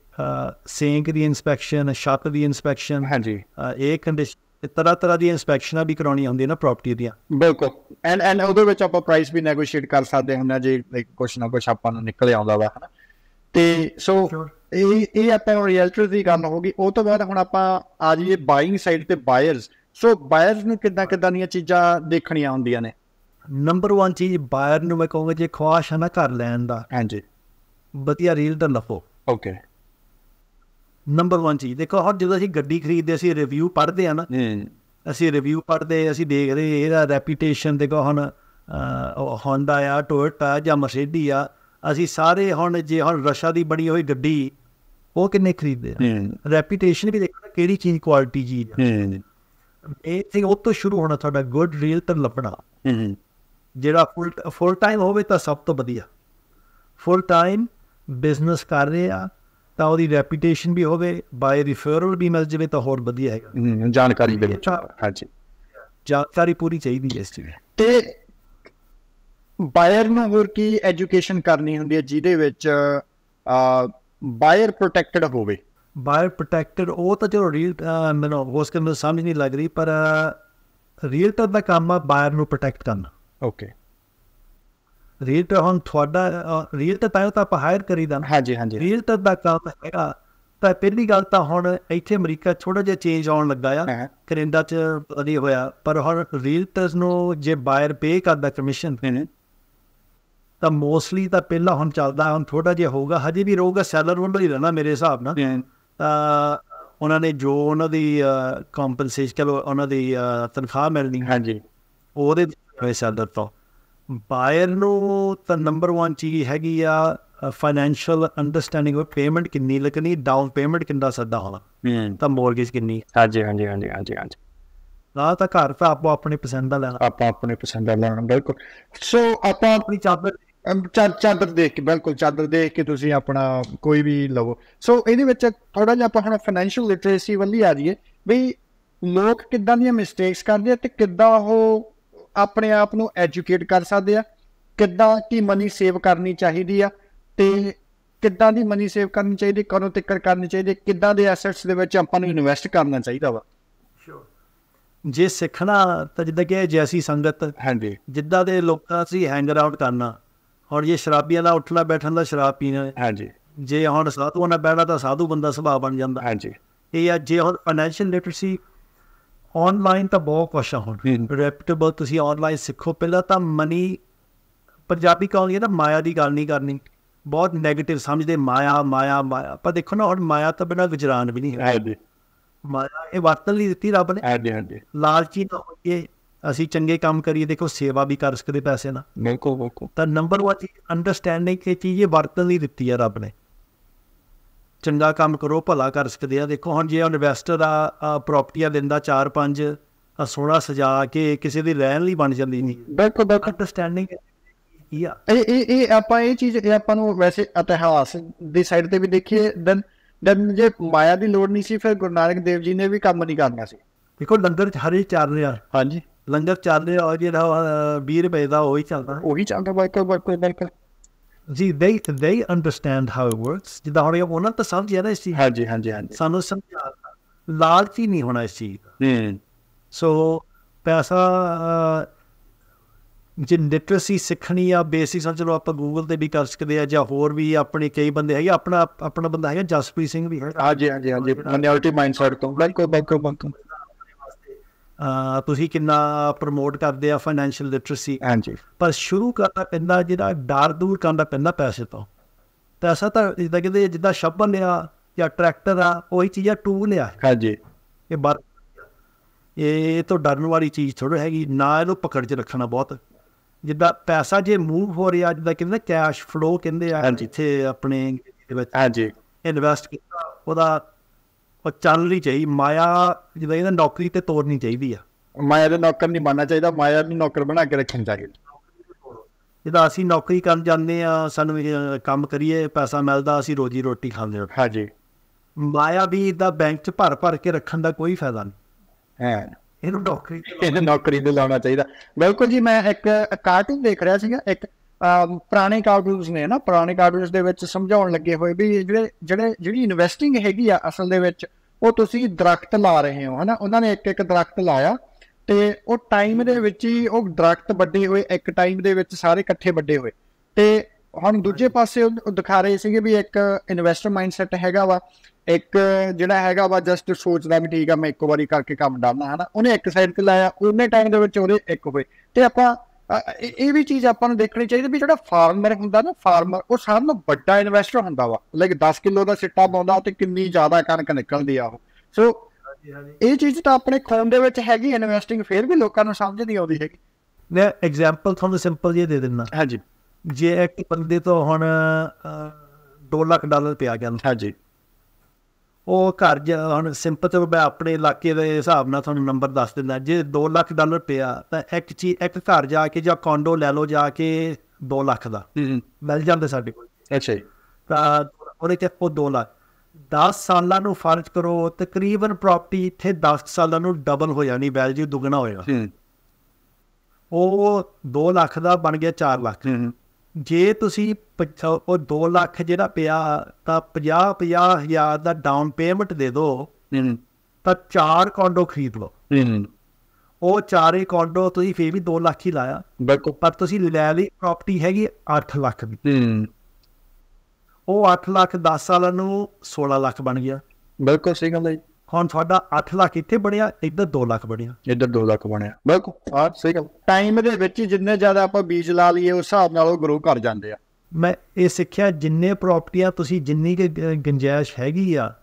Speaker 2: ਸੇਂਕ ਦੀ ਇਨਸਪੈਕਸ਼ਨ ਛੱਤ ਦੀ ਇਨਸਪੈਕਸ਼ਨ
Speaker 1: ਹਾਂਜੀ।
Speaker 2: ਇਹ ਕੰਡੀਸ਼ਨ ਤਰ੍ਹਾਂ ਤਰ੍ਹਾਂ ਦੀ ਇਨਸਪੈਕਸ਼ਨਾਂ ਵੀ ਕਰਾਉਣੀਆਂ ਹੁੰਦੀਆਂ ਨਾ ਪ੍ਰਾਪਰਟੀ ਦੀਆਂ।
Speaker 1: ਬਿਲਕੁਲ। ਐਂਡ ਐਂਡ ਉਹਦੇ ਵਿੱਚ ਆਪਾਂ ਪ੍ਰਾਈਸ ਵੀ ਨੈਗੋਸ਼ੀਏਟ ਕਰ ਸਕਦੇ ਹਾਂ ਜੇ ਲਾਈਕ ਕੁਛ ਨਾ ਕੁਛ ਆਪਾਂ ਨੂੰ ਨਿਕਲ ਆਉਂਦਾ ਵਾ ਹਨਾ। ਤੇ ਸੋ. ਇਹ ਇਹ ਆਪਾਂ ਰੀਅਲਟਰ ਦੀ ਗੱਲ ਹੋ ਗਈ। ਉਹ ਤੋਂ ਬਾਅਦ ਹੁਣ ਆਪਾਂ ਆ ਜਾਈਏ ਬਾਇੰਗ ਸਾਈਡ ਤੇ ਬਾਇਰਸ ਸੋ ਬਾਇਰਸ ਨੂੰ ਕਿੱਦਾਂ ਕਿੱਦਾਂ ਦੀਆਂ ਚੀਜ਼ਾਂ ਦੇਖਣੀਆਂ ਹੁੰਦੀਆਂ ਨੇ?
Speaker 2: ਨੰਬਰ 1 ਚੀਜ਼ ਬਾਇਰ ਨੂੰ ਮੈਂ ਕਹੂੰਗਾ ਜੇ ਖੁਆਸ਼ ਹੈ ਨਾ ਘਰ ਲੈਣ ਦਾ।
Speaker 1: ਹਾਂਜੀ।
Speaker 2: ਵਧੀਆ ਰੀਅਲਟਰ ਲੱਭੋ
Speaker 1: ਓਕੇ
Speaker 2: ਨੰਬਰ 1 ਚੀਜ਼। ਦੇਖੋ ਹੁਣ ਜਦੋਂ ਅਸੀਂ ਗੱਡੀ ਖਰੀਦਦੇ ਅਸੀਂ ਰਿਵਿਊ ਪੜ੍ਹਦੇ ਆ ਨਾ ਅਸੀਂ ਰਿਵਿਊ ਪੜ੍ਹਦੇ ਅਸੀਂ ਦੇਖਦੇ ਇਹਦਾ ਰੈਪਿਊਟੇਸ਼ਨ ਦੇਖੋ ਹੁਣ ਹੋਂਡਾ ਆ ਟੋਇਟਾ ਜਾਂ ਮਰਸੀਡੀ ਆ ਅਸੀਂ ਸਾਰੇ ਹੁਣ ਜੇ ਹੁਣ ਰਸ਼ਾ ਦੀ ਬਣੀ ਹੋਈ ਗੱਡੀ ਉਹ ਕਿੰਨੇ ਖਰੀਦਦੇ ਆ? ਰੈਪਿਊਟੇਸ਼ਨ ਵੀ ਦੇਖੋ ਕਿਹੜੀ ਚੀਜ਼ ਕੁਆਲਿਟੀ
Speaker 1: ਹੂੰ।
Speaker 2: ਇਹ ਥਿੰਗ ਉਹ ਤੋਂ ਸ਼ੁਰੂ ਹੋਣਾ ਤੁਹਾਡਾ ਗੁੱਡ ਰੀਅਲਟਰ ਲੱਭਣਾ।
Speaker 1: ਹੂੰ।
Speaker 2: ਜਿਹੜਾ ਫੁੱਲ ਫੁੱਲ ਟਾਈਮ ਹੋਵੇ ਤਾਂ ਸਭ ਤੋਂ ਵਧੀਆ। ਫੁੱਲ ਟਾਈਮ ਬਿਜ਼ਨਸ ਕਰ ਰਹੇ ਆ ਤਾਂ ਉਹਦੀ ਰੈਪਿਊਟੇਸ਼ਨ ਵੀ ਹੋਵੇ ਬਾਈ ਰਿਫਰਲ ਵੀ ਮਿਲ ਜਾਵੇ ਤਾਂ ਹੋਰ ਵਧੀਆ ਹੈਗਾ।
Speaker 1: ਹੂੰ ਜਾਣਕਾਰੀ ਦੇ ਵਿੱਚ ਹਾਂਜੀ।
Speaker 2: ਜਾਣਕਾਰੀ ਪੂਰੀ ਚਾਹੀਦੀ ਹੈ ਇਸ ਚੀਜ਼।
Speaker 1: ਤੇ ਬਾਇਰ ਨੂੰ ਹੋਰ ਕੀ ਐਜੂਕੇਸ਼ਨ ਕਰਨੀ ਹੁੰਦੀ ਹੈ ਜਿਹਦੇ ਵਿੱਚ ਬਾਇਰ ਪ੍ਰੋਟੈਕਟਡ ਹੋਵੇ?
Speaker 2: ਬਾਇਰ ਪ੍ਰੋਟੈਕਟਡ ਉਹ ਤਾਂ ਚਲੋ ਰੀਲ ਮੈਨੂੰ ਉਸ ਕੇ ਮੈਨੂੰ ਸਮਝ ਨਹੀਂ ਲੱਗ ਰਹੀ ਪਰ ਰੀਅਲਟਰ ਦਾ ਕੰਮ ਆ ਬਾਇਰ ਨੂੰ ਪ੍ਰੋਟੈਕਟ ਕਰਨਾ।
Speaker 1: ਓਕੇ
Speaker 2: ਰੀਅਲਟਰ ਹੁਣ ਤੁਹਾਡਾ ਰੀਅਲਟਰ ਤਾਂ ਤਾਂ ਆਪਾਂ ਹਾਇਰ ਕਰੀਦਾ
Speaker 1: ਹਾਂਜੀ ਹਾਂਜੀ।
Speaker 2: ਰੀਅਲਟਰ ਦਾ ਕੰਮ ਹੈਗਾ। ਤਾਂ ਪਹਿਲੀ ਗੱਲ ਤਾਂ ਹੁਣ ਇੱਥੇ ਅਮਰੀਕਾ ਥੋੜਾ ਜਿਹਾ ਚੇਂਜ ਆਉਣ ਲੱਗਾ ਆ। ਕੈਨੇਡਾ ਚ ਨਹੀਂ ਹੋਇਆ। ਪਰ ਹੁਣ ਰੀਅਲਟਰਸ ਨੂੰ ਜੇ ਬਾਇਰ ਪੇ ਕਰਦਾ ਕਮਿਸ਼ਨ ਤਾਂ ਮੋਸਟਲੀ ਤਾਂ ਪਹਿਲਾਂ ਹੁਣ ਚੱਲਦਾ ਹੁਣ ਥੋੜਾ ਜਿਹਾ ਹੋਊਗਾ। ਹਜੇ ਵੀ ਰਹੂਗਾ ਸੈਲਰ ਵੱਲੋਂ ਹੀ ਰਹਿਣਾ ਮੇਰੇ ਹਿਸਾਬ ਨਾਲ। ਤਾਂ ਉਹਨਾਂ ਨੇ ਜੋ ਉਹਨਾਂ ਦੀ ਕੰਪਨਸੇਸ਼ਨ ਉਹਨਾਂ ਦੀ ਤਨਖਾਹ ਮਿਲਣੀ।
Speaker 1: ਹਾਂਜੀ।
Speaker 2: ਉਹਦੇ ਸੈਲਰ ਤੋਂ। ਬਾਇਰ ਨੂੰ ਤਾਂ ਨੰਬਰ 1 ਚੀਜ਼ ਹੈਗੀ ਆ ਫਾਈਨੈਂਸ਼ੀਅਲ ਅੰਡਰਸਟੈਂਡਿੰਗ ਉਹ ਪੇਮੈਂਟ ਕਿੰਨੀ ਲੱਗਣੀ ਡਾਊਨ ਪੇਮੈਂਟ ਕਿੰਨਾ ਸੱਦਾ ਹੋਣਾ। ਤਾਂ ਮੋਰਗੇਜ ਕਿੰਨੀ
Speaker 1: ਹਾਂਜੀ ਹਾਂਜੀ ਹਾਂਜੀ ਹਾਂਜੀ ਹਾਂਜੀ।
Speaker 2: ਨਾ ਤਾਂ ਘਰ ਤਾਂ ਆਪੋ ਆਪਣੇ ਪਸੰਦ ਦਾ ਲੈਣਾ।
Speaker 1: ਆਪਾਂ ਆਪਣੇ ਪਸੰਦ ਦਾ ਲੈਣਾ ਬਿਲਕੁਲ। ਸੋ ਆਪਾਂ
Speaker 2: ਆਪਣੀ ਚਾਦਰ
Speaker 1: ਚਾਦਰ ਦੇਖ ਕੇ ਬਿਲਕੁਲ ਚਾਦਰ ਦੇਖ ਕੇ ਤੁਸੀਂ ਆਪਣਾ ਕੋਈ ਵੀ ਲਵੋ। ਸੋ ਇਹਦੇ ਵਿੱਚ ਥੋੜਾ ਜਿਹਾ ਆਪਾਂ ਹੁਣ ਫਾਈਨੈਂਸ਼ੀਅਲ ਲਿਟਰੇਸੀ ਵੱਲ ਆ ਜਾਈਏ ਵੀ ਲੋਕ ਕਿੱਦਾਂ ਦੀਆਂ ਮਿਸਟੇਕਸ ਕਰਦੇ ਆ ਤੇ ਕਿੱਦਾਂ ਉਹ ਆਪਣੇ ਆਪ ਨੂੰ ਐਜੂਕੇਟ ਕਰ ਸਕਦੇ ਆ ਕਿੱਦਾਂ ਕੀ ਮਨੀ ਸੇਵ ਕਰਨੀ ਚਾਹੀਦੀ ਆ ਤੇ ਕਿੱਦਾਂ ਦੀ ਮਨੀ ਸੇਵ ਕਰਨੀ ਚਾਹੀਦੀ ਕਦੋਂ ਤੱਕ ਕਰਨੀ ਚਾਹੀਦੀ ਕਿੱਦਾਂ ਦੇ ਐਸੈਟਸ ਦੇ ਵਿੱਚ ਆਪਾਂ ਨੂੰ ਇਨਵੈਸਟ ਕਰਨਾ ਚਾਹੀਦਾ ਵਾ।
Speaker 2: ਜੇ ਸਿੱਖਣਾ ਤਾਂ ਜਿੱਦਾਂ ਕਿ ਜੈਸੀ ਸੰਗਤ
Speaker 1: ਹਾਂਜੀ।
Speaker 2: ਜਿੱਦਾਂ ਦੇ ਲੋਕਾਂ ਸੀ ਹੈਂਗ ਆਊਟ ਕਰਨਾ ਹੁਣ ਜੇ ਸ਼ਰਾਬੀਆਂ ਦਾ ਉੱਠਣਾ ਬੈਠਣ ਦਾ ਸ਼ਰਾਬ ਪੀਣਾ
Speaker 1: ਹਾਂਜੀ।
Speaker 2: ਜੇ ਹੁਣ ਸਾਧੂਆਂ ਨਾਲ ਬਹਿਣਾ ਤਾਂ ਸਾਧੂ ਬੰਦਾ ਸੁਭਾਅ ਬਣ ਜਾਂਦਾ।
Speaker 1: ਹਾਂਜੀ।
Speaker 2: ਇਹ ਆ ਜੇ ਹੁਣ ਫਾਈਨੈਂਸ਼ੀਅਲ ਲਿਟਰੇਸੀ ਆਨਲਾਈਨ ਤਾਂ ਬਹੁਤ ਕੁਛ ਆ ਹੁਣ।
Speaker 1: ਹੂੰ।
Speaker 2: ਰੈਪਿਊਟੇਬਲ ਤੁਸੀਂ ਆਨਲਾਈਨ ਸਿੱਖੋ। ਪਹਿਲਾਂ ਤਾਂ ਮਨੀ ਪੰਜਾਬੀ ਕਹਾਉਂਦੀ ਹੈ ਨਾ ਮਾਇਆ ਦੀ ਗੱਲ ਨਹੀਂ ਕਰਨੀ। ਬਹੁਤ 네ਗੇਟਿਵ ਸਮਝਦੇ ਮਾਇਆ ਮਾਇਆ ਮਾਇਆ। ਪਰ ਦੇਖੋ ਨਾ ਹੁਣ ਮਾਇਆ ਤੋਂ ਬਿਨਾਂ ਗੁਜਰਾਨ ਵੀ ਨਹੀਂ ਹੈ
Speaker 1: ਹਾਂਜੀ।
Speaker 2: ਮਾਇਆ ਇਹ ਵਰਤਨ ਲਈ ਦਿੱਤੀ ਰੱਬ ਨੇ।
Speaker 1: ਹਾਂਜੀ ਹਾਂਜੀ।
Speaker 2: ਲਾਲਚੀ ਨਾ ਹੋਈਏ। ਅਸੀਂ ਚੰਗੇ ਕੰਮ ਕਰੀਏ। ਦੇਖੋ ਸੇਵਾ ਵੀ ਕਰ ਸਕਦੇ ਪੈਸੇ ਨਾਲ।
Speaker 1: ਬਿਲਕੁਲ ਬਿਲਕੁਲ।
Speaker 2: ਤਾਂ ਨੰਬਰ 1 ਚੀਜ਼ ਅੰਡਰਸਟੈਂਡਿੰਗ ਕਿ ਚੀਜ਼ ਇਹ ਵਰਤਨ ਲਈ ਦਿੱਤੀ ਹੈ ਰੱਬ ਨੇ। ਚੰਗਾ ਕੰਮ ਕਰੋ ਭਲਾ ਕਰ ਸਕਦੇ ਆ। ਦੇਖੋ ਹੁਣ ਜੇ ਇਨਵੈਸਟਰ ਆ ਪ੍ਰਾਪਰਟੀਆਂ ਦਿੰਦਾ 4-5 ਸੋਹਣਾ ਸਜਾ ਕੇ ਕਿਸੇ ਦੀ ਰਹਿਣ ਲਈ ਬਣ ਜਾਂਦੀ ਨਹੀਂ।
Speaker 1: ਬਿਲਕੁਲ ਬਿਲਕੁਲ
Speaker 2: ਅੰਡਰਸਟੈਂਡਿੰਗ ਆ?
Speaker 1: ਇਹ ਇਹ ਇਹ ਆਪਾਂ ਇਹ ਚੀਜ਼ ਇਹ ਆਪਾਂ ਨੂੰ ਵੈਸੇ ਇਤਿਹਾਸ ਦੀ ਸਾਈਡ ਤੇ ਵੀ ਦੇਖੀਏ ਦਨ ਦਨ ਜੇ ਮਾਇਆ ਦੀ ਲੋੜ ਨਹੀਂ ਸੀ ਫਿਰ ਗੁਰੂ ਨਾਨਕ ਦੇਵ ਜੀ ਨੇ ਵੀ ਕੰਮ ਨਹੀਂ ਕਰਨਾ ਸੀ।
Speaker 2: ਦੇਖੋ ਲੰਗਰ ਚ ਹਰੇ ਚੱਲ ਰਿਹਾ।
Speaker 1: ਹਾਂਜੀ।
Speaker 2: ਲੰਗਰ ਚੱਲ ਰਿਹਾ ਔਰ ਜਿਹੜਾ 20 ਰੁਪਏ ਦਾ ਉਹੀ ਚੱਲਦਾ।
Speaker 1: ਉਹੀ ਚੱਲਦਾ ਬਿਲਕੁਲ ਬਿਲਕੁਲ ਬਿਲਕੁਲ।
Speaker 2: ਜੀ they they understand how it works. ਜਿੱਦਾਂ ਹੁਣ ਉਹਨਾਂ ਤਾਂ ਸਮਝ ਆ ਨਾ ਇਸ ਚੀਜ਼
Speaker 1: ਹਾਂਜੀ ਹਾਂਜੀ ਹਾਂਜੀ।
Speaker 2: ਸਾਨੂੰ ਸਮਝਾ ਲਾਲਚੀ ਨਹੀਂ ਹੋਣਾ ਇਸ ਚੀਜ਼ ਦਾ।
Speaker 1: ਹੂੰ।
Speaker 2: ਸੋ ਪੈਸਾ ਜੇ ਲਿਟਰੇਸੀ ਸਿੱਖਣੀ ਆ ਬੇਸਿਕਸ ਆ ਚਲੋ ਆਪਾਂ ਗੂਗਲ ਤੇ ਵੀ ਕਰ ਸਕਦੇ ਆ ਜਾਂ ਹੋਰ ਵੀ ਆਪਣੇ ਕਈ ਬੰਦੇ ਹੈਗੇ ਆਪਣਾ ਆਪਣਾ ਬੰਦਾ ਹੈਗਾ ਜਸਪ੍ਰੀਤ ਸਿੰਘ ਵੀ ਹੈਗਾ।
Speaker 1: ਹਾਂਜੀ ਹਾਂਜੀ ਹਾਂਜੀ। ਮਾਈਨੋਰਿਟੀ ਮਾਈਂਡਸੈਟ ਤੋਂ ਬਿਲਕੁਲ ਬਿਲਕੁਲ ਬਿਲਕੁਲ
Speaker 2: ਤੁਸੀਂ ਕਿੰਨਾ ਪ੍ਰਮੋਟ ਕਰਦੇ ਆ ਫਾਈਨੈਂਸ਼ੀਅਲ ਲਿਟਰੇਸੀ
Speaker 1: ਹਾਂਜੀ।
Speaker 2: ਪਰ ਸ਼ੁਰੂ ਕਰਨਾ ਪੈਂਦਾ ਜਿਹੜਾ ਡਰ ਦੂਰ ਕਰਨਾ ਪੈਂਦਾ ਪੈਸੇ ਤੋਂ। ਪੈਸਾ ਤਾਂ ਜਿੱਦਾਂ ਕਹਿੰਦੇ ਜਿੱਦਾਂ ਸ਼ਬਦ ਲਿਆ ਜਾਂ ਟਰੈਕਟਰ ਆ ਉਹੀ ਚੀਜ਼ ਆ ਟੂਲ ਆ।
Speaker 1: ਹਾਂਜੀ।
Speaker 2: ਇਹ ਬਰ ਇਹ ਤੋਂ ਡਰਨ ਵਾਲੀ ਚੀਜ਼ ਥੋੜਾ ਹੈਗੀ ਨਾ ਇਹਨੂੰ ਪਕੜ 'ਚ ਰੱਖਣਾ ਬਹੁਤ। ਜਿੱਦਾਂ ਪੈਸਾ ਜੇ ਮੂਵ ਹੋ ਰਿਹਾ ਜਿੱਦਾਂ ਕਹਿੰਦੇ ਕੈਸ਼ ਫਲੋ ਕਹਿੰਦੇ ਆ। ਜਿੱਥੇ ਆਪਣੇ ਵਿੱਚ
Speaker 1: ਹਾਂਜੀ।
Speaker 2: ਇਨਵੈਸਟ ਕੀਤਾ ਉਹਦਾ ਉਹ ਚੱਲ ਨਹੀਂ ਚਾਹੀ ਮਾਇਆ ਜਿੱਦਾਂ ਇਹਦਾ ਨੌਕਰੀ ਤੇ ਤੋਰਨੀ ਚਾਹੀਦੀ ਆ।
Speaker 1: ਮਾਇਆ ਦੇ ਨੌਕਰ ਨਹੀਂ ਬਣਨਾ ਚਾਹੀਦਾ ਮਾਇਆ ਨੂੰ ਨੌਕਰ ਬਣਾ ਕੇ ਰੱਖਣਾ ਚਾਹੀਦਾ।
Speaker 2: ਜਿੱਦਾਂ ਅਸੀਂ ਨੌਕਰੀ ਕਰਨ ਜਾਂਦੇ ਆ ਸਾਨੂੰ ਕੰਮ ਕਰੀਏ ਪੈਸਾ ਮਿਲਦਾ ਅਸੀਂ ਰੋਜੀ ਰੋਟੀ ਖਾਂਦੇ ਹਾਂ
Speaker 1: ਹਾਂਜੀ।
Speaker 2: ਮਾਇਆ ਵੀ ਦਾ ਬੈਂਕ 'ਚ ਭਰ ਭਰ ਕੇ ਰੱਖਣ ਦਾ ਕੋਈ ਫਾਇਦਾ ਨਹੀਂ।
Speaker 1: ਹੈ।
Speaker 2: ਇਹਨੂੰ ਨੌਕਰੀ
Speaker 1: ਇਹਨੂੰ ਨੌਕਰੀ ਤੇ ਲਾਉਣਾ ਚਾਹੀਦਾ। ਬਿਲਕੁਲ ਜੀ ਮੈਂ ਇੱਕ ਕਾਰਟੂਨ ਦੇਖ ਰਿਹਾ ਸੀਗਾ ਇੱਕ ਪੁਰਾਣੇ ਕਾਰਟੂਨਸ ਨੇ ਨਾ ਪੁਰਾਣੇ ਕਾਰਟੂਨਸ ਦੇ ਵਿੱਚ ਸਮਝਾਉਣ ਲੱਗੇ ਹੋਏ ਵੀ ਜਿਹੜੇ ਜਿਹੜੇ ਜਿਹੜੀ ਇਨਵੈਸਟਿੰਗ ਹੈਗੀ ਆ ਅਸਲ ਦੇ ਵਿੱਚ ਉਹ ਤੁਸੀਂ ਦਰਖਤ ਲਾ ਰਹੇ ਹੋ, ਹਨਾ? ਉਹਨਾਂ ਨੇ ਇੱਕ ਇੱਕ ਦਰਖਤ ਲਾਇਆ ਤੇ ਉਹ ਟਾਈਮ ਦੇ ਵਿੱਚ ਹੀ ਉਹ ਦਰਖਤ ਵੱਡੇ ਹੋਏ, ਇੱਕ ਟਾਈਮ ਦੇ ਵਿੱਚ ਸਾਰੇ ਇਕੱਠੇ ਵੱਡੇ ਹੋਏ। ਤੇ ਹੁਣ ਦੂਜੇ ਪਾਸੇ ਉਹ ਦਿਖਾ ਰਹੇ ਸੀਗੇ ਵੀ ਇੱਕ ਇਨਵੈਸਟਰ ਮਾਈਂਡਸੈਟ ਹੈਗਾ ਵਾ, ਇੱਕ ਜਿਹੜਾ ਹੈਗਾ ਵਾ ਜਸਟ ਸੋਚਦਾ ਵੀ ਠੀਕ ਆ, ਮੈਂ ਇੱਕ ਵਾਰੀ ਕਰਕੇ ਕੰਮ ਡਾਲਣਾ ਹਨਾ? ਉਹਨੇ ਇੱਕ ਸਾਈਡ ਤੇ ਲਾਇਆ, ਉਹਨੇ ਟਾਈਮ ਦੇ ਵਿੱਚ ਉਹਦੇ ਇੱਕ ਹੋਏ। ਤੇ ਆਪਾਂ ਇਹ ਵੀ ਚੀਜ਼ ਆਪਾਂ ਨੂੰ ਦੇਖਣੀ ਚਾਹੀਦੀ ਵੀ ਜਿਹੜਾ ਫਾਰਮਰ ਹੁੰਦਾ ਨਾ ਫਾਰਮਰ ਉਹ ਸਾਰਿਆਂ ਨਾਲੋਂ ਵੱਡਾ ਇਨਵੈਸਟਰ ਹੁੰਦਾ ਵਾ। ਲਾਈਕ 10 ਕਿਲੋ ਦਾ ਸਿੱਟਾ ਪਾਉਂਦਾ ਤੇ ਕਿੰਨੀ ਜ਼ਿਆਦਾ ਕਣਕ ਨਿਕਲਦੀ ਆ ਉਹ। ਸੋ ਇਹ ਚੀਜ਼ ਤਾਂ ਆਪਣੇ ਖੂਨ ਦੇ ਵਿੱਚ ਹੈਗੀ ਇਨਵੈਸਟਿੰਗ ਫਿਰ ਵੀ ਲੋਕਾਂ ਨੂੰ ਸਮਝ ਨਹੀਂ ਆਉਂਦੀ ਹੈਗੀ।
Speaker 2: ਮੈਂ ਐਗਜ਼ਾਮਪਲ ਤੁਹਾਨੂੰ ਸਿੰਪਲ ਜਿਹਾ ਦੇ ਦਿੰਦਾ।
Speaker 1: ਹਾਂਜੀ।
Speaker 2: ਜੇ ਇੱਕ ਬੰਦੇ ਤੋਂ ਹੁਣ 2 ਲੱਖ ਡਾਲਰ ਪਿਆ ਗਿਆ।
Speaker 1: ਹਾਂਜੀ।
Speaker 2: ਉਹ ਘਰ ਜ ਹੁਣ ਸਿੰਪਲ ਤੇ ਮੈਂ ਆਪਣੇ ਇਲਾਕੇ ਦੇ ਹਿਸਾਬ ਨਾਲ ਤੁਹਾਨੂੰ ਨੰਬਰ ਦੱਸ ਦਿੰਦਾ ਜੇ 2 ਲੱਖ ਡਾਲਰ ਪਿਆ ਤਾਂ ਇੱਕ ਚੀਜ਼ ਇੱਕ ਘਰ ਜਾ ਕੇ ਜਾਂ ਕੌਂਡੋ ਲੈ ਲਓ ਜਾ ਕੇ 2 ਲੱਖ ਦਾ। ਮਿਲ ਜਾਂਦੇ ਸਾਡੇ ਕੋਲ।
Speaker 1: ਅੱਛਾ ਜੀ।
Speaker 2: ਤਾਂ ਉਹਦੇ ਤੇ ਉਹ 2 ਲੱਖ। 10 ਸਾਲਾਂ ਨੂੰ ਫ਼ਰਕ ਕਰੋ ਤਕਰੀਬਨ ਪ੍ਰਾਪਰਟੀ ਇੱਥੇ 10 ਸਾਲਾਂ ਨੂੰ ਡਬਲ ਹੋ ਜਾਣੀ ਵੈਲਿਊ ਦੁੱਗਣਾ ਹੋਏਗਾ। ਉਹ 2 ਲੱਖ ਦਾ ਬਣ ਗਿਆ 4 ਲੱਖ। ਜੇ ਤੁਸੀਂ ਉਹ 2 ਲੱਖ ਜਿਹੜਾ ਪਿਆ ਤਾਂ 50 50 ਹਜ਼ਾਰ ਦਾ ਡਾਊਨ ਪੇਮੈਂਟ ਦੇ ਦਿਓ ਤਾਂ ਚਾਰ ਕੌਂਡੋ ਖਰੀਦ ਲਓ। ਉਹ ਚਾਰੇ ਕੌਂਡੋ ਤੁਸੀਂ ਫੇਰ ਵੀ 2 ਲੱਖ ਹੀ ਲਾਇਆ।
Speaker 1: ਬਿਲਕੁਲ।
Speaker 2: ਪਰ ਤੁਸੀਂ ਲੈ ਲਈ ਪ੍ਰਾਪਰਟੀ ਹੈਗੀ 8 ਲੱਖ ਦੀ। ਉਹ 8 ਲੱਖ 10 ਸਾਲਾਂ ਨੂੰ 16 ਲੱਖ ਬਣ ਗਿਆ।
Speaker 1: ਬਿਲਕੁਲ ਸਹੀ ਗੱਲ ਹੈ ਜੀ।
Speaker 2: ਹੁਣ ਤੁਹਾਡਾ 8 ਲੱਖ ਇੱਥੇ ਬਣਿਆ ਇੱਧਰ 2 ਲੱਖ ਬਣਿਆ।
Speaker 1: ਇੱਧਰ 2 ਲੱਖ ਬਣਿਆ। ਬਿਲਕੁਲ ਹਾਂ ਸਹੀ ਗੱਲ। ਟਾਈਮ ਦੇ ਵਿੱਚ ਜਿੰਨੇ ਜ਼ਿਆਦਾ ਆਪਾਂ ਬੀਜ ਲਾ ਲਈਏ ਉਸ ਹਿਸਾਬ ਨਾਲ ਉਹ ਗਰੋ ਕਰ ਜਾਂਦੇ ਆ।
Speaker 2: ਮੈਂ ਇਹ ਸਿੱਖਿਆ ਜਿੰਨੇ ਪ੍ਰਾਪਰਟੀਆਂ ਤੁਸੀਂ ਜਿੰਨੀ ਕਿ ਗੁੰਜਾਇਸ਼ ਹੈਗੀ ਆ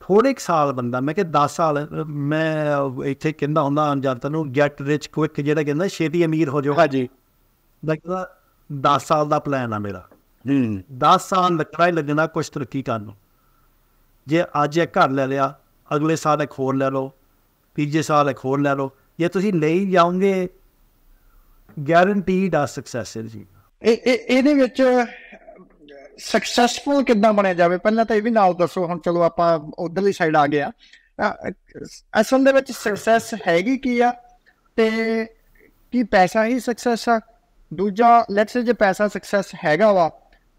Speaker 2: ਥੋੜੇ ਕੁ ਸਾਲ ਬੰਦਾ ਮੈਂ ਕਿ 10 ਸਾਲ ਮੈਂ ਇੱਥੇ ਕਹਿੰਦਾ ਹੁੰਦਾ ਜਨਤਾ ਨੂੰ ਗੈਟ ਰਿਚ ਕੁਇਕ ਜਿਹੜਾ ਕਹਿੰਦਾ ਛੇਤੀ ਅਮੀਰ ਹੋ ਜਾਓ।
Speaker 1: ਹਾਂਜੀ।
Speaker 2: ਲੱਗਦਾ 10 ਸਾਲ ਦਾ ਪਲਾਨ ਆ ਮੇਰਾ।
Speaker 1: ਹੂੰ।
Speaker 2: 10 ਸਾਲ ਲੱਗਣਾ ਹੀ ਲੱਗਣਾ ਕੁਝ ਤਰੱਕੀ ਕਰਨ ਨੂੰ। ਜੇ ਅੱਜ ਇੱਕ ਘਰ ਲੈ ਲਿਆ ਅਗਲੇ ਸਾਲ ਇੱਕ ਹੋਰ ਲੈ ਲਓ ਤੀਜੇ ਸਾਲ ਇੱਕ ਹੋਰ ਲੈ ਲਓ ਜੇ ਤੁਸੀਂ ਲਈ ਜਾਓਗੇ ਗਾਰੰਟੀਡ ਆ ਸਕਸੈਸ ਜੀ
Speaker 1: ਇਹ ਇਹ ਇਹਦੇ ਵਿੱਚ ਸਕਸੈਸਫੁਲ ਕਿੱਦਾਂ ਬਣਿਆ ਜਾਵੇ? ਪਹਿਲਾਂ ਤਾਂ ਇਹ ਵੀ ਨਾਲ ਦੱਸੋ ਹੁਣ ਚਲੋ ਆਪਾਂ ਉਧਰਲੀ ਸਾਈਡ ਆ ਗਏ ਆ। ਅਸਲ ਦੇ ਵਿੱਚ ਸਕਸੈਸ ਹੈਗੀ ਕੀ ਆ ਤੇ ਕੀ ਪੈਸਾ ਹੀ ਸਕਸੈਸ ਆ? ਦੂਜਾ ਲੈਟਸ ਸੇ ਜੇ ਪੈਸਾ ਸਕਸੈਸ ਹੈਗਾ ਵਾ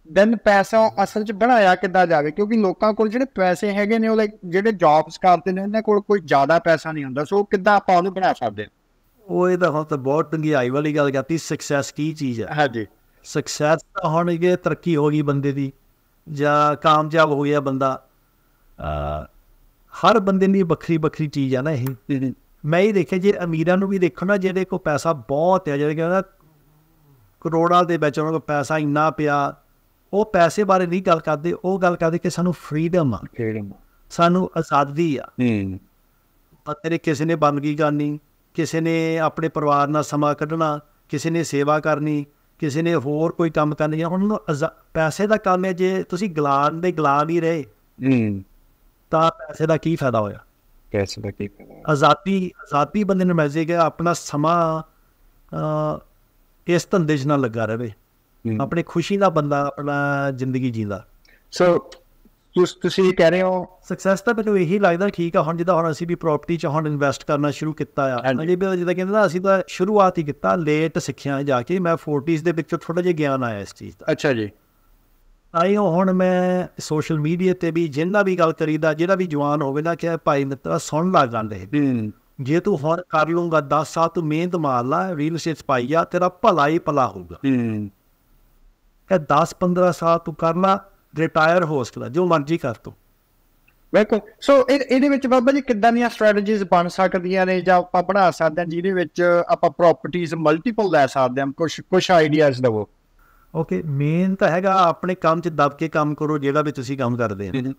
Speaker 1: ਦੈਨ ਪੈਸਾ ਅਸਲ 'ਚ ਬਣਾਇਆ ਕਿੱਦਾਂ ਜਾਵੇ? ਕਿਉਂਕਿ ਲੋਕਾਂ ਕੋਲ ਜਿਹੜੇ ਪੈਸੇ ਹੈਗੇ ਨੇ ਉਹ like ਜਿਹੜੇ ਜੌਬਸ ਕਰਦੇ ਨੇ ਉਹਨਾਂ ਕੋਲ ਕੋਈ ਜ਼ਿਆਦਾ ਪੈਸਾ ਨਹੀਂ ਹੁੰਦਾ। ਸੋ ਕਿੱਦਾਂ ਆਪਾਂ ਉਹਨੂੰ ਬਣਾ ਸਕਦੇ
Speaker 2: ਉਹ ਇਹ ਤਾਂ ਹੁਣ ਤਾਂ ਬਹੁਤ ਡੰਗਿਆਈ ਵਾਲੀ ਗੱਲ ਕਰਤੀ ਸਕਸੈਸ ਕੀ ਚੀਜ਼ ਹਾਂ
Speaker 1: ਹਾਂਜੀ।
Speaker 2: ਸਕਸੈਸ ਤਾਂ ਹੁਣ ਇਹ ਤਰੱਕੀ ਹੋ ਗਈ ਬੰਦੇ ਦੀ ਜਾਂ ਕਾਮਯਾਬ ਹੋ ਗਿਆ ਬੰਦਾ। ਹਰ ਬੰਦੇ ਦੀ ਵੱਖਰੀ ਵੱਖਰੀ ਚੀਜ਼ ਆ ਨਾ ਇਹ। ਮੈਂ ਇਹ ਦੇਖਿਆ ਜੇ ਅਮੀਰਾਂ ਨੂੰ ਵੀ ਦੇਖੋ ਨਾ ਜਿਹੜੇ ਕੋਲ ਪੈਸਾ ਬਹੁਤ ਹੈ ਜਿਹੜੇ ਕਹਿੰਦਾ ਕਰੋੜਾਂ ਦੇ ਵਿੱਚ ਉਹਨਾਂ ਕੋਲ ਪੈਸਾ ਇੰਨਾ ਪਿਆ ਉਹ ਪੈਸੇ ਬਾਰੇ ਨਹੀਂ ਗੱਲ ਕਰਦੇ ਉਹ ਗੱਲ ਕਰਦੇ ਕਿ ਸਾਨੂੰ ਫਰੀडम ਆ। ਸਾਨੂੰ ਆਜ਼ਾਦੀ ਆ।
Speaker 1: ਹੂੰ।
Speaker 2: ਪਤਾ ਨਹੀਂ ਕਿਸੇ ਨੇ ਬੰਦਗੀ ਕਰਨੀ ਕਿਸੇ ਨੇ ਆਪਣੇ ਪਰਿਵਾਰ ਨਾਲ ਸਮਾਂ ਕੱਢਣਾ ਕਿਸੇ ਨੇ ਸੇਵਾ ਕਰਨੀ ਕਿਸੇ ਨੇ ਹੋਰ ਕੋਈ ਕੰਮ ਕਰਨੀ ਜਾਂ ਆਜ਼ਾ- ਪੈਸੇ ਦਾ ਕੰਮ ਹੈ ਜੇ ਤੁਸੀਂ ਗਲਾਨ ਦੇ ਗਲਾਨ ਹੀ ਰਹੇ।
Speaker 1: ਹੂੰ।
Speaker 2: ਤਾਂ ਪੈਸੇ ਦਾ ਕੀ ਫਾਇਦਾ ਹੋਇਆ?
Speaker 1: ਕੈਸੇ ਦਾ ਕੀ
Speaker 2: ਆਜ਼ਾਦੀ ਆਜ਼ਾਦੀ ਬੰਦੇ ਨੂੰ ਮਿਲ ਜਾਏਗਾ ਆਪਣਾ ਸਮਾਂ ਇਸ ਧੰਦੇ 'ਚ ਨਾ ਲੱਗਾ ਰਵੇ ਆਪਣੀ ਖੁਸ਼ੀ ਨਾਲ ਬੰਦਾ ਆਪਣਾ ਜ਼ਿੰਦਗੀ ਜੀਂਦਾ।
Speaker 1: ਸੋ ਤੁਸ ਤੁਸੀਂ ਕਹਿ ਰਹੇ ਹੋ?
Speaker 2: ਸਕਸੈਸ ਤਾਂ ਮੈਨੂੰ ਇਹੀ ਲੱਗਦਾ ਠੀਕ ਆ ਹੁਣ ਜਿੱਦਾਂ ਹੁਣ ਅਸੀਂ ਵੀ ਪ੍ਰਾਪਰਟੀ 'ਚ ਹੁਣ ਇਨਵੈਸਟ ਕਰਨਾ ਸ਼ੁਰੂ ਕੀਤਾ ਆ। ਅਜੇ ਵੀ ਜਿੱਦਾਂ ਕਹਿੰਦੇ ਨਾ ਅਸੀਂ ਤਾਂ ਸ਼ੁਰੂਆਤ ਹੀ ਕੀਤਾ ਲੇਟ ਸਿੱਖਿਆ ਜਾ ਕੇ। ਮੈਂ 40s ਦੇ ਵਿੱਚੋਂ ਥੋੜਾ ਜਿਹਾ ਗਿਆਨ ਆਇਆ ਇਸ ਚੀਜ਼ ਦਾ।
Speaker 1: ਅੱਛਾ ਜੀ।
Speaker 2: ਆਇਓ ਹੁਣ ਮੈਂ ਸੋਸ਼ਲ ਮੀਡੀਆ ਤੇ ਵੀ ਜਿੰਨਾ ਵੀ ਗੱਲ ਕਰੀਦਾ ਜਿਹੜਾ ਵੀ ਜਵਾਨ ਹੋਵੇ ਨਾ ਕਿ ਭਾਈ ਮਿੱਤਰਾ ਸੁਣ ਲਾ ਗੱਲ ਇਹ ਜੇ ਤੂੰ ਹੁਣ ਕਰ ਲੂੰਗਾ 10 ਸਾਲ ਤੂੰ ਮਿਹਨਤ ਮਾਰ ਲਾ ਰੀਲ ਸਟੇਟ ਪਾਈ ਆ ਤੇਰਾ ਭਲਾ ਹੀ ਭਲਾ ਹੋਊਗਾ। ਕਿ 10 15 ਸਾਲ ਤੂੰ ਕਰ ਲਾ ਰਿਟਾਇਰ ਹੋ ਸਕਦਾ ਜੋ ਮਰਜ਼ੀ ਕਰ ਤੂੰ।
Speaker 1: ਬਿਲਕੁਲ। ਸੋ ਇਹ ਇਹਦੇ ਵਿੱਚ ਬਾਬਾ ਜੀ ਕਿੱਦਾਂ ਦੀਆਂ ਸਟ੍ਰੈਟਜੀਜ਼ ਬਣ ਸਕਦੀਆਂ ਨੇ ਜਾਂ ਆਪਾਂ ਬਣਾ ਸਕਦੇ ਹਾਂ ਜਿਹਦੇ ਵਿੱਚ ਆਪਾਂ ਪ੍ਰਾਪਰਟੀਆਂ ਮਲਟੀਪਲ ਲੈ ਸਕਦੇ ਹਾਂ ਕੁਝ ਕੁਝ ਆਈਡੀਆਜ਼ ਦਵੋ।
Speaker 2: ਓਕੇ ਮੇਨ ਤਾਂ ਹੈਗਾ ਆਪਣੇ ਕੰਮ 'ਚ ਦਬ ਕੇ ਕੰਮ ਕਰੋ ਜਿਹੜਾ ਵੀ ਤੁਸੀਂ ਕੰਮ ਕਰਦੇ ਹੋ।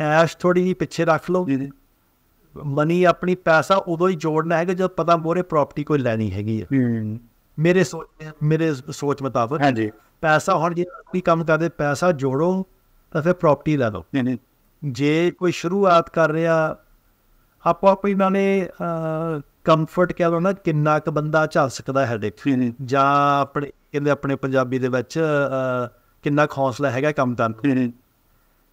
Speaker 2: ਐਸ਼ ਥੋੜੀ ਜਿਹੀ ਪਿੱਛੇ ਰੱਖ ਲਓ। ਮਨੀ ਆਪਣੀ ਪੈਸਾ ਉਦੋਂ ਹੀ ਜੋੜਨਾ ਹੈਗਾ ਜਦ ਪਤਾ ਮੋਰੇ ਪ੍ਰਾਪਰਟੀ ਕੋਈ ਲੈਣੀ ਹੈਗੀ ਹੈ
Speaker 1: ਹੂੰ।
Speaker 2: ਮੇਰੇ ਸੋਚ ਮੇਰੇ ਸੋਚ ਮੁਤਾਬਕ।
Speaker 1: ਹਾਂਜੀ।
Speaker 2: ਪੈਸਾ ਹੁਣ ਜੇ ਕੋਈ ਕੰਮ ਕਰਦੇ ਪੈਸਾ ਜੋੜੋ ਤਾਂ ਫਿਰ ਪ੍ਰਾਪਰਟੀ ਲੈ ਲਓ। ਜੇ ਕੋਈ ਸ਼ੁਰੂਆਤ ਕਰ ਰਿਹਾ ਆਪੋ ਆਪਣੀ ਨਾਲੇ ਕੰਫਰਟ ਕਹਿ ਲਓ ਨਾ ਕਿੰਨਾ ਕੁ ਬੰਦਾ ਝੱਲ ਸਕਦਾ ਹੈ ਦੇਖ। ਜਾਂ ਆਪਣੇ ਕਹਿੰਦੇ ਆਪਣੇ ਪੰਜਾਬੀ ਦੇ ਵਿੱਚ ਕਿੰਨਾ ਹੌਸਲਾ ਹੈਗਾ ਕੰਮ ਕਰਨ।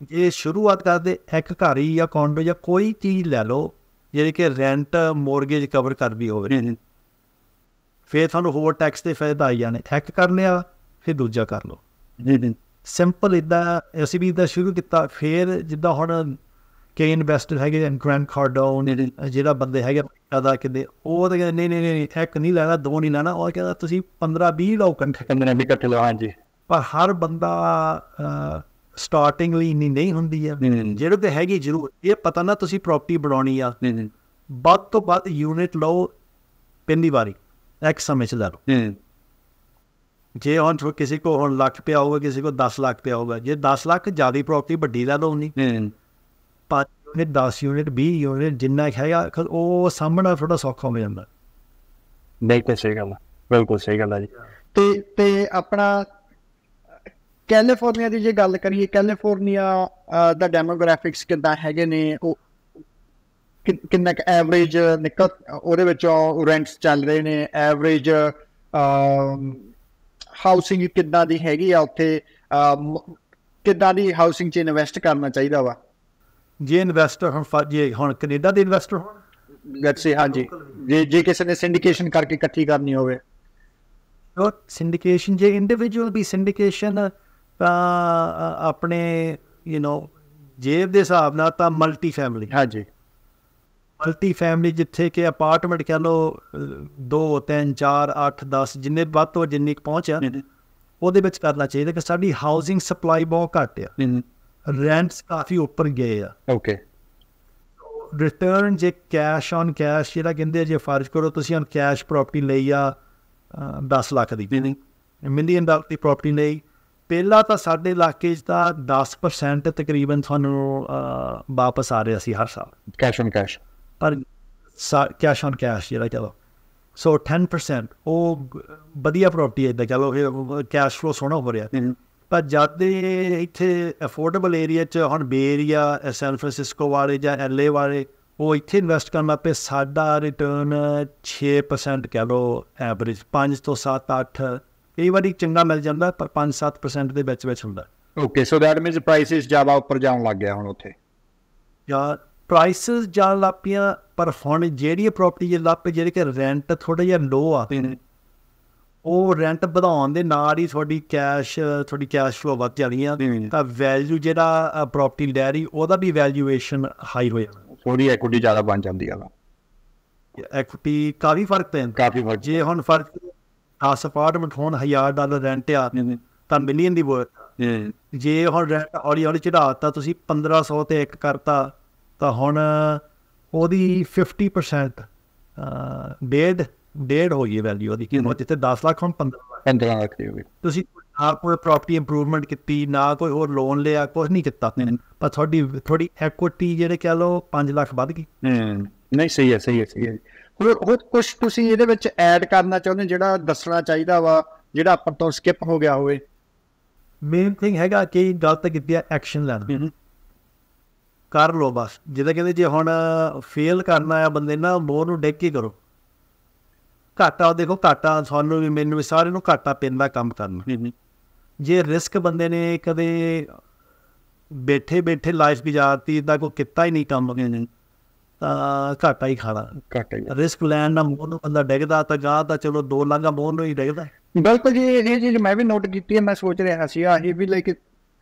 Speaker 2: ਜੇ ਸ਼ੁਰੂਆਤ ਕਰਦੇ ਇੱਕ ਘਰ ਹੀ ਜਾਂ ਕੌਂਡੋ ਜਾਂ ਕੋਈ ਚੀਜ਼ ਲੈ ਲਓ ਜਿਹੜੀ ਕਿ ਰੈਂਟ ਮੋਰਗੇਜ ਕਵਰ ਕਰਦੀ ਹੋਵੇ। ਫਿਰ ਤੁਹਾਨੂੰ ਹੋਰ ਟੈਕਸ ਦੇ ਫਾਇਦਾ ਆਈ ਜਾਣੇ। ਇੱਕ ਕਰ ਲਿਆ ਫਿਰ ਦੂਜਾ ਕਰ ਲਓ। ਸਿੰਪਲ ਇਦਾਂ ਅਸੀਂ ਵੀ ਇਦਾਂ ਸ਼ੁਰੂ ਕੀਤਾ ਫਿਰ ਜਿੱਦਾਂ ਹੁਣ ਕਈ ਇਨਵੈਸਟਰ ਹੈਗੇ ਐਂਡ ਗ੍ਰੈਂਡ ਕਾਰਡੋਨ ਜਿਹੜਾ ਬੰਦੇ ਹੈਗੇ ਅਦਾ ਕਿਤੇ ਉਹ ਤਾਂ ਕਹਿੰਦੇ ਨਹੀਂ ਨਹੀਂ ਨਹੀਂ ਇੱਕ ਨਹੀਂ ਲੈਣਾ ਦੋ ਨਹੀਂ ਲੈਣਾ ਉਹ ਕਹਿੰਦਾ ਤੁਸੀਂ 15 20 ਲਓ ਕੰਠ
Speaker 1: ਕਹਿੰਦੇ ਨੇ ਵੀ ਇਕੱਠੇ ਲਓ ਹਾਂਜੀ।
Speaker 2: ਪਰ ਹਰ ਬੰਦਾ ਸਟਾਰਟਿੰਗ ਲਈ ਇੰਨੀ ਨਹੀਂ ਹੁੰਦੀ ਆ। ਜਿਹੜੇ ਤੇ ਹੈਗੀ ਜ਼ਰੂਰ ਇਹ ਪਤਾ ਨਾ ਤੁਸੀਂ ਪ੍ਰਾਪਰਟੀ ਬਣਾਉਣੀ ਆ। ਵੱਧ ਤੋਂ ਵੱਧ ਯੂਨਿਟ ਲਓ ਪਹਿਲੀ ਵਾਰੀ ਇੱਕ ਸਮੇਂ ਚ ਲੈ ਲਓ। ਜੇ ਹੁਣ ਜੋ ਕਿਸੇ ਕੋ ਹੁਣ ਲੱਖ ਪਿਆ ਹੋਊਗਾ ਕਿਸੇ ਕੋ 10 ਲੱਖ ਪਿਆ ਹੋਊਗਾ ਜੇ 10 ਲੱਖ ਜ਼ਿਆਦਾ ਪ੍ਰਾਪਰਟੀ ਵੱਡੀ ਲੈ ਲਓ ਨਹੀਂ ਪੰਜ ਯੂਨਿਟ 10 ਯੂਨਿਟ 20 ਯੂਨਿਟ ਜਿੰਨਾ ਹੈਗਾ ਉਹ ਸਾਹਮਣਾ ਥੋੜਾ ਸੌਖਾ ਹੋ ਜਾਂਦਾ।
Speaker 1: ਨਹੀਂ ਤੇ ਸਹੀ ਗੱਲ ਬਿਲਕੁਲ ਸਹੀ ਗੱਲ ਆ ਜੀ। ਤੇ ਤੇ ਆਪਣਾ ਕੈਲੀਫੋਰਨੀਆ ਦੀ ਜੇ ਗੱਲ ਕਰੀਏ ਕੈਲੀਫੋਰਨੀਆ ਦਾ ਡੈਮੋਗ੍ਰਾਫਿਕਸ ਕਿੱਦਾਂ ਹੈਗੇ ਨੇ ਉਹ ਕਿੰਨਾ ਕੁ ਐਵਰੇਜ ਨਿਕਲ ਉਹਦੇ ਵਿੱਚੋਂ ਰੈਂਟਸ ਚੱਲ ਰਹੇ ਨੇ ਐਵਰੇਜ ਹਾਊਸਿੰਗ ਕਿੱਦਾਂ ਦੀ ਹੈਗੀ ਆ ਉੱਥੇ ਕਿੱਦਾਂ ਦੀ ਹਾਊਸਿੰਗ 'ਚ ਇਨਵੈਸਟ ਕਰਨਾ ਚਾਹੀਦਾ ਵਾ?
Speaker 2: ਜੇ ਇਨਵੈਸਟਰ ਹੁਣ ਜੇ ਹੁਣ ਕੈਨੇਡਾ ਦੇ ਇਨਵੈਸਟਰ ਹੋਣ?
Speaker 1: ਲੈਟਸ ਸੇ ਹਾਂਜੀ। ਜੇ ਜੇ ਕਿਸੇ ਨੇ ਸਿੰਡੀਕੇਸ਼ਨ ਕਰਕੇ ਇਕੱਠੀ ਕਰਨੀ ਹੋਵੇ।
Speaker 2: ਉਹ ਸਿੰਡੀਕੇਸ਼ਨ ਜੇ ਇੰਡੀਵਿਜੂਅਲ ਵੀ ਸਿੰਡੀਕੇਸ਼ਨ ਆਪਣੇ ਯੂ نو ਜੇਬ ਦੇ ਹਿਸਾਬ ਨਾਲ ਤਾਂ ਮਲਟੀ ਫੈਮਿਲੀ
Speaker 1: ਹਾਂਜੀ।
Speaker 2: ਮਲਟੀ ਫੈਮਿਲੀ ਜਿੱਥੇ ਕਿ ਅਪਾਰਟਮੈਂਟ ਕਹ ਲਓ 2 3 4 8 10 ਜਿੰਨੇ ਵੱਧ ਤੋਂ ਜਿੰਨੀ ਪਹੁੰਚ ਆ ਉਹਦੇ ਵਿੱਚ ਕਰਨਾ ਚਾਹੀਦਾ ਕਿ ਸਾਡੀ ਹਾਊਸਿੰਗ ਸਪਲਾਈ ਬਹੁਤ ਘੱਟ ਆ। ਰੈਂਟਸ ਕਾਫੀ ਉੱਪਰ ਗਏ ਆ।
Speaker 1: ਓਕੇ
Speaker 2: ਰਿਟਰਨ ਜੇ ਕੈਸ਼ ਔਨ ਕੈਸ਼ ਜਿਹੜਾ ਕਹਿੰਦੇ ਜੇ ਫਰਜ਼ ਕਰੋ ਤੁਸੀਂ ਹੁਣ ਕੈਸ਼ ਪ੍ਰਾਪਰਟੀ ਲਈ ਆ ਅ, 10 ਲੱਖ ਦੀ। ਮਿਲੀਅਨ ਡਾਲਰ ਦੀ ਪ੍ਰਾਪਰਟੀ ਲਈ। ਪਹਿਲਾਂ ਤਾਂ ਸਾਡੇ ਇਲਾਕੇ 'ਚ ਤਾਂ 10% ਤਕਰੀਬਨ ਤੁਹਾਨੂੰ ਵਾਪਸ ਆ ਰਿਹਾ ਸੀ ਹਰ ਸਾਲ।
Speaker 1: ਕੈਸ਼ ਔਨ ਕੈਸ਼
Speaker 2: ਪਰ ਕੈਸ਼ ਔਨ ਕੈਸ਼ ਜਿਹੜਾ ਚਲੋ ਸੋ 10% ਉਹ ਵਧੀਆ ਪ੍ਰਾਪਰਟੀ ਹੈ ਇਦਾਂ ਚਲੋ ਫਿਰ ਕੈਸ਼ ਫਲੋ ਸੋਹਣਾ ਹੋ ਰਿਹਾ। ਪਰ ਜਦ ਦੇ ਇੱਥੇ ਅਫੋਰਡੇਬਲ ਏਰੀਆ 'ਚ ਹੁਣ ਬੇ ਏਰੀਆ ਸੈਨ ਫਰਾਂਸਿਸਕੋ ਵਾਲੇ ਜਾਂ ਐਲਏ ਵਾਲੇ ਉਹ ਇੱਥੇ ਇਨਵੈਸਟ ਕਰਨ ਲੱਗ ਪਏ ਸਾਡਾ ਰਿਟਰਨ 6% ਕਹਿ ਲਓ ਐਵਰੇਜ 5 ਤੋਂ 7 8 ਕਈ ਵਾਰੀ ਚੰਗਾ ਮਿਲ ਜਾਂਦਾ ਪਰ 5-7% ਦੇ ਵਿੱਚ ਵਿੱਚ ਹੁੰਦਾ।
Speaker 1: Okay so that means prices ਜ਼ਿਆਦਾ ਉੱਪਰ ਜਾਣ ਲੱਗ ਗਿਆ ਹੁਣ ਉੱਥੇ।
Speaker 2: ਜਾਂ ਪ੍ਰਾਈਸਸ ਜਾਂ ਲਾਪੀਆਂ ਪਰ ਹੁਣ ਜਿਹੜੀ ਪ੍ਰਾਪਰਟੀ ਜੇ ਲਾਪੇ ਜਿਹੜੇ ਕਿ ਰੈਂਟ ਥੋੜਾ ਜਿਹਾ ਲੋ ਆ ਉਹ ਰੈਂਟ ਵਧਾਉਣ ਦੇ ਨਾਲ ਹੀ ਤੁਹਾਡੀ ਕੈਸ਼ ਤੁਹਾਡੀ ਕੈਸ਼ ਫਲੋ ਵੱਧ ਜਾਣੀ ਆ ਤਾਂ ਵੈਲਿਊ ਜਿਹੜਾ ਪ੍ਰਾਪਰਟੀ ਲੈ ਰਹੀ ਉਹਦਾ ਵੀ ਵੈਲਿਊਏਸ਼ਨ ਹਾਈ ਹੋ ਜਾਣਾ।
Speaker 1: ਥੋੜੀ ਐਕੁਇਟੀ ਜ਼ਿਆਦਾ ਬਣ ਜਾਂਦੀ ਆ।
Speaker 2: ਐਕੁਇਟੀ ਕਾਫੀ ਫ਼ਰਕ ਪੈਂਦਾ।
Speaker 1: ਕਾਫੀ ਫ਼ਰਕ।
Speaker 2: ਜੇ ਹੁਣ ਫ਼ਰਕ 10 ਅਪਾਰਟਮੈਂਟ ਹੋਣ 1000 ਡਾਲਰ ਰੈਂਟ ਆ ਤਾਂ ਮਿਲੀਅਨ ਦੀ ਵਰਥ ਜੇ ਹੁਣ ਰੈਂਟ ਹੌਲੀ ਹੌਲੀ ਚੜਾਤਾ ਤੁਸੀਂ 1500 ਤੇ ਇੱਕ ਕਰਤਾ ਤਾਂ ਹੁਣ ਉਹਦੀ 50% ਅਹ, ਡੇਢ ਡੇਢ ਹੋ ਗਈ ਵੈਲਿਊ ਉਹਦੀ ਕੀਮਤ ਜਿੱਥੇ 10 ਲੱਖ ਹੁਣ 15 ਲੱਖ।
Speaker 1: 15 ਲੱਖ ਦੀ ਹੋਵੇ
Speaker 2: ਤੁਸੀਂ ਨਾ ਕੋਈ ਪ੍ਰਾਪਰਟੀ ਇੰਪਰੂਵਮੈਂਟ ਕੀਤੀ ਨਾ ਕੋਈ ਹੋਰ ਲੋਨ ਲਿਆ ਕੁਝ ਨਹੀਂ ਕੀਤਾ। ਪਰ ਤੁਹਾਡੀ ਥੋੜੀ ਐਕੁਇਟੀ ਜਿਹੜੇ ਕਹ ਲਓ 5 ਲੱਖ ਵੱਧ ਗਈ।
Speaker 1: ਨਹੀਂ ਸਹੀ ਹੈ ਸਹੀ ਹੈ ਸਹੀ ਹੈ ਹੋਰ ਹੋਰ ਕੁਝ ਤੁਸੀਂ ਇਹਦੇ ਵਿੱਚ ਐਡ ਕਰਨਾ ਚਾਹੁੰਦੇ ਜਿਹੜਾ ਦੱਸਣਾ ਚਾਹੀਦਾ ਵਾ ਜਿਹੜਾ ਆਪਾਂ ਤੋਂ ਸਕਿਪ ਹੋ ਗਿਆ ਹੋਵੇ?
Speaker 2: ਮੇਨ ਥਿੰਗ ਹੈਗਾ ਕਿ ਗਲਤ ਕੀਤੀ ਐਕਸ਼ਨ ਲੈਣਾ। ਕਰ ਲੋ ਬਸ। ਜਿੱਦਾਂ ਕਹਿੰਦੇ ਜੇ ਹੁਣ ਫੇਲ ਕਰਨਾ ਆ ਬੰਦੇ ਨਾ ਮੋਹ ਨੂੰ ਡਿੱਗ ਕੇ ਕਰੋ। ਘਾਟਾ ਦੇਖੋ ਘਾਟਾ ਸਾਨੂੰ ਵੀ ਮੈਨੂੰ ਵੀ ਸਾਰਿਆਂ ਨੂੰ ਘਾਟਾ ਪੈਂਦਾ ਕੰਮ ਕਰਨਾ ਜੇ ਰਿਸਕ ਬੰਦੇ ਨੇ ਕਦੇ ਬੈਠੇ ਬੈਠੇ ਲਾਈਫ ਗੁਜ਼ਾਰਤੀ ਦਾ ਕੋਈ ਕੀਤਾ ਹੀ ਨਹੀਂ ਕੰਮ। ਤਾਂ ਘਾਟਾ ਹੀ ਖਾਣਾ।
Speaker 1: ਘੱਟ ਹੈ
Speaker 2: ਰਿਸਕ ਲੈਣ ਦਾ ਮੋਹ ਨੂੰ ਬੰਦਾ ਡਿੱਗਦਾ ਤਾਂ ਗਾਹ ਤਾਂ ਚਲੋ ਦੋ ਲਾਂਗਾ ਮੋਹ ਨੂੰ ਹੀ ਡਿੱਗਦਾ।
Speaker 1: ਬਿਲਕੁਲ ਜੀ ਇਹ ਚੀਜ਼ ਮੈਂ ਵੀ ਨੋਟ ਕੀਤੀ ਹੈ ਮੈਂ ਸੋਚ ਰਿਹਾ ਸੀ। ਆ ਇਹ ਵੀ ਲਾਈਕ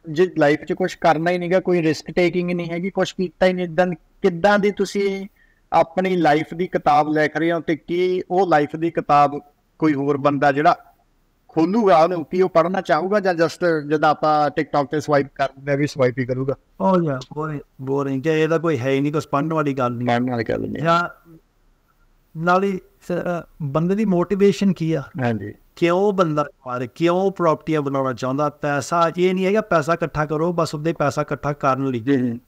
Speaker 1: ਜੇ ਲਾਈਫ 'ਚ ਕੁਝ ਕਰਨਾ ਹੀ ਨਹੀਂਗਾ ਕੋਈ ਰਿਸਕ ਟੇਕਿੰਗ ਨਹੀਂ ਹੈਗੀ ਕੁਝ ਕੀਤਾ ਹੀ ਨਹੀਂ। ਇਦਾਂ ਕਿੱਦਾਂ ਦੀ ਤੁਸੀਂ ਆਪਣੀ ਲਾਈਫ ਦੀ ਕਿਤਾਬ ਲਿਖ ਰਹੇ ਹੋ ਤੇ ਕੀ ਉਹ ਲਾਈਫ ਦੀ ਕਿਤਾਬ ਕੋਈ ਹੋਰ ਬੰਦਾ ਜਿਹੜਾ ਖੋਲੂਗਾ ਉਹਨੂੰ ਕੀ ਉਹ ਪੜ੍ਹਨਾ ਚਾਹੂਗਾ ਜਾਂ ਜਸਟ ਜਦੋਂ ਆਪਾਂ ਟਿਕਟੌਕ ਤੇ ਸਵਾਈਪ ਕਰਦੇ ਆ ਵੀ ਸਵਾਈਪ ਹੀ ਕਰੂਗਾ?
Speaker 2: ਹੋ ਜਾ ਬੋਰਿੰਗ ਬੋਰਿੰਗ ਕਿ ਇਹਦਾ ਕੋਈ ਹੈ ਹੀ ਨਹੀਂ ਕੁਛ ਪੜ੍ਹਨ ਵਾਲੀ ਗੱਲ ਨਹੀਂ।
Speaker 1: ਮੈਂ ਨਾਲ ਕਰ ਲੈਂਦੇ
Speaker 2: ਜਾਂ ਨਾਲੇ ਬੰਦੇ ਦੀ ਮੋਟੀਵੇਸ਼ਨ ਕੀ ਆ?
Speaker 1: ਹਾਂਜੀ।
Speaker 2: ਕਿਉਂ ਬੰਦਾ ਮਾਰੇ? ਕਿਉਂ ਪ੍ਰਾਪਰਟੀਆਂ ਬਣਾਉਣਾ ਚਾਹੁੰਦਾ? ਪੈਸਾ ਇਹ ਨਹੀਂ ਹੈਗਾ ਪੈਸਾ ਇਕੱਠਾ ਕਰੋ ਬਸ ਉਹਦੇ ਪੈਸਾ ਇਕੱਠਾ ਕਰਨ ਲਈ।
Speaker 1: ਜੀ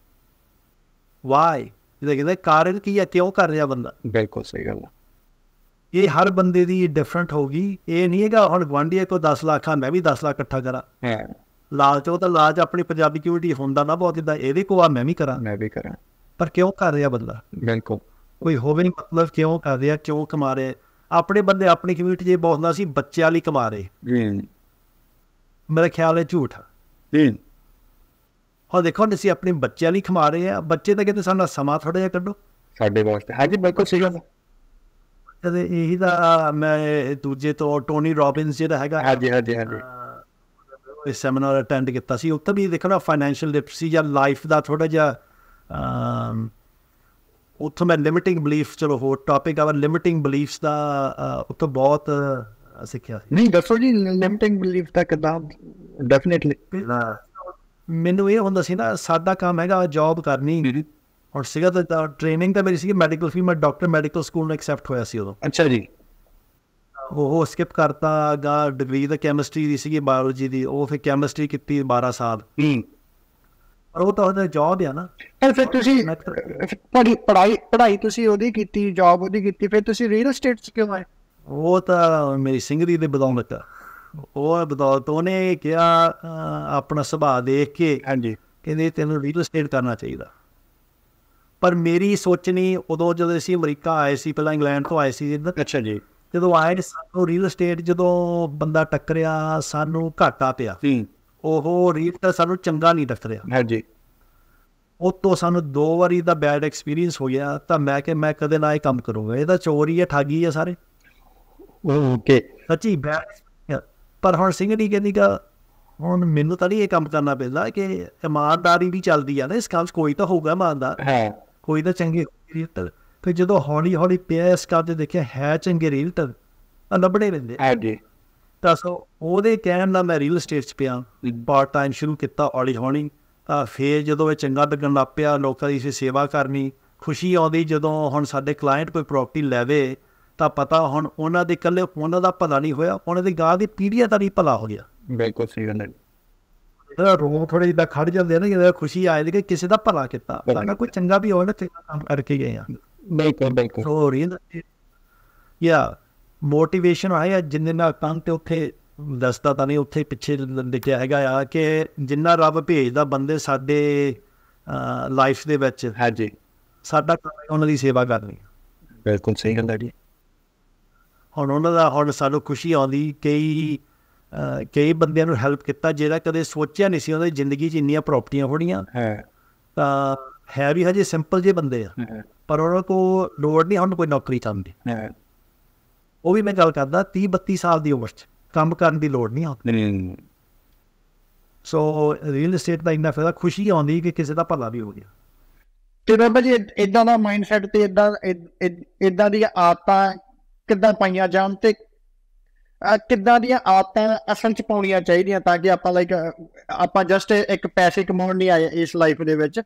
Speaker 2: ਵਾਈ ਜਿਹਦਾ ਕਹਿੰਦੇ ਕਾਰਨ ਕੀ ਆ ਕਿਉਂ ਕਰ ਰਿਹਾ ਬੰਦਾ?
Speaker 1: ਬਿਲਕੁਲ ਸਹੀ ਗੱਲ ਆ
Speaker 2: ਇਹ ਹਰ ਬੰਦੇ ਦੀ ਡਿਫਰੈਂਟ ਹੋਗੀ ਇਹ ਨਹੀਂ ਹੈਗਾ ਹੁਣ ਗਵਾਂਢੀ ਕੋ 10 ਲੱਖ ਆ ਮੈਂ ਵੀ 10 ਲੱਖ ਇਕੱਠਾ ਕਰਾਂ।
Speaker 1: ਹਾਂ।
Speaker 2: ਲਾਲਚ ਉਹ ਤਾਂ ਲਾਲਚ ਆਪਣੀ ਪੰਜਾਬੀ ਕਮਿਊਨਿਟੀ ਹੁੰਦਾ ਨਾ ਬਹੁਤ ਇਦਾਂ ਇਹਦੇ ਕੋ ਆ ਮੈਂ ਵੀ ਕਰਾਂ।
Speaker 1: ਮੈਂ ਵੀ ਕਰਾਂ।
Speaker 2: ਪਰ ਕਿਉਂ ਕਰ ਰਿਹਾ ਬੰਦਾ?
Speaker 1: ਬਿਲਕੁਲ।
Speaker 2: ਕੋਈ ਹੋਵੇ ਨਹੀਂ ਮਤਲਬ ਕਿਉਂ ਕਰ ਰਿਹਾ ਕਿਉਂ ਕਮਾ ਰਿਹਾ? ਆਪਣੇ ਬੰਦੇ ਆਪਣੀ ਕਮਿਊਨਿਟੀ ਇਹ ਬਹੁਤ ਹੁੰਦਾ ਸੀ ਬੱਚਿਆਂ ਲਈ ਕਮਾ ਰਹੇ।
Speaker 1: ਜੀ।
Speaker 2: ਮੇਰਾ ਖਿਆਲ ਹੈ ਝੂਠ
Speaker 1: ਜੀ।
Speaker 2: ਹੁਣ ਦੇਖੋ ਹੁਣ ਅਸੀਂ ਆਪਣੇ ਬੱਚਿਆਂ ਲਈ ਕਮਾ ਰਹੇ ਆ। ਬੱਚੇ ਤਾਂ ਕਹਿੰਦੇ ਸਾਡਾ ਸਮਾਂ ਥੋੜਾ ਜਿਹਾ ਕੱਢੋ।
Speaker 1: ਸਾਡੇ ਵਾਸਤੇ। ਹਾਂਜੀ ਬਿਲਕੁਲ ਸਹੀ ਗੱਲ ਆ।
Speaker 2: ਕਦੇ ਇਹੀ ਦਾ ਮੈਂ ਦੂਜੇ ਤੋਂ ਟੋਨੀ ਰੋਬਿਨਸ ਜਿਹੜਾ ਹੈਗਾ
Speaker 1: ਹਾਂਜੀ ਹਾਂਜੀ ਹਾਂਜੀ।
Speaker 2: ਇਹ ਸੈਮੀਨਾਰ ਅਟੈਂਡ ਕੀਤਾ ਸੀ। ਉੱਥੇ ਵੀ ਦੇਖਣਾ ਫਾਈਨੈਂਸ਼ੀਅਲ ਲਿਟਰੇਸੀ ਜਾਂ ਲਾਈਫ ਦਾ ਥੋੜਾ ਜਿਹਾ ਉੱਥੋਂ ਮੈਂ ਲਿਮਿਟਿੰਗ ਬਲੀਫ ਚਲੋ ਹੋਰ ਟਾਪਿਕ ਆ ਲਿਮਿਟਿੰਗ ਬਲੀਫਸ ਦਾ ਉੱਥੋਂ ਬਹੁਤ ਸਿੱਖਿਆ ਸੀ।
Speaker 1: ਨਹੀਂ ਦੱਸੋ ਜੀ ਲਿਮਿਟਿੰਗ ਬਿਲੀਫ ਦਾ ਕਿਦਾਂ? ਡੈਫੀਨਿਟਲੀ
Speaker 2: ਮੈਨੂੰ ਇਹ ਹੁੰਦਾ ਸੀ ਨਾ ਸਾਡਾ ਕੰਮ ਹੈਗਾ ਜੌਬ ਕਰਨੀ। ਔਰ ਸੀਗਾ ਤਾਂ ਟ੍ਰੇਨਿੰਗ ਤਾਂ ਮੇਰੀ ਸੀ ਮੈਡੀਕਲ ਫੀ ਮੈਂ ਡਾਕਟਰ ਮੈਡੀਕਲ ਸਕੂਲ ਨੂੰ ਐਕਸੈਪਟ ਹੋਇਆ ਸੀ ਉਦੋਂ।
Speaker 1: ਅੱਛਾ ਜੀ।
Speaker 2: ਉਹ ਸਕਿਪ ਕਰਤਾ ਗਾ ਡਿਗਰੀ ਦਾ ਕੈਮਿਸਟਰੀ ਦੀ ਸੀਗੀ ਬਾਇਓਲੋਜੀ ਦੀ ਉਹ ਫਿਰ ਕੈਮਿਸਟਰੀ ਕੀਤੀ 12 ਸਾਲ।
Speaker 1: ਹੂੰ।
Speaker 2: ਪਰ ਉਹ ਤਾਂ ਉਹਦਾ ਜੌਬ ਆ ਨਾ।
Speaker 1: ਪਰ ਫਿਰ ਤੁਸੀਂ ਪੜ੍ਹਾਈ ਪੜ੍ਹਾਈ ਪੜ੍ਹਾਈ ਤੁਸੀਂ ਉਹਦੀ ਕੀਤੀ ਜੌਬ ਉਹਦੀ ਕੀਤੀ ਫਿਰ ਤੁਸੀਂ ਰੀਅਲ ਏਸਟੇਟ ਚ ਕਿਉਂ ਆਏ?
Speaker 2: ਉਹ ਤਾਂ ਮੇਰੀ ਸਿੰਗਰੀ ਦੇ ਬਦੌਲਤ ਆ। ਉਹ ਬਦੌਲਤ ਉਹਨੇ ਕਿਹਾ ਆਪਣਾ ਸੁਭਾਅ ਦੇਖ ਕੇ
Speaker 1: ਹਾਂਜੀ।
Speaker 2: ਕਹਿੰਦੇ ਤੈਨੂੰ ਰੀਅਲ ਏਸਟੇਟ ਕਰਨਾ ਚਾਹੀਦਾ। ਪਰ ਮੇਰੀ ਸੋਚਣੀ ਉਦੋਂ ਜਦੋਂ ਅਸੀਂ ਅਮਰੀਕਾ ਆਏ ਸੀ ਪਹਿਲਾਂ ਇੰਗਲੈਂਡ ਤੋਂ ਆਏ ਸੀ ਇੱਧਰ
Speaker 1: ਅੱਛਾ ਜੀ।
Speaker 2: ਜਦੋਂ ਆਏ ਸਾਨੂੰ ਰੀਅਲ ਏਸਟੇਟ ਜਦੋਂ ਬੰਦਾ ਟੱਕਰਿਆ ਸਾਨੂੰ ਘਾਟਾ ਪਿਆ।
Speaker 1: ਹੂੰ।
Speaker 2: ਉਹ ਤਾਂ ਸਾਨੂੰ ਚੰਗਾ ਨਹੀਂ ਟੱਕਰਿਆ
Speaker 1: ਹਾਂਜੀ।
Speaker 2: ਉਹ ਤੋਂ ਸਾਨੂੰ ਦੋ ਵਾਰੀ ਦਾ ਬੈਡ ਐਕਸਪੀਰੀਅੰਸ ਹੋ ਗਿਆ ਤਾਂ ਮੈਂ ਕਿ ਮੈਂ ਕਦੇ ਨਾ ਇਹ ਕੰਮ ਕਰੂੰਗਾ। ਇਹ ਤਾਂ ਚੋਰੀ ਹੈ ਠੱਗੀ ਹੈ ਸਾਰੇ।
Speaker 1: ਓਕੇ।
Speaker 2: ਸੱਚੀ ਬੈਡ ਪਰ ਹੁਣ ਸਿੰਘ ਨਹੀਂ ਕਹਿੰਦੀ ਕਿ ਹੁਣ ਮੈਨੂੰ ਤਾਂ ਨਹੀਂ ਇਹ ਕੰਮ ਕਰਨਾ ਪੈਂਦਾ ਕਿ ਇਮਾਨਦਾਰੀ ਵੀ ਚੱਲਦੀ ਆ ਨਾ ਇਸ ਕੰਮ 'ਚ ਕੋਈ ਤਾਂ ਹੋਊਗਾ ਇਮਾਨਦਾਰ।
Speaker 1: ਹਾਂ।
Speaker 2: ਕੋਈ ਤਾਂ ਚੰਗੇ ਰੀਲਟਰ ਫਿਰ ਜਦੋਂ ਹੌਲੀ ਹੌਲੀ ਪਿਆ ਇਸ ਕੰਮ 'ਚ ਦੇਖਿਆ ਹੈ ਚੰਗੇ ਆ ਲੱਭਣੇ ਰਹਿੰਦੇ
Speaker 1: ਹਾਂਜੀ।
Speaker 2: ਤਾਂ ਸੋ ਉਹਦੇ ਕਹਿਣ ਨਾਲ ਮੈਂ ਰੀਅਲ ਏਸਟੇਟ 'ਚ ਪਿਆ ਪਾਰਟ ਟਾਈਮ ਸ਼ੁਰੂ ਕੀਤਾ ਹੌਲੀ ਹੌਲੀ ਤਾਂ ਫੇਰ ਜਦੋਂ ਇਹ ਚੰਗਾ ਲੱਗਣ ਲੱਗ ਪਿਆ ਲੋਕਾਂ ਦੀ ਸੇਵਾ ਕਰਨੀ ਖੁਸ਼ੀ ਆਉਂਦੀ ਜਦੋਂ ਹੁਣ ਸਾਡੇ ਕਲਾਇੰਟ ਕੋਈ ਪ੍ਰਾਪਰਟੀ ਲੈਵੇ ਤਾਂ ਪਤਾ ਹੁਣ ਉਹਨਾਂ ਦੇ ਇਕੱਲੇ ਉਹਨਾਂ ਦਾ ਭਲਾ ਨਹੀਂ ਹੋਇਆ ਉਹਨਾਂ ਦੀ ਗਾਂ ਦੀ ਪੀੜ੍ਹੀਆਂ ਦਾ ਨਹੀਂ ਭਲਾ ਹੋ ਗਿਆ।
Speaker 1: ਬਿਲਕੁਲ ਸਹੀ ਗੱਲ ਹੈ
Speaker 2: ਜਿਹੜਾ ਰੋਹ ਥੋੜੇ ਜਿਹਾ ਖੜ ਜਾਂਦੇ ਆ ਨਾ ਜਦੋਂ ਖੁਸ਼ੀ ਆਏ ਕਿ ਕਿਸੇ ਦਾ ਭਲਾ ਕੀਤਾ ਤਾਂ ਕੋਈ ਚੰਗਾ ਵੀ ਨਾ ਚੰਗਾ ਕੰਮ ਕਰਕੇ ਗਏ ਆ।
Speaker 1: ਬਿਲਕੁਲ ਬਿਲਕੁਲ।
Speaker 2: ਸੋ ਰੀਅਲ ਯਾ ਮੋਟੀਵੇਸ਼ਨ ਆਇਆ ਜਿੰਨੇ ਨਾਲ ਕੰਮ ਤੇ ਉੱਥੇ ਦੱਸਦਾ ਤਾਂ ਨਹੀਂ ਉੱਥੇ ਪਿੱਛੇ ਲਿਖਿਆ ਹੈਗਾ ਆ ਕਿ ਜਿੰਨਾ ਰੱਬ ਭੇਜਦਾ ਬੰਦੇ ਸਾਡੇ ਲਾਈਫ ਦੇ ਵਿੱਚ
Speaker 1: ਹਾਂਜੀ।
Speaker 2: ਸਾਡਾ ਉਹਨਾਂ ਦੀ ਸੇਵਾ ਕਰਨੀ
Speaker 1: ਬਿਲਕੁਲ ਸਹੀ ਗੱਲ ਹੈ ਜੀ।
Speaker 2: ਹੁਣ ਉਹਨਾਂ ਦਾ ਹੁਣ ਸਾਨੂੰ ਖੁਸ਼ੀ ਆਉਂਦੀ ਕਈ ਕਈ ਬੰਦਿਆਂ ਨੂੰ ਹੈਲਪ ਕੀਤਾ ਜਿਹੜਾ ਕਦੇ ਸੋਚਿਆ ਨਹੀਂ ਸੀ ਉਹਨਾਂ ਦੀ ਜ਼ਿੰਦਗੀ 'ਚ ਇੰਨੀਆਂ ਪ੍ਰਾਪਰਟੀਆਂ ਹੋਣੀਆਂ।
Speaker 1: ਹੈ।
Speaker 2: ਤਾਂ ਹੈ ਵੀ ਹਜੇ ਸਿੰਪਲ ਜਿਹੇ ਬੰਦੇ ਆ ਪਰ ਉਹਨਾਂ ਕੋ ਲੋੜ ਨਹੀਂ ਹੁਣ ਕੋਈ ਨੌਕਰੀ ਚਾਹੁੰਦੀ।
Speaker 1: ਹੈ।
Speaker 2: ਉਹ ਵੀ ਮੈਂ ਗੱਲ ਕਰਦਾ 30 32 ਸਾਲ ਦੀ ਉਮਰ 'ਚ ਕੰਮ ਕਰਨ ਦੀ ਲੋੜ ਨਹੀਂ ਆ
Speaker 1: ਨਹੀਂ
Speaker 2: ਸੋ ਰੀਅਲ ਏਸਟੇਟ ਦਾ ਇੰਨਾ ਫਾਇਦਾ ਖੁਸ਼ੀ ਆਉਂਦੀ ਕਿ ਕਿਸੇ ਦਾ ਭਲਾ ਵੀ ਹੋ ਗਿਆ।
Speaker 1: ਤੇ ਬਾਬਾ ਜੀ ਇਦਾਂ ਦਾ ਮਾਈਂਡਸੈਟ ਤੇ ਇਦਾਂ ਇਦਾਂ ਦੀਆਂ ਆਦਤਾਂ ਕਿੱਦਾਂ ਪਾਈਆਂ ਜਾਣ ਤੇ ਕਿੱਦਾਂ ਦੀਆਂ ਆਦਤਾਂ ਅਸਲ ਚ ਪਾਉਣੀਆਂ ਚਾਹੀਦੀਆਂ ਤਾਂ ਕਿ ਆਪਾਂ ਲਾਈਕ ਆਪਾਂ ਜਸਟ ਇੱਕ ਪੈਸੇ ਕਮਾਉਣ ਨਹੀਂ ਆਏ ਇਸ ਲਾਈਫ ਦੇ ਵਿੱਚ।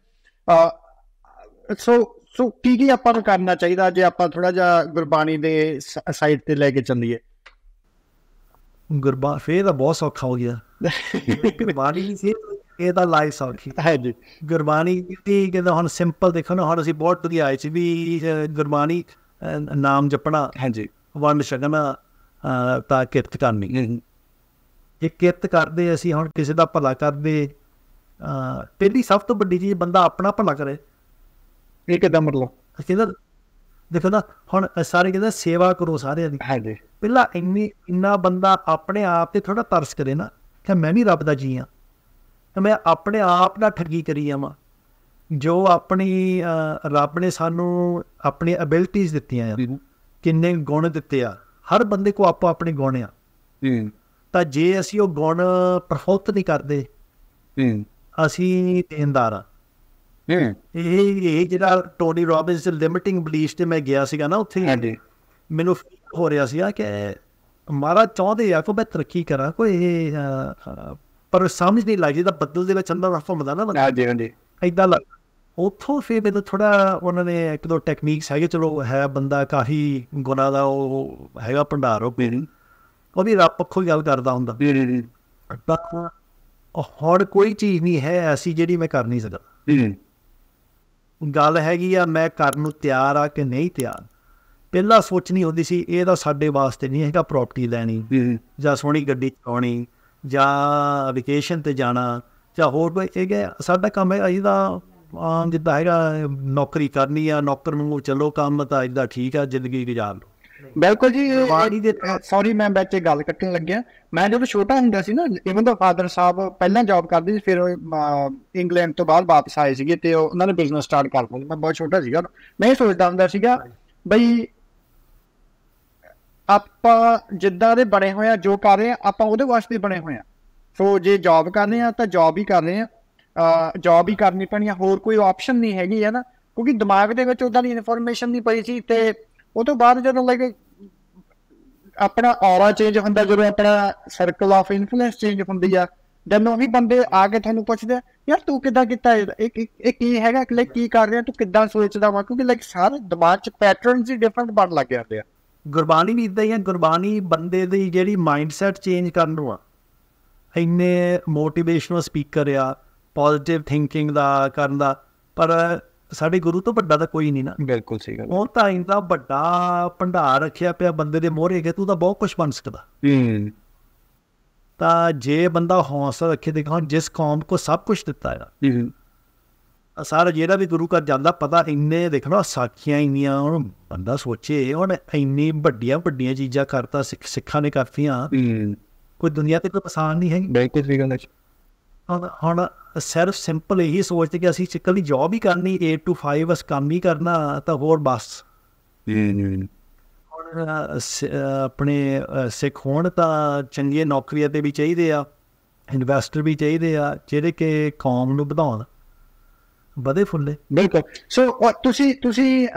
Speaker 1: ਸੋ ਸੋ ਕੀ ਕੀ ਆਪਾਂ ਨੂੰ ਕਰਨਾ ਚਾਹੀਦਾ ਜੇ ਆਪਾਂ ਥੋੜਾ ਜਿਹਾ ਗੁਰਬਾਣੀ ਦੇ ਸਾਈਡ ਤੇ ਲੈ ਕੇ ਚੱਲੀਏ?
Speaker 2: ਗੁਰਬਾ ਫੇਰ ਤਾਂ ਬਹੁਤ ਸੌਖਾ ਹੋ ਗਿਆ। ਗੁਰਬਾਣੀ ਨਹੀਂ ਸੀ ਇਹ ਤਾਂ ਲਾਈਫ ਸੌਖੀ।
Speaker 1: ਹਾਂਜੀ।
Speaker 2: ਗੁਰਬਾਣੀ ਦੀ ਕਹਿੰਦਾ ਹੁਣ ਸਿੰਪਲ ਦੇਖੋ ਨਾ ਹੁਣ ਅਸੀਂ ਬਹੁਤ ਵਧੀਆ ਆਏ ਸੀ ਵੀ ਗੁਰਬਾਣੀ ਨਾਮ ਜਪਣਾ
Speaker 1: ਹਾਂਜੀ।
Speaker 2: ਵੰਡ ਛਕਣਾ ਤਾਂ ਕਿਰਤ ਕਰਨੀ। ਜੇ ਕਿਰਤ ਕਰਦੇ ਅਸੀਂ ਹੁਣ ਕਿਸੇ ਦਾ ਭਲਾ ਕਰਦੇ ਪਹਿਲੀ ਸਭ ਤੋਂ ਵੱਡੀ ਚੀਜ਼ ਬੰਦਾ ਆਪਣਾ ਭਲਾ ਕਰੇ।
Speaker 1: ਇਹ ਕਿਦਾਂ ਮਤਲਬ
Speaker 2: ਕਹਿੰਦਾ ਦੇਖੋ ਨਾ ਹੁਣ ਸਾਰੇ ਕਹਿੰਦਾ ਸੇਵਾ ਕਰੋ ਸਾਰਿਆਂ ਦੀ।
Speaker 1: ਹਾਂਜੀ।
Speaker 2: ਪਹਿਲਾਂ ਇੰਨੀ ਇੰਨਾ ਬੰਦਾ ਆਪਣੇ ਆਪ ਤੇ ਥੋੜਾ ਤਰਸ ਕਰੇ ਨਾ ਕਿ ਮੈਂ ਵੀ ਰੱਬ ਦਾ ਜੀ ਆ। ਤੇ ਮੈਂ ਆਪਣੇ ਆਪ ਨਾਲ ਠੱਗੀ ਕਰੀ ਜਾਵਾਂ। ਜੋ ਆਪਣੀ ਰੱਬ ਨੇ ਸਾਨੂੰ ਆਪਣੀ ਐਬਿਲਿਟੀਆਂ ਦਿੱਤੀਆਂ ਆ ਕਿੰਨੇ ਗੁਣ ਦਿੱਤੇ ਆ ਹਰ ਬੰਦੇ ਕੋ ਆਪੋ ਆਪਣੇ ਗੁਣ ਆ। ਤਾਂ ਜੇ ਅਸੀਂ ਉਹ ਗੁਣ ਪ੍ਰਫੁੱਲਤ ਨਹੀਂ ਕਰਦੇ ਅਸੀਂ ਦੇਣਦਾਰ ਆ। ਇਹ ਜਿਹੜਾ ਟੋਨੀ ਰੋਬਿਨਸ ਲਿਮਿਟਿੰਗ ਬਲੀਫ ਤੇ ਮੈਂ ਗਿਆ ਸੀਗਾ ਨਾ ਉੱਥੇ
Speaker 1: ਹਾਂਜੀ।
Speaker 2: ਮੈਨੂੰ ਹੋ ਰਿਹਾ ਸੀ ਕਿ ਮਹਾਰਾਜ ਚਾਹੁੰਦੇ ਆ ਕਿ ਮੈਂ ਤਰੱਕੀ ਕਰਾਂ ਕੋਈ ਇਹ, ਪਰ ਸਮਝ ਨਹੀਂ ਲੱਗਦੀ ਤਾਂ ਬੱਦਲ ਦੇ ਵਿੱਚ ਅੰਦਰ ਘੁੰਮਦਾ ਨਾ
Speaker 1: ਹਾਂਜੀ ਹਾਂਜੀ।
Speaker 2: ਏਦਾਂ ਲੱਗ ਉੱਥੋਂ ਫਿਰ ਮੈਨੂੰ ਥੋੜਾ ਉਹਨਾਂ ਨੇ ਇੱਕ ਦੋ ਟੈਕਨੀਕਸ ਹੈਗੇ ਚਲੋ ਹੈ ਬੰਦਾ ਕਾਫੀ ਗੁਨਾ ਦਾ ਉਹ ਹੈਗਾ ਭੰਡਾਰ ਉਹ। ਉਹ ਵੀ ਰੱਬ ਪੱਖੋਂ ਗੱਲ ਕਰਦਾ ਹੁੰਦਾ। ਤਾਂ ਉਹ ਹੁਣ ਕੋਈ ਚੀਜ਼ ਨਹੀਂ ਹੈ ਐਸੀ ਜਿਹੜੀ ਮੈਂ ਕਰ ਨਹੀਂ ਸਕਦਾ। ਗੱਲ ਹੈਗੀ ਆ ਮੈਂ ਕਰਨ ਨੂੰ ਤਿਆਰ ਆ ਕਿ ਨਹੀਂ ਤਿਆਰ? ਪਹਿਲਾਂ ਸੋਚਣੀ ਹੁੰਦੀ ਸੀ ਇਹ ਤਾਂ ਸਾਡੇ ਵਾਸਤੇ ਨਹੀਂ ਹੈਗਾ ਪ੍ਰਾਪਰਟੀ ਲੈਣੀ। ਜਾਂ ਸੋਹਣੀ ਗੱਡੀ ਚਲਾਉਣੀ ਜਾਂ ਵਕੇਸ਼ਨ ਤੇ ਜਾਣਾ ਜਾਂ ਹੋਰ ਕੋਈ ਇਹ ਕਿ ਸਾਡਾ ਕੰਮ ਹੈ ਇਹਦਾ ਆਮ ਜਿੱਦਾਂ ਹੈਗਾ ਨੌਕਰੀ ਕਰਨੀ ਆ ਨੌਕਰ ਨੂੰ ਚਲੋ ਕੰਮ ਤਾਂ ਇਦਾਂ ਠੀਕ ਆ ਜ਼ਿੰਦਗੀ ਗੁਜ਼ਾਰ ਲਓ।
Speaker 1: ਬਿਲਕੁਲ ਜੀ
Speaker 2: ਗੁਰਬਾਣੀ ਦੇ
Speaker 1: ਸੌਰੀ ਮੈਂ ਵਿੱਚ ਗੱਲ ਕੱਟਣ ਲੱਗਿਆ। ਮੈਂ ਜਦੋਂ ਛੋਟਾ ਹੁੰਦਾ ਸੀ ਨਾ ਇਵਨ ਦਾ ਫਾਦਰ ਸਾਹਿਬ ਪਹਿਲਾਂ ਜੌਬ ਕਰਦੇ ਸੀ ਫਿਰ ਇੰਗਲੈਂਡ ਤੋਂ ਬਾਅਦ ਵਾਪਸ ਆਏ ਸੀਗੇ ਤੇ ਉਹ- ਉਹਨਾਂ ਨੇ ਬਿਜ਼ਨਸ ਸਟਾਰਟ ਕਰ ਲਿਆ ਮੈਂ ਬਹੁਤ ਛੋਟਾ ਸੀਗਾ। ਮੈਂ ਇਹ ਸੋਚਦਾ ਹੁੰਦਾ ਸੀਗਾ ਬਈ ਆਪਾਂ ਜਿੱਦਾਂ ਦੇ ਬਣੇ ਹੋਏ ਆ ਜੋ ਕਰ ਰਹੇ ਆ ਆਪਾਂ ਉਹਦੇ ਵਾਸਤੇ ਬਣੇ ਹੋਏ ਆ। ਸੋ ਜੇ ਜੌਬ ਕਰ ਰਹੇ ਆ ਤਾਂ ਜੌਬ ਹੀ ਕਰ ਰਹੇ ਆ। ਜੌਬ ਹੀ ਕਰਨੀ ਪੈਣੀ ਆ। ਹੋਰ ਕੋਈ ਆਪਸ਼ਨ ਨਹੀਂ ਹੈਗੀ ਹੈ ਨਾ ਕਿਉਂਕਿ ਦਿਮਾਗ ਦੇ ਵਿੱਚ ਉਦਾਂ ਦੀ ਇਨਫੋਰਮੇਸ਼ਨ ਨਹੀਂ ਪਈ ਸੀ ਤੇ ਉਹ ਤੋਂ ਬਾਅਦ ਜਦੋਂ ਲਾਈਕ ਆਪਣਾ ਔਰਾ ਚੇਂਜ ਹੁੰਦਾ, ਜਦੋਂ ਆਪਣਾ ਸਰਕਲ ਆਫ ਇਨਫਲੂਐਂਸ ਚੇਂਜ ਹੁੰਦੀ ਆ ਜਦੋਂ ਉਹੀ ਬੰਦੇ ਆ ਕੇ ਤੁਹਾਨੂੰ ਪੁੱਛਦੇ ਯਾਰ ਤੂੰ ਕਿੱਦਾਂ ਕੀਤਾ ਇਹ? ਇਹ- ਕੀ ਹੈਗਾ? ਲਾਈਕ ਕੀ ਕਰ ਰਿਹਾ? ਤੂੰ ਕਿੱਦਾਂ ਸੋਚਦਾ ਵਾ? ਕਿਉਂਕਿ ਲਾਈਕ ਸਾਰੇ ਦਿਮਾਗ 'ਚ ਪੈਟਰਨਸ ਹੀ ਡਿਫਰੈਂਟ ਬਣ ਲੱਗ ਜਾਂਦੇ ਆ।
Speaker 2: ਗੁਰਬਾਣੀ ਵੀ ਇਦਾਂ ਹੀ ਹੈ ਗੁਰਬਾਣੀ ਬੰਦੇ ਦੀ ਜਿਹੜੀ ਮਾਈਂਡਸੈਟ ਚੇਂਜ ਕਰਨ ਨੂੰ ਆ। ਇੰਨੇ ਮੋਟੀਵੇਸ਼ਨਲ ਸਪੀਕਰ ਆ ਪੋਜ਼ਿਟਿਵ ਥਿੰਕਿੰਗ ਦਾ ਕਰਨ ਦਾ, ਪਰ ਸਾਡੇ ਗੁਰੂ ਤੋਂ ਵੱਡਾ ਤਾਂ ਕੋਈ ਨਹੀਂ ਨਾ।
Speaker 1: ਬਿਲਕੁਲ ਸਹੀ ਗੱਲ
Speaker 2: ਉਹ ਤਾਂ ਇੰਦਾ ਵੱਡਾ ਭੰਡਾਰ ਰੱਖਿਆ ਪਿਆ ਬੰਦੇ ਦੇ ਮੋਹਰੇ ਕਿ ਤੂੰ ਤਾਂ ਬਹੁਤ ਕੁਝ ਬਣ ਸਕਦਾ।
Speaker 1: ਹੂੰ।
Speaker 2: ਤਾਂ ਜੇ ਬੰਦਾ ਹੌਸਲਾ ਰੱਖੇ ਦੇਖੋ ਜਿਸ ਕੌਮ ਕੋ ਸਭ ਕੁਝ ਦਿੱਤਾ ਹੈ
Speaker 1: ਹੂੰ।
Speaker 2: ਸਾਰਾ ਜਿਹੜਾ ਵੀ ਗੁਰੂ ਘਰ ਜਾਂਦਾ ਪਤਾ ਇੰਨੇ ਦੇਖਣਾ ਸਾਖੀਆਂ ਇੰਨੀਆਂ ਹੁਣ ਬੰਦਾ ਸੋਚੇ ਹੁਣ ਇੰਨੀ ਵੱਡੀਆਂ ਵੱਡੀਆਂ ਚੀਜ਼ਾਂ ਕਰਤਾ ਸਿੱਖ ਸਿੱਖਾਂ ਨੇ ਕਰਤੀਆਂ।
Speaker 1: ਹੂੰ।
Speaker 2: ਕੋਈ ਦੁਨੀਆ ਤੇ ਕੋਈ ਪਛਾਣ ਨਹੀਂ ਹੈਗੀ।
Speaker 1: ਬਿਲਕੁਲ ਸਹੀ ਗੱਲ ਹੈ
Speaker 2: ਹੁਣ ਹੁਣ ਸਿਰਫ ਸਿੰਪਲ ਇਹੀ ਸੋਚਦੇ ਕਿ ਅਸੀਂ ਚੱਕਲ ਦੀ ਜੌਬ ਹੀ ਕਰਨੀ 8 to 5 ਬਸ ਕੰਮ ਹੀ ਕਰਨਾ ਤਾਂ ਹੋਰ ਬਸ। ਹੁਣ ਆਪਣੇ ਸਿੱਖ ਹੋਣ ਤਾਂ ਚੰਗੀਆਂ ਨੌਕਰੀਆਂ ਤੇ ਵੀ ਚਾਹੀਦੇ ਆ ਇਨਵੈਸਟਰ ਵੀ ਚਾਹੀਦੇ ਆ ਜਿਹੜੇ ਕਿ ਕੌਮ ਨੂੰ ਵਧਾਉਣ। ਵਧੇ ਫੁੱਲੇ।
Speaker 1: ਬਿਲਕੁਲ। ਸੋ ਤੁਸੀਂ ਤੁਸੀਂ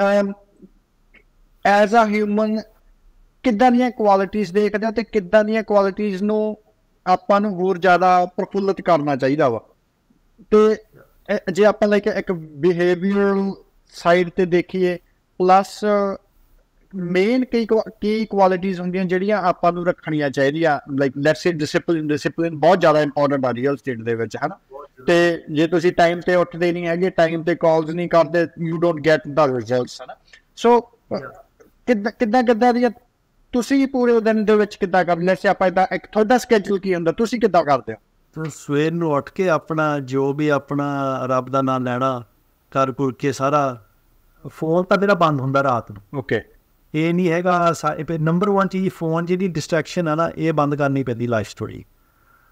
Speaker 1: ਐਜ਼ ਅ ਹਿਊਮਨ ਕਿੱਦਾਂ ਦੀਆਂ ਕੁਆਲਿਟੀਆਂ ਦੇਖਦੇ ਹੋ ਤੇ ਕਿੱਦਾਂ ਦੀਆਂ ਕੁਆਲਿਟੀਆਂ ਨੂੰ ਆਪਾਂ ਨੂੰ ਹੋਰ ਜ਼ਿਆਦਾ ਪ੍ਰਫੁੱਲਤ ਕਰਨਾ ਚਾਹੀਦਾ ਵਾ। ਤੇ ਜੇ ਆਪਾਂ ਲਾਈਕ ਇੱਕ ਬਿਹੇਵੀਅਰਲ ਸਾਈਡ ਤੇ ਦੇਖੀਏ ਪਲੱਸ ਮੇਨ ਕਈ ਕੁਆ- ਕੀ ਕੁਆਲਿਟੀਆਂ ਹੁੰਦੀਆਂ ਜਿਹੜੀਆਂ ਆਪਾਂ ਨੂੰ ਰੱਖਣੀਆਂ ਚਾਹੀਦੀਆਂ। Like let's say discipline discipline ਬਹੁਤ ਜ਼ਿਆਦਾ ਇੰਪੋਰਟੈਂਟ ਆ ਰੀਅਲ ਸਟੇਟ ਦੇ ਵਿੱਚ ਹੈ ਨਾ ਤੇ ਜੇ ਤੁਸੀਂ ਟਾਈਮ ਤੇ ਉੱਠਦੇ ਨਹੀਂ ਹੈਗੇ ਟਾਈਮ ਤੇ ਕਾਲਸ ਨਹੀਂ ਕਰਦੇ you don't get the results ਹੈ ਨਾ ਸੋ ਕਿੱਦਾਂ ਕਿੱਦਾਂ ਕਿੱਦਾਂ ਦੀਆਂ ਤੁਸੀਂ ਪੂਰੇ ਦਿਨ ਦੇ ਵਿੱਚ ਕਿੱਦਾਂ ਕਰ ਲੈਟਸ ਸੇ ਆਪਾਂ ਇਹਦਾ ਇੱਕ ਤੁਹਾਡਾ ਸਕੇਜੂਲ ਕੀ ਹੁੰਦਾ? ਤੁਸੀਂ ਕਿੱਦਾਂ ਕਰਦੇ ਹੋ?
Speaker 2: ਤਾਂ ਸਵੇਰ ਨੂੰ ਉੱਠ ਕੇ ਆਪਣਾ ਜੋ ਵੀ ਆਪਣਾ ਰੱਬ ਦਾ ਨਾਮ ਲੈਣਾ ਕਰ ਕੁਰ ਕੇ ਸਾਰਾ ਫੋਨ ਤਾਂ ਮੇਰਾ ਬੰਦ ਹੁੰਦਾ ਰਾਤ ਨੂੰ।
Speaker 1: ਓਕੇ
Speaker 2: ਇਹ ਨਹੀਂ ਹੈਗਾ ਨੰਬਰ 1 ਚੀਜ਼ ਫੋਨ ਜਿਹੜੀ ਡਿਸਟਰੈਕਸ਼ਨ ਆ ਨਾ ਇਹ ਬੰਦ ਕਰਨੀ ਪੈਂਦੀ ਲਾਈਫ ਸਟੋਰੀ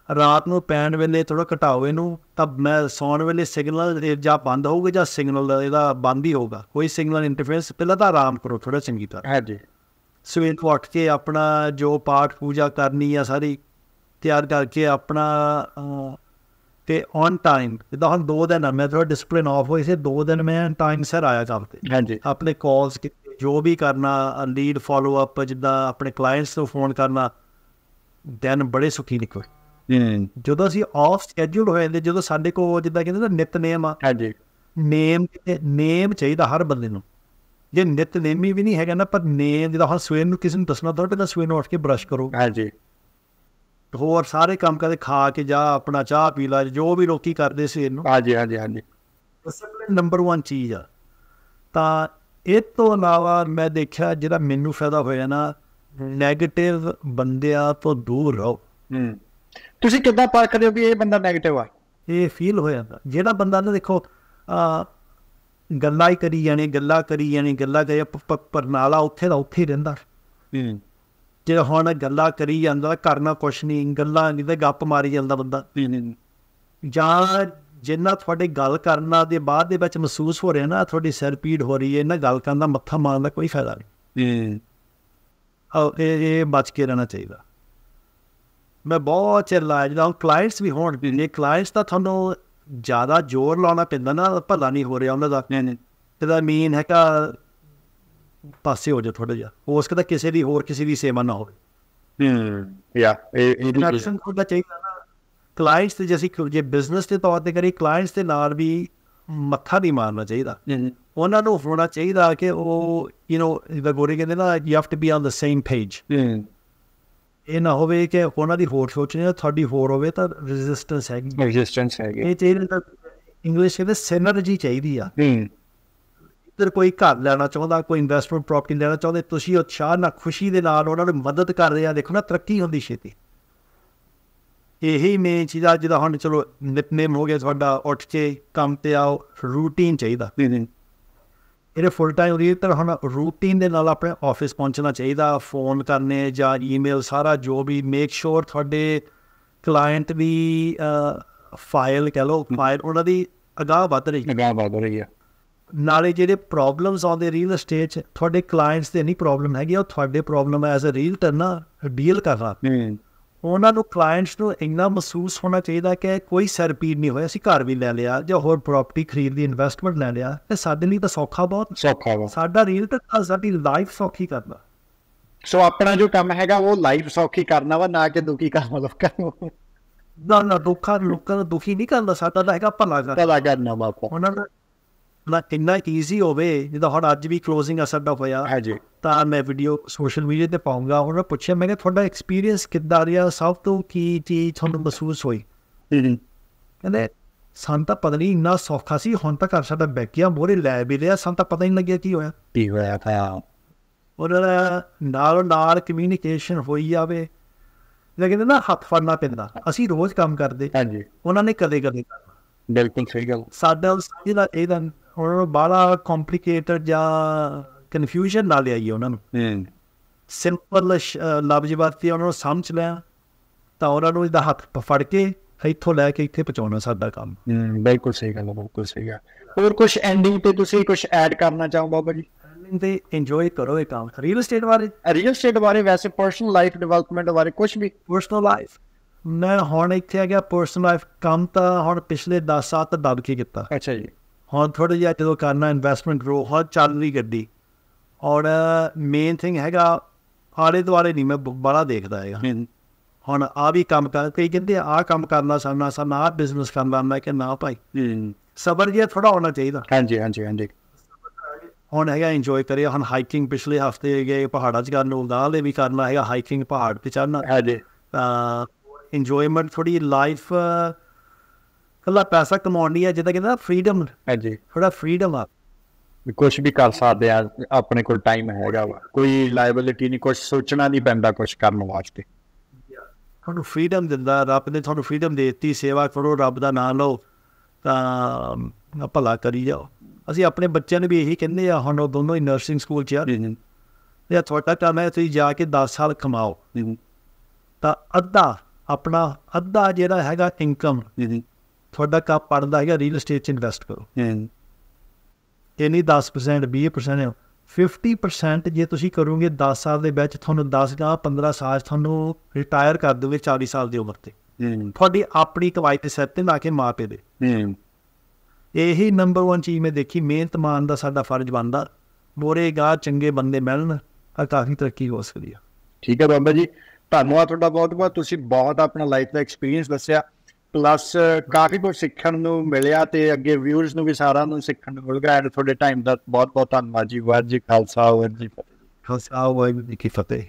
Speaker 2: ਰਾਤ ਨੂੰ ਪੈਣ ਵੇਲੇ ਥੋੜਾ ਘਟਾਓ ਇਹਨੂੰ ਤਾਂ ਮੈਂ ਸੌਣ ਵੇਲੇ ਸਿਗਨਲ ਜਾਂ ਬੰਦ ਹੋਊਗਾ ਜਾਂ ਸਿਗਨਲ ਇਹਦਾ ਬੰਦ ਹੀ ਹੋਊਗਾ। ਕੋਈ ਸਿਗਨਲ ਇੰਟਰਫੇਰੈਂਸ ਪਹਿਲਾਂ ਤਾਂ ਆਰਾਮ ਕਰੋ ਥੋੜਾ ਚੰਗੀ ਤਰ੍ਹਾਂ।
Speaker 1: ਹਾਂਜੀ।
Speaker 2: ਸਵੇਰ ਨੂੰ ਉੱਠ ਕੇ ਆਪਣਾ ਜੋ ਪਾਠ ਪੂਜਾ ਕਰਨੀ ਆ ਸਾਰੀ ਤਿਆਰ ਕਰਕੇ ਆਪਣਾ ਤੇ ਔਨ ਟਾਈਮ ਜਿੱਦਾਂ ਹੁਣ ਦੋ ਦਿਨ ਮੈਂ ਥੋੜਾ ਡਿਸਪਲਿਨ ਆਫ ਹੋਈ ਸੀ ਦੋ ਦਿਨ ਮੈਂ ਟਾਈਮ ਸਿਰ ਆਇਆ ਕੰਮ ਤੇ।
Speaker 1: ਹਾਂਜੀ।
Speaker 2: ਆਪਣੇ ਕਾਲਸ ਜੋ ਵੀ ਕਰਨਾ ਲੀਡ ਫਾਲੋ ਅਪ ਜਿੱਦਾਂ ਆਪਣੇ ਕਲਾਇੰਟਸ ਨੂੰ ਫੋਨ ਕਰਨਾ ਦਿਨ ਬੜੇ ਸੁਖੀ ਨਿਕਲੇ। ਜਦੋਂ ਅਸੀਂ ਆਫ ਸਕੇਜੂਲ ਹੋ ਜਾਂਦੇ ਜਦੋਂ ਸਾਡੇ ਕੋਲ ਜਿੱਦਾਂ ਕਹਿੰਦੇ ਨਾ ਨਿਤਨੇਮ ਆ
Speaker 1: ਹਾਂਜੀ।
Speaker 2: ਨੇਮ ਨੇਮ ਚਾਹੀਦਾ ਹਰ ਬੰਦੇ ਨੂੰ। ਜੇ ਨਿਤਨੇਮੀ ਵੀ ਨਹੀਂ ਹੈਗਾ ਨਾ ਪਰ ਨੇਮ ਜਿਹਦਾ ਹੁਣ ਸਵੇਰ ਨੂੰ ਕਿਸੇ ਨੂੰ ਦੱਸਣਾ ਤਾਂ ਪਹਿਲਾਂ ਸਵੇਰ ਨੂੰ ਉੱਠ ਕੇ ਬ੍ਰਸ਼ ਕਰੋ।
Speaker 1: ਹਾਂਜੀ।
Speaker 2: ਹੋਰ ਸਾਰੇ ਕੰਮ ਕਰਦੇ ਖਾ ਕੇ ਜਾ ਆਪਣਾ ਚਾਹ ਪੀ ਲਾ ਜੋ ਵੀ ਲੋਕੀ ਕਰਦੇ ਸਵੇਰ ਨੂੰ।
Speaker 1: ਹਾਂਜੀ ਹਾਂਜੀ ਹਾਂਜੀ।
Speaker 2: ਡਿਸਪਲਿਨ ਨੰਬਰ 1 ਚੀਜ਼ ਆ। ਤਾਂ ਇਹ ਤੋਂ ਇਲਾਵਾ ਮੈਂ ਦੇਖਿਆ ਜਿਹੜਾ ਮੈਨੂੰ ਫਾਇਦਾ ਹੋਇਆ ਨਾ 네ਗੇਟਿਵ ਬੰਦਿਆਂ ਤੋਂ ਦੂਰ ਰਹੋ।
Speaker 1: ਹੂੰ। ਤੁਸੀਂ ਕਿੱਦਾਂ ਪਰਖਦੇ ਹੋ ਵੀ ਇਹ ਬੰਦਾ 네ਗੇਟਿਵ ਆ?
Speaker 2: ਇਹ ਫੀਲ ਹੋ ਜਾਂਦਾ। ਜਿਹੜਾ ਬੰਦਾ ਨਾ ਦੇਖੋ ਆ ਗੱਲਾਂ ਹੀ ਕਰੀ ਜਾਣੇ ਗੱਲਾਂ ਕਰੀ ਜਾਣੇ ਗੱਲਾਂ ਕਰੇ ਪਰਨਾਲਾ ਉੱਥੇ ਦਾ ਉੱਥੇ ਰਹਿੰਦਾ। ਜਿਹੜਾ ਹੁਣ ਗੱਲਾਂ ਕਰੀ ਜਾਂਦਾ ਕਰਨਾ ਕੁਛ ਨਹੀਂ ਗੱਲਾਂ ਨਹੀਂ ਤੇ ਗੱਪ ਮਾਰੀ ਜਾਂਦਾ ਬੰਦਾ। ਜਾਂ ਜਿੰਨਾ ਤੁਹਾਡੇ ਗੱਲ ਕਰਨਾ ਦੇ ਬਾਅਦ ਦੇ ਵਿੱਚ ਮਹਿਸੂਸ ਹੋ ਰਿਹਾ ਨਾ ਤੁਹਾਡੀ ਸਿਰ ਪੀੜ ਹੋ ਰਹੀ ਹੈ ਇਹਨਾਂ ਗੱਲ ਕਰਨ ਦਾ ਮੱਥਾ ਮਾਰਨ ਦਾ ਕੋਈ ਫਾਇਦਾ ਨਹੀਂ। ਇਹ ਇਹ ਬਚ ਕੇ ਰਹਿਣਾ ਚਾਹੀਦਾ। ਮੈਂ ਬਹੁਤ ਚਿਰ ਲਾਇਆ ਜਦੋਂ ਕਲਾਇੰਟਸ ਵੀ ਹੋਣ ਜੇ ਕਲਾਇੰਟਸ ਤਾਂ ਤੁਹਾਨੂੰ ਜ਼ਿਆਦਾ ਜ਼ੋਰ ਲਾਉਣਾ ਪੈਂਦਾ ਨਾ ਭਲਾ ਨਹੀਂ ਹੋ ਰਿਹਾ ਉਹਨਾਂ ਦਾ। ਇਹਦਾ ਮੀਨ ਹੈਗਾ ਪਾਸੇ ਹੋ ਜਾ ਥੋੜਾ ਜਿਹਾ। ਹੋ ਸਕਦਾ ਕਿਸੇ ਦੀ ਹੋਰ ਕਿਸੇ ਦੀ ਸੇਵਾ ਨਾ ਹੋਵੇ।
Speaker 1: ਹੂੰ ਯਾ ਇਹ ਇਹ
Speaker 2: ਖੁਦ ਦਾ ਚਾਹੀਦਾ ਨਾ। ਕਲਾਇੰਟਸ ਤੇ ਜੇ ਅਸੀਂ ਜੇ ਬਿਜ਼ਨਸ ਦੇ ਤੌਰ ਤੇ ਕਰੀ ਕਲਾਇੰਟਸ ਦੇ ਨਾਲ ਵੀ ਮੱਥਾ ਨਹੀਂ ਮਾਰਨਾ ਚਾਹੀਦਾ। ਉਹਨਾਂ ਨੂੰ ਹੋਣਾ ਚਾਹੀਦਾ ਕਿ ਉਹ ਯੂ نو ਦਾ ਗੋਰੇ ਕਹਿੰਦੇ ਨਾ you have to be on the same page ਇਹ ਨਾ ਹੋਵੇ ਕਿ ਉਹਨਾਂ ਦੀ ਹੋਰ ਸੋਚਣੀ ਹੈ ਤੁਹਾਡੀ ਹੋਰ ਹੋਵੇ ਤਾਂ ਰੈਜ਼ਿਸਟੈਂਸ ਹੈਗੀ
Speaker 1: ਰੈਜ਼ਿਸਟੈਂਸ ਹੈਗੀ
Speaker 2: ਇਹ ਚਾਹੀਦਾ ਤਾਂ ਇੰਗਲਿਸ਼ ਕਹਿੰਦੇ ਸਿਨਰਜੀ ਚਾਹੀਦੀ ਆ।
Speaker 1: ਹੂੰ।
Speaker 2: ਇੱਧਰ ਕੋਈ ਘਰ ਲੈਣਾ ਚਾਹੁੰਦਾ ਕੋਈ ਇਨਵੈਸਟਮੈਂਟ ਪ੍ਰਾਪਰਟੀ ਲੈਣਾ ਚਾਹੁੰਦੇ ਤੁਸੀਂ ਉਤਸ਼ਾਹ ਨਾਲ ਖੁਸ਼ੀ ਦੇ ਨਾਲ ਉਹਨਾਂ ਨੂੰ ਮਦਦ ਕਰਦੇ ਆ ਦੇਖੋ ਨਾ ਤਰੱਕੀ ਹੁੰਦੀ ਛੇਤੀ। ਇਹੀ ਮੇਨ ਚੀਜ਼ਾਂ ਜਿਹਦਾ ਹੁਣ ਚਲੋ ਨਿਤਨੇਮ ਹੋ ਗਿਆ ਤੁਹਾਡਾ ਉੱਠ ਕੇ ਕੰਮ ਤੇ ਆਓ ਰੂਟੀਨ ਚਾਹੀਦਾ। ਇਹਦੇ ਫੁੱਲ ਟਾਈਮ ਤਾਂ ਹੁਣ ਰੂਟੀਨ ਦੇ ਨਾਲ ਆਪਣੇ ਆਫਿਸ ਪਹੁੰਚਣਾ ਚਾਹੀਦਾ ਫੋਨ ਕਰਨੇ ਜਾਂ ਈਮੇਲ ਸਾਰਾ ਜੋ ਵੀ ਮੇਕ ਸ਼ੋਰ ਤੁਹਾਡੇ ਕਲਾਇੰਟ ਦੀ ਫਾਈਲ ਕਹ ਲਓ ਫਾਈਲ ਉਹਨਾਂ ਦੀ ਅਗਾਹ ਵੱਧ ਰਹੀ
Speaker 1: ਅਗਾਹ ਵਧ ਰਹੀ ਆ
Speaker 2: ਨਾਲੇ ਜਿਹੜੇ ਪ੍ਰੋਬਲਮਸ ਆਉਂਦੇ ਰੀਅਲ ਏਸਟੇਟ 'ਚ ਤੁਹਾਡੇ ਕਲਾਇੰਟਸ ਦੇ ਨਹੀਂ ਪ੍ਰੋਬਲਮ ਹੈਗੀ ਉਹ ਤੁਹਾਡੇ ਪ੍ਰੋਬਲਮ ਐਜ਼ ਅ ਰੀਅਲਟਰ ਨਾ ਡੀਲ ਕਰਨਾ।
Speaker 1: ਹੂੰ
Speaker 2: ਉਹਨਾਂ ਨੂੰ ਕਲਾਇੰਟਸ ਨੂੰ ਇੰਨਾ ਮਹਿਸੂਸ ਹੋਣਾ ਚਾਹੀਦਾ ਕਿ ਕੋਈ ਸਿਰ ਪੀੜ ਨਹੀਂ ਹੋਇਆ ਅਸੀਂ ਘਰ ਵੀ ਲੈ ਲਿਆ ਜਾਂ ਹੋਰ ਪ੍ਰਾਪਰਟੀ ਖਰੀਦ ਲਈ ਇਨਵੈਸਟਮੈਂਟ ਲੈ ਲਿਆ ਤੇ ਸਾਡੇ ਲਈ ਤਾਂ ਸੌਖਾ ਬਹੁਤ
Speaker 1: ਸੌਖਾ ਵਾ
Speaker 2: ਸਾਡਾ ਰੀਲ ਤਾਂ ਸਾਡੀ ਲਾਈਫ ਸੌਖੀ ਕਰਦਾ
Speaker 1: ਸੋ ਆਪਣਾ ਜੋ ਕੰਮ ਹੈਗਾ ਉਹ ਲਾਈਫ ਸੌਖੀ ਕਰਨਾ ਵਾ ਨਾ ਕਿ ਦੁਖੀ ਕਰਨਾ ਲੋਕਾਂ ਨੂੰ
Speaker 2: ਨਾ ਨਾ ਦੁੱਖਾਂ ਲੋਕਾਂ ਨੂੰ ਦੁਖੀ ਨਹੀਂ ਕਰਦਾ ਸਾਡਾ ਤਾਂ ਹੈਗਾ ਭਲਾ ਕਰ
Speaker 1: ਪਤਾ ਕਰਨਾ ਵਾ
Speaker 2: ਉਹਨਾਂ ਦਾ ਨਾ ਇੰਨਾ ਈਜ਼ੀ ਹੋਵੇ ਜਿੱਦਾਂ ਹੁਣ ਅੱਜ ਵੀ ਕਲੋਜ਼ਿੰਗ ਆ ਸਾਡਾ ਹੋਇਆ
Speaker 1: ਹਾਂਜੀ।
Speaker 2: ਤਾਂ ਮੈਂ ਵੀਡੀਓ ਸੋਸ਼ਲ ਮੀਡੀਆ ਤੇ ਪਾਉਂਗਾ। ਉਹਨਾਂ ਨੇ ਪੁੱਛਿਆ ਮੈਂ ਕਿ ਤੁਹਾਡਾ ਐਕਸਪੀਰੀਅੰਸ ਕਿੱਦਾਂ ਰਿਹਾ? ਸਭ ਤੋਂ ਕੀ ਚੀਜ਼ ਤੁਹਾਨੂੰ ਮਹਿਸੂਸ ਹੋਈ? ਕਹਿੰਦੇ ਸਾਨੂੰ ਤਾਂ ਪਤਾ ਨਹੀਂ ਇੰਨਾ ਸੌਖਾ ਸੀ ਹੁਣ ਤਾਂ ਘਰ ਸਾਡਾ ਬੈਕਿਆ ਮੋਰੇ ਲੈ ਵੀ ਲਿਆ ਸਾਨੂੰ ਤਾਂ ਪਤਾ ਹੀ ਨਹੀਂ ਲੱਗਿਆ ਕੀ ਹੋਇਆ।
Speaker 1: ਕੀ ਹੋਇਆ ਤਾਂ?
Speaker 2: ਉਹਨਾਂ ਦਾ ਨਾਲ ਨਾਲ ਕਮਿਊਨੀਕੇਸ਼ਨ ਹੋਈ ਜਾਵੇ। ਲੇਕਿਨ ਨਾ ਹੱਥ ਫੜਨਾ ਪੈਂਦਾ। ਅਸੀਂ ਰੋਜ਼ ਕੰਮ ਕਰਦੇ।
Speaker 1: ਹਾਂਜੀ।
Speaker 2: ਉਹਨਾਂ ਨੇ ਕਦੇ ਕਦੇ ਕਰਨਾ
Speaker 1: ਬਿਲਕੁਲ ਸਹੀ ਗੱਲ।
Speaker 2: ਸਾਡਾ ਇਹਦਾ ਇਹਦਾ ਨੂੰ ਬਾਹਲਾ ਕੰਪਲਿਕੇਟਡ ਜਾਂ ਕਨਫਿਊਜ਼ਨ ਨਾ ਲਿਆਈ ਉਹਨਾਂ ਨੂੰ।
Speaker 1: ਹੂੰ।
Speaker 2: ਸਿੰਪਲ ਲਫ਼ਜ਼ ਵਰਤੇ ਉਹਨਾਂ ਨੂੰ ਸਮਝ ਲਿਆ ਤਾਂ ਉਹਨਾਂ ਨੂੰ ਇਹਦਾ ਹੱਥ ਫੜ ਕੇ ਇੱਥੋਂ ਲੈ ਕੇ ਇੱਥੇ ਪਹੁੰਚਾਉਣਾ ਸਾਡਾ ਕੰਮ।
Speaker 1: ਹੂੰ ਬਿਲਕੁਲ ਸਹੀ ਗੱਲ ਹੈ ਬਿਲਕੁਲ ਸਹੀ ਗੱਲ ਹੋਰ ਕੁਝ ਐਂਡਿੰਗ ਤੇ ਤੁਸੀਂ ਕੁਝ ਐਡ ਕਰਨਾ ਚਾਹੋ ਬਾਬਾ ਜੀ?
Speaker 2: ਤੇ ਇੰਜੋਏ ਕਰੋ ਇਹ ਕੰਮ। ਰੀਅਲ ਏਸਟੇਟ ਬਾਰੇ?
Speaker 1: ਰੀਅਲ ਸਟੇਟ ਬਾਰੇ ਵੈਸੇ ਪਰਸਨਲ ਲਾਈਫ ਡਿਵੈਲਪਮੈਂਟ ਬਾਰੇ ਕੁਝ ਵੀ?
Speaker 2: ਪਰਸਨਲ ਲਾਈਫ ਮੈਂ ਹੁਣ ਇੱਥੇ ਆ ਗਿਆ ਪਰਸਨਲ ਲਾਈਫ ਕੰਮ ਤਾਂ ਹੁਣ ਪਿਛਲੇ 10 ਸਾਲ ਤੋਂ ਦੱਬ ਕੇ ਕੀਤਾ।
Speaker 1: ਅੱਛਾ ਜੀ।
Speaker 2: ਹੁਣ ਥੋੜਾ ਜਿਹਾ ਜਦੋਂ ਕਰਨਾ ਇਨਵੈਸਟਮੈਂਟ ਗਰੋ ਹੁਣ ਚੱਲ ਰਹੀ ਗੱਡੀ। ਔਰ ਮੇਨ ਥਿੰਗ ਹੈਗਾ ਆਲੇ ਦੁਆਲੇ ਨਹੀਂ ਮੈਂ ਬੜਾ ਦੇਖਦਾ ਹੈਗਾ।
Speaker 1: ਹੂੰ।
Speaker 2: ਹੁਣ ਆ ਵੀ ਕੰਮ ਕਰ ਕਈ ਕਹਿੰਦੇ ਆ ਕੰਮ ਕਰਨਾ ਸਾਨਾ ਸਾਨਾ ਆ ਬਿਜ਼ਨਸ ਕਰਨਾ ਮੈਂ ਕਿ ਨਾ ਭਾਈ। ਸਬਰ ਜਿਹਾ ਥੋੜਾ ਹੋਣਾ ਚਾਹੀਦਾ।
Speaker 1: ਹਾਂਜੀ ਹਾਂਜੀ ਹਾਂਜੀ।
Speaker 2: ਹੁਣ ਹੈਗਾ ਇੰਜੋਏ ਕਰਿਆ ਹੁਣ ਹਾਈਕਿੰਗ ਪਿਛਲੇ ਹਫ਼ਤੇ ਗਏ ਪਹਾੜਾਂ 'ਚ ਕਰਨ ਨੂੰ ਗਾਲੇ ਵੀ ਕਰਨਾ ਹੈਗਾ ਹਾਈਕਿੰਗ ਪਹਾੜ ਤੇ ਚੜਨਾ
Speaker 1: ਹਾਂਜੀ।
Speaker 2: ਇੰਜੋਇਮੈਂਟ ਥੋੜੀ ਲਾਈਫ ਕੱਲਾ ਪੈਸਾ ਕਮਾਉਣ ਨਹੀਂ ਹੈ ਜਿੱਦਾਂ ਕਹਿੰਦਾ ਫਰੀडम
Speaker 1: ਹਾਂਜੀ।
Speaker 2: ਥੋੜਾ ਫਰੀडम ਆ।
Speaker 1: ਵੀ ਕੁਝ ਵੀ ਕਰ ਸਕਦੇ ਆ ਆਪਣੇ ਕੋਲ ਟਾਈਮ ਹੈਗਾ ਵਾ। ਕੋਈ ਲਾਇਬਿਲਿਟੀ ਨਹੀਂ ਕੁਝ ਸੋਚਣਾ ਨਹੀਂ ਪੈਂਦਾ ਕੁਝ ਕਰਨ ਵਾਸਤੇ।
Speaker 2: ਤੁਹਾਨੂੰ ਫਰੀडम ਦਿੰਦਾ ਰੱਬ ਨੇ ਤੁਹਾਨੂੰ ਫਰੀडम ਦੇ ਦਿੱਤੀ ਸੇਵਾ ਕਰੋ ਰੱਬ ਦਾ ਨਾਮ ਲਓ ਤਾਂ ਭਲਾ ਕਰੀ ਜਾਓ। ਅਸੀਂ ਆਪਣੇ ਬੱਚਿਆਂ ਨੂੰ ਵੀ ਇਹੀ ਕਹਿੰਦੇ ਆ ਹੁਣ ਉਹ ਦੋਨੋਂ ਹੀ ਨਰਸਿੰਗ ਸਕੂਲ 'ਚ ਆ। ਤੇ ਤੁਹਾਡਾ ਕੰਮ ਹੈ ਤੁਸੀਂ ਜਾ ਕੇ 10 ਸਾਲ ਕਮਾਓ। ਤਾਂ ਅੱਧਾ ਆਪਣਾ ਅੱਧਾ ਜਿਹੜਾ ਹੈਗਾ ਇਨਕਮ ਤੁਹਾਡਾ ਕੰਮ ਪੜਦਾ ਹੈਗਾ ਰੀਅਲ ਏਸਟੇਟ 'ਚ ਇਨਵੈਸਟ ਕਰੋ।
Speaker 1: ਹੂੰ
Speaker 2: ਇਹ ਨਹੀਂ 10% 20% ਹੈ 50% ਜੇ ਤੁਸੀਂ ਕਰੋਗੇ 10 ਸਾਲ ਦੇ ਵਿੱਚ ਤੁਹਾਨੂੰ 10 ਜਾਂ 15 ਸਾਲ ਤੁਹਾਨੂੰ ਰਿਟਾਇਰ ਕਰ ਦੋਗੇ 40 ਸਾਲ ਦੀ ਉਮਰ ਤੇ।
Speaker 1: ਹੂੰ
Speaker 2: ਤੁਹਾਡੀ ਆਪਣੀ ਕਮਾਈ ਤੇ ਸਿਰ ਤੇ ਨਾ ਕੇ ਮਾਪੇ ਦੇ।
Speaker 1: ਹੂੰ
Speaker 2: ਇਹੀ ਨੰਬਰ 1 ਚੀਜ਼ ਮੈਂ ਦੇਖੀ ਮਿਹਨਤ ਮਾਨ ਦਾ ਸਾਡਾ ਫਰਜ਼ ਬਣਦਾ। ਮੋਰੇ ਗਾ ਚੰਗੇ ਬੰਦੇ ਮਿਲਣ ਆ ਕਾਫੀ ਤਰੱਕੀ ਹੋ ਸਕਦੀ ਆ।
Speaker 1: ਠੀਕ ਹੈ ਬਾਬਾ ਜੀ। ਧੰਨਵਾਦ ਤੁਹਾਡਾ ਬਹੁਤ ਬਹੁਤ ਤੁਸੀਂ ਬਹੁਤ ਆਪਣਾ ਲਾਈਫ ਦਾ ਐਕਸਪੀਰੀਅੰਸ ਦੱਸਿਆ। ਪਲੱਸ ਕਾਫੀ ਕੁਝ ਸਿੱਖਣ ਨੂੰ ਮਿਲਿਆ ਤੇ ਅੱਗੇ ਵਿਊਅਰਸ ਨੂੰ ਵੀ ਸਾਰਾ ਨੂੰ ਸਿੱਖਣ ਨੂੰ ਮਿਲਗਾ ਐਂਡ ਤੁਹਾਡੇ ਟਾਈਮ ਦਾ ਬਹੁਤ ਬਹੁਤ ਧੰਨਵਾਦ ਜੀ। ਵਾਹਿਗੁਰੂ ਜੀ ਖਾਲਸਾ ਵਾਹਿਗੁਰੂ ਜੀ ਫਤਿਹ
Speaker 2: ਖਾਲਸਾ, ਵਾਹਿਗੁਰੂ ਜੀ ਕੀ ਫਤਿਹ।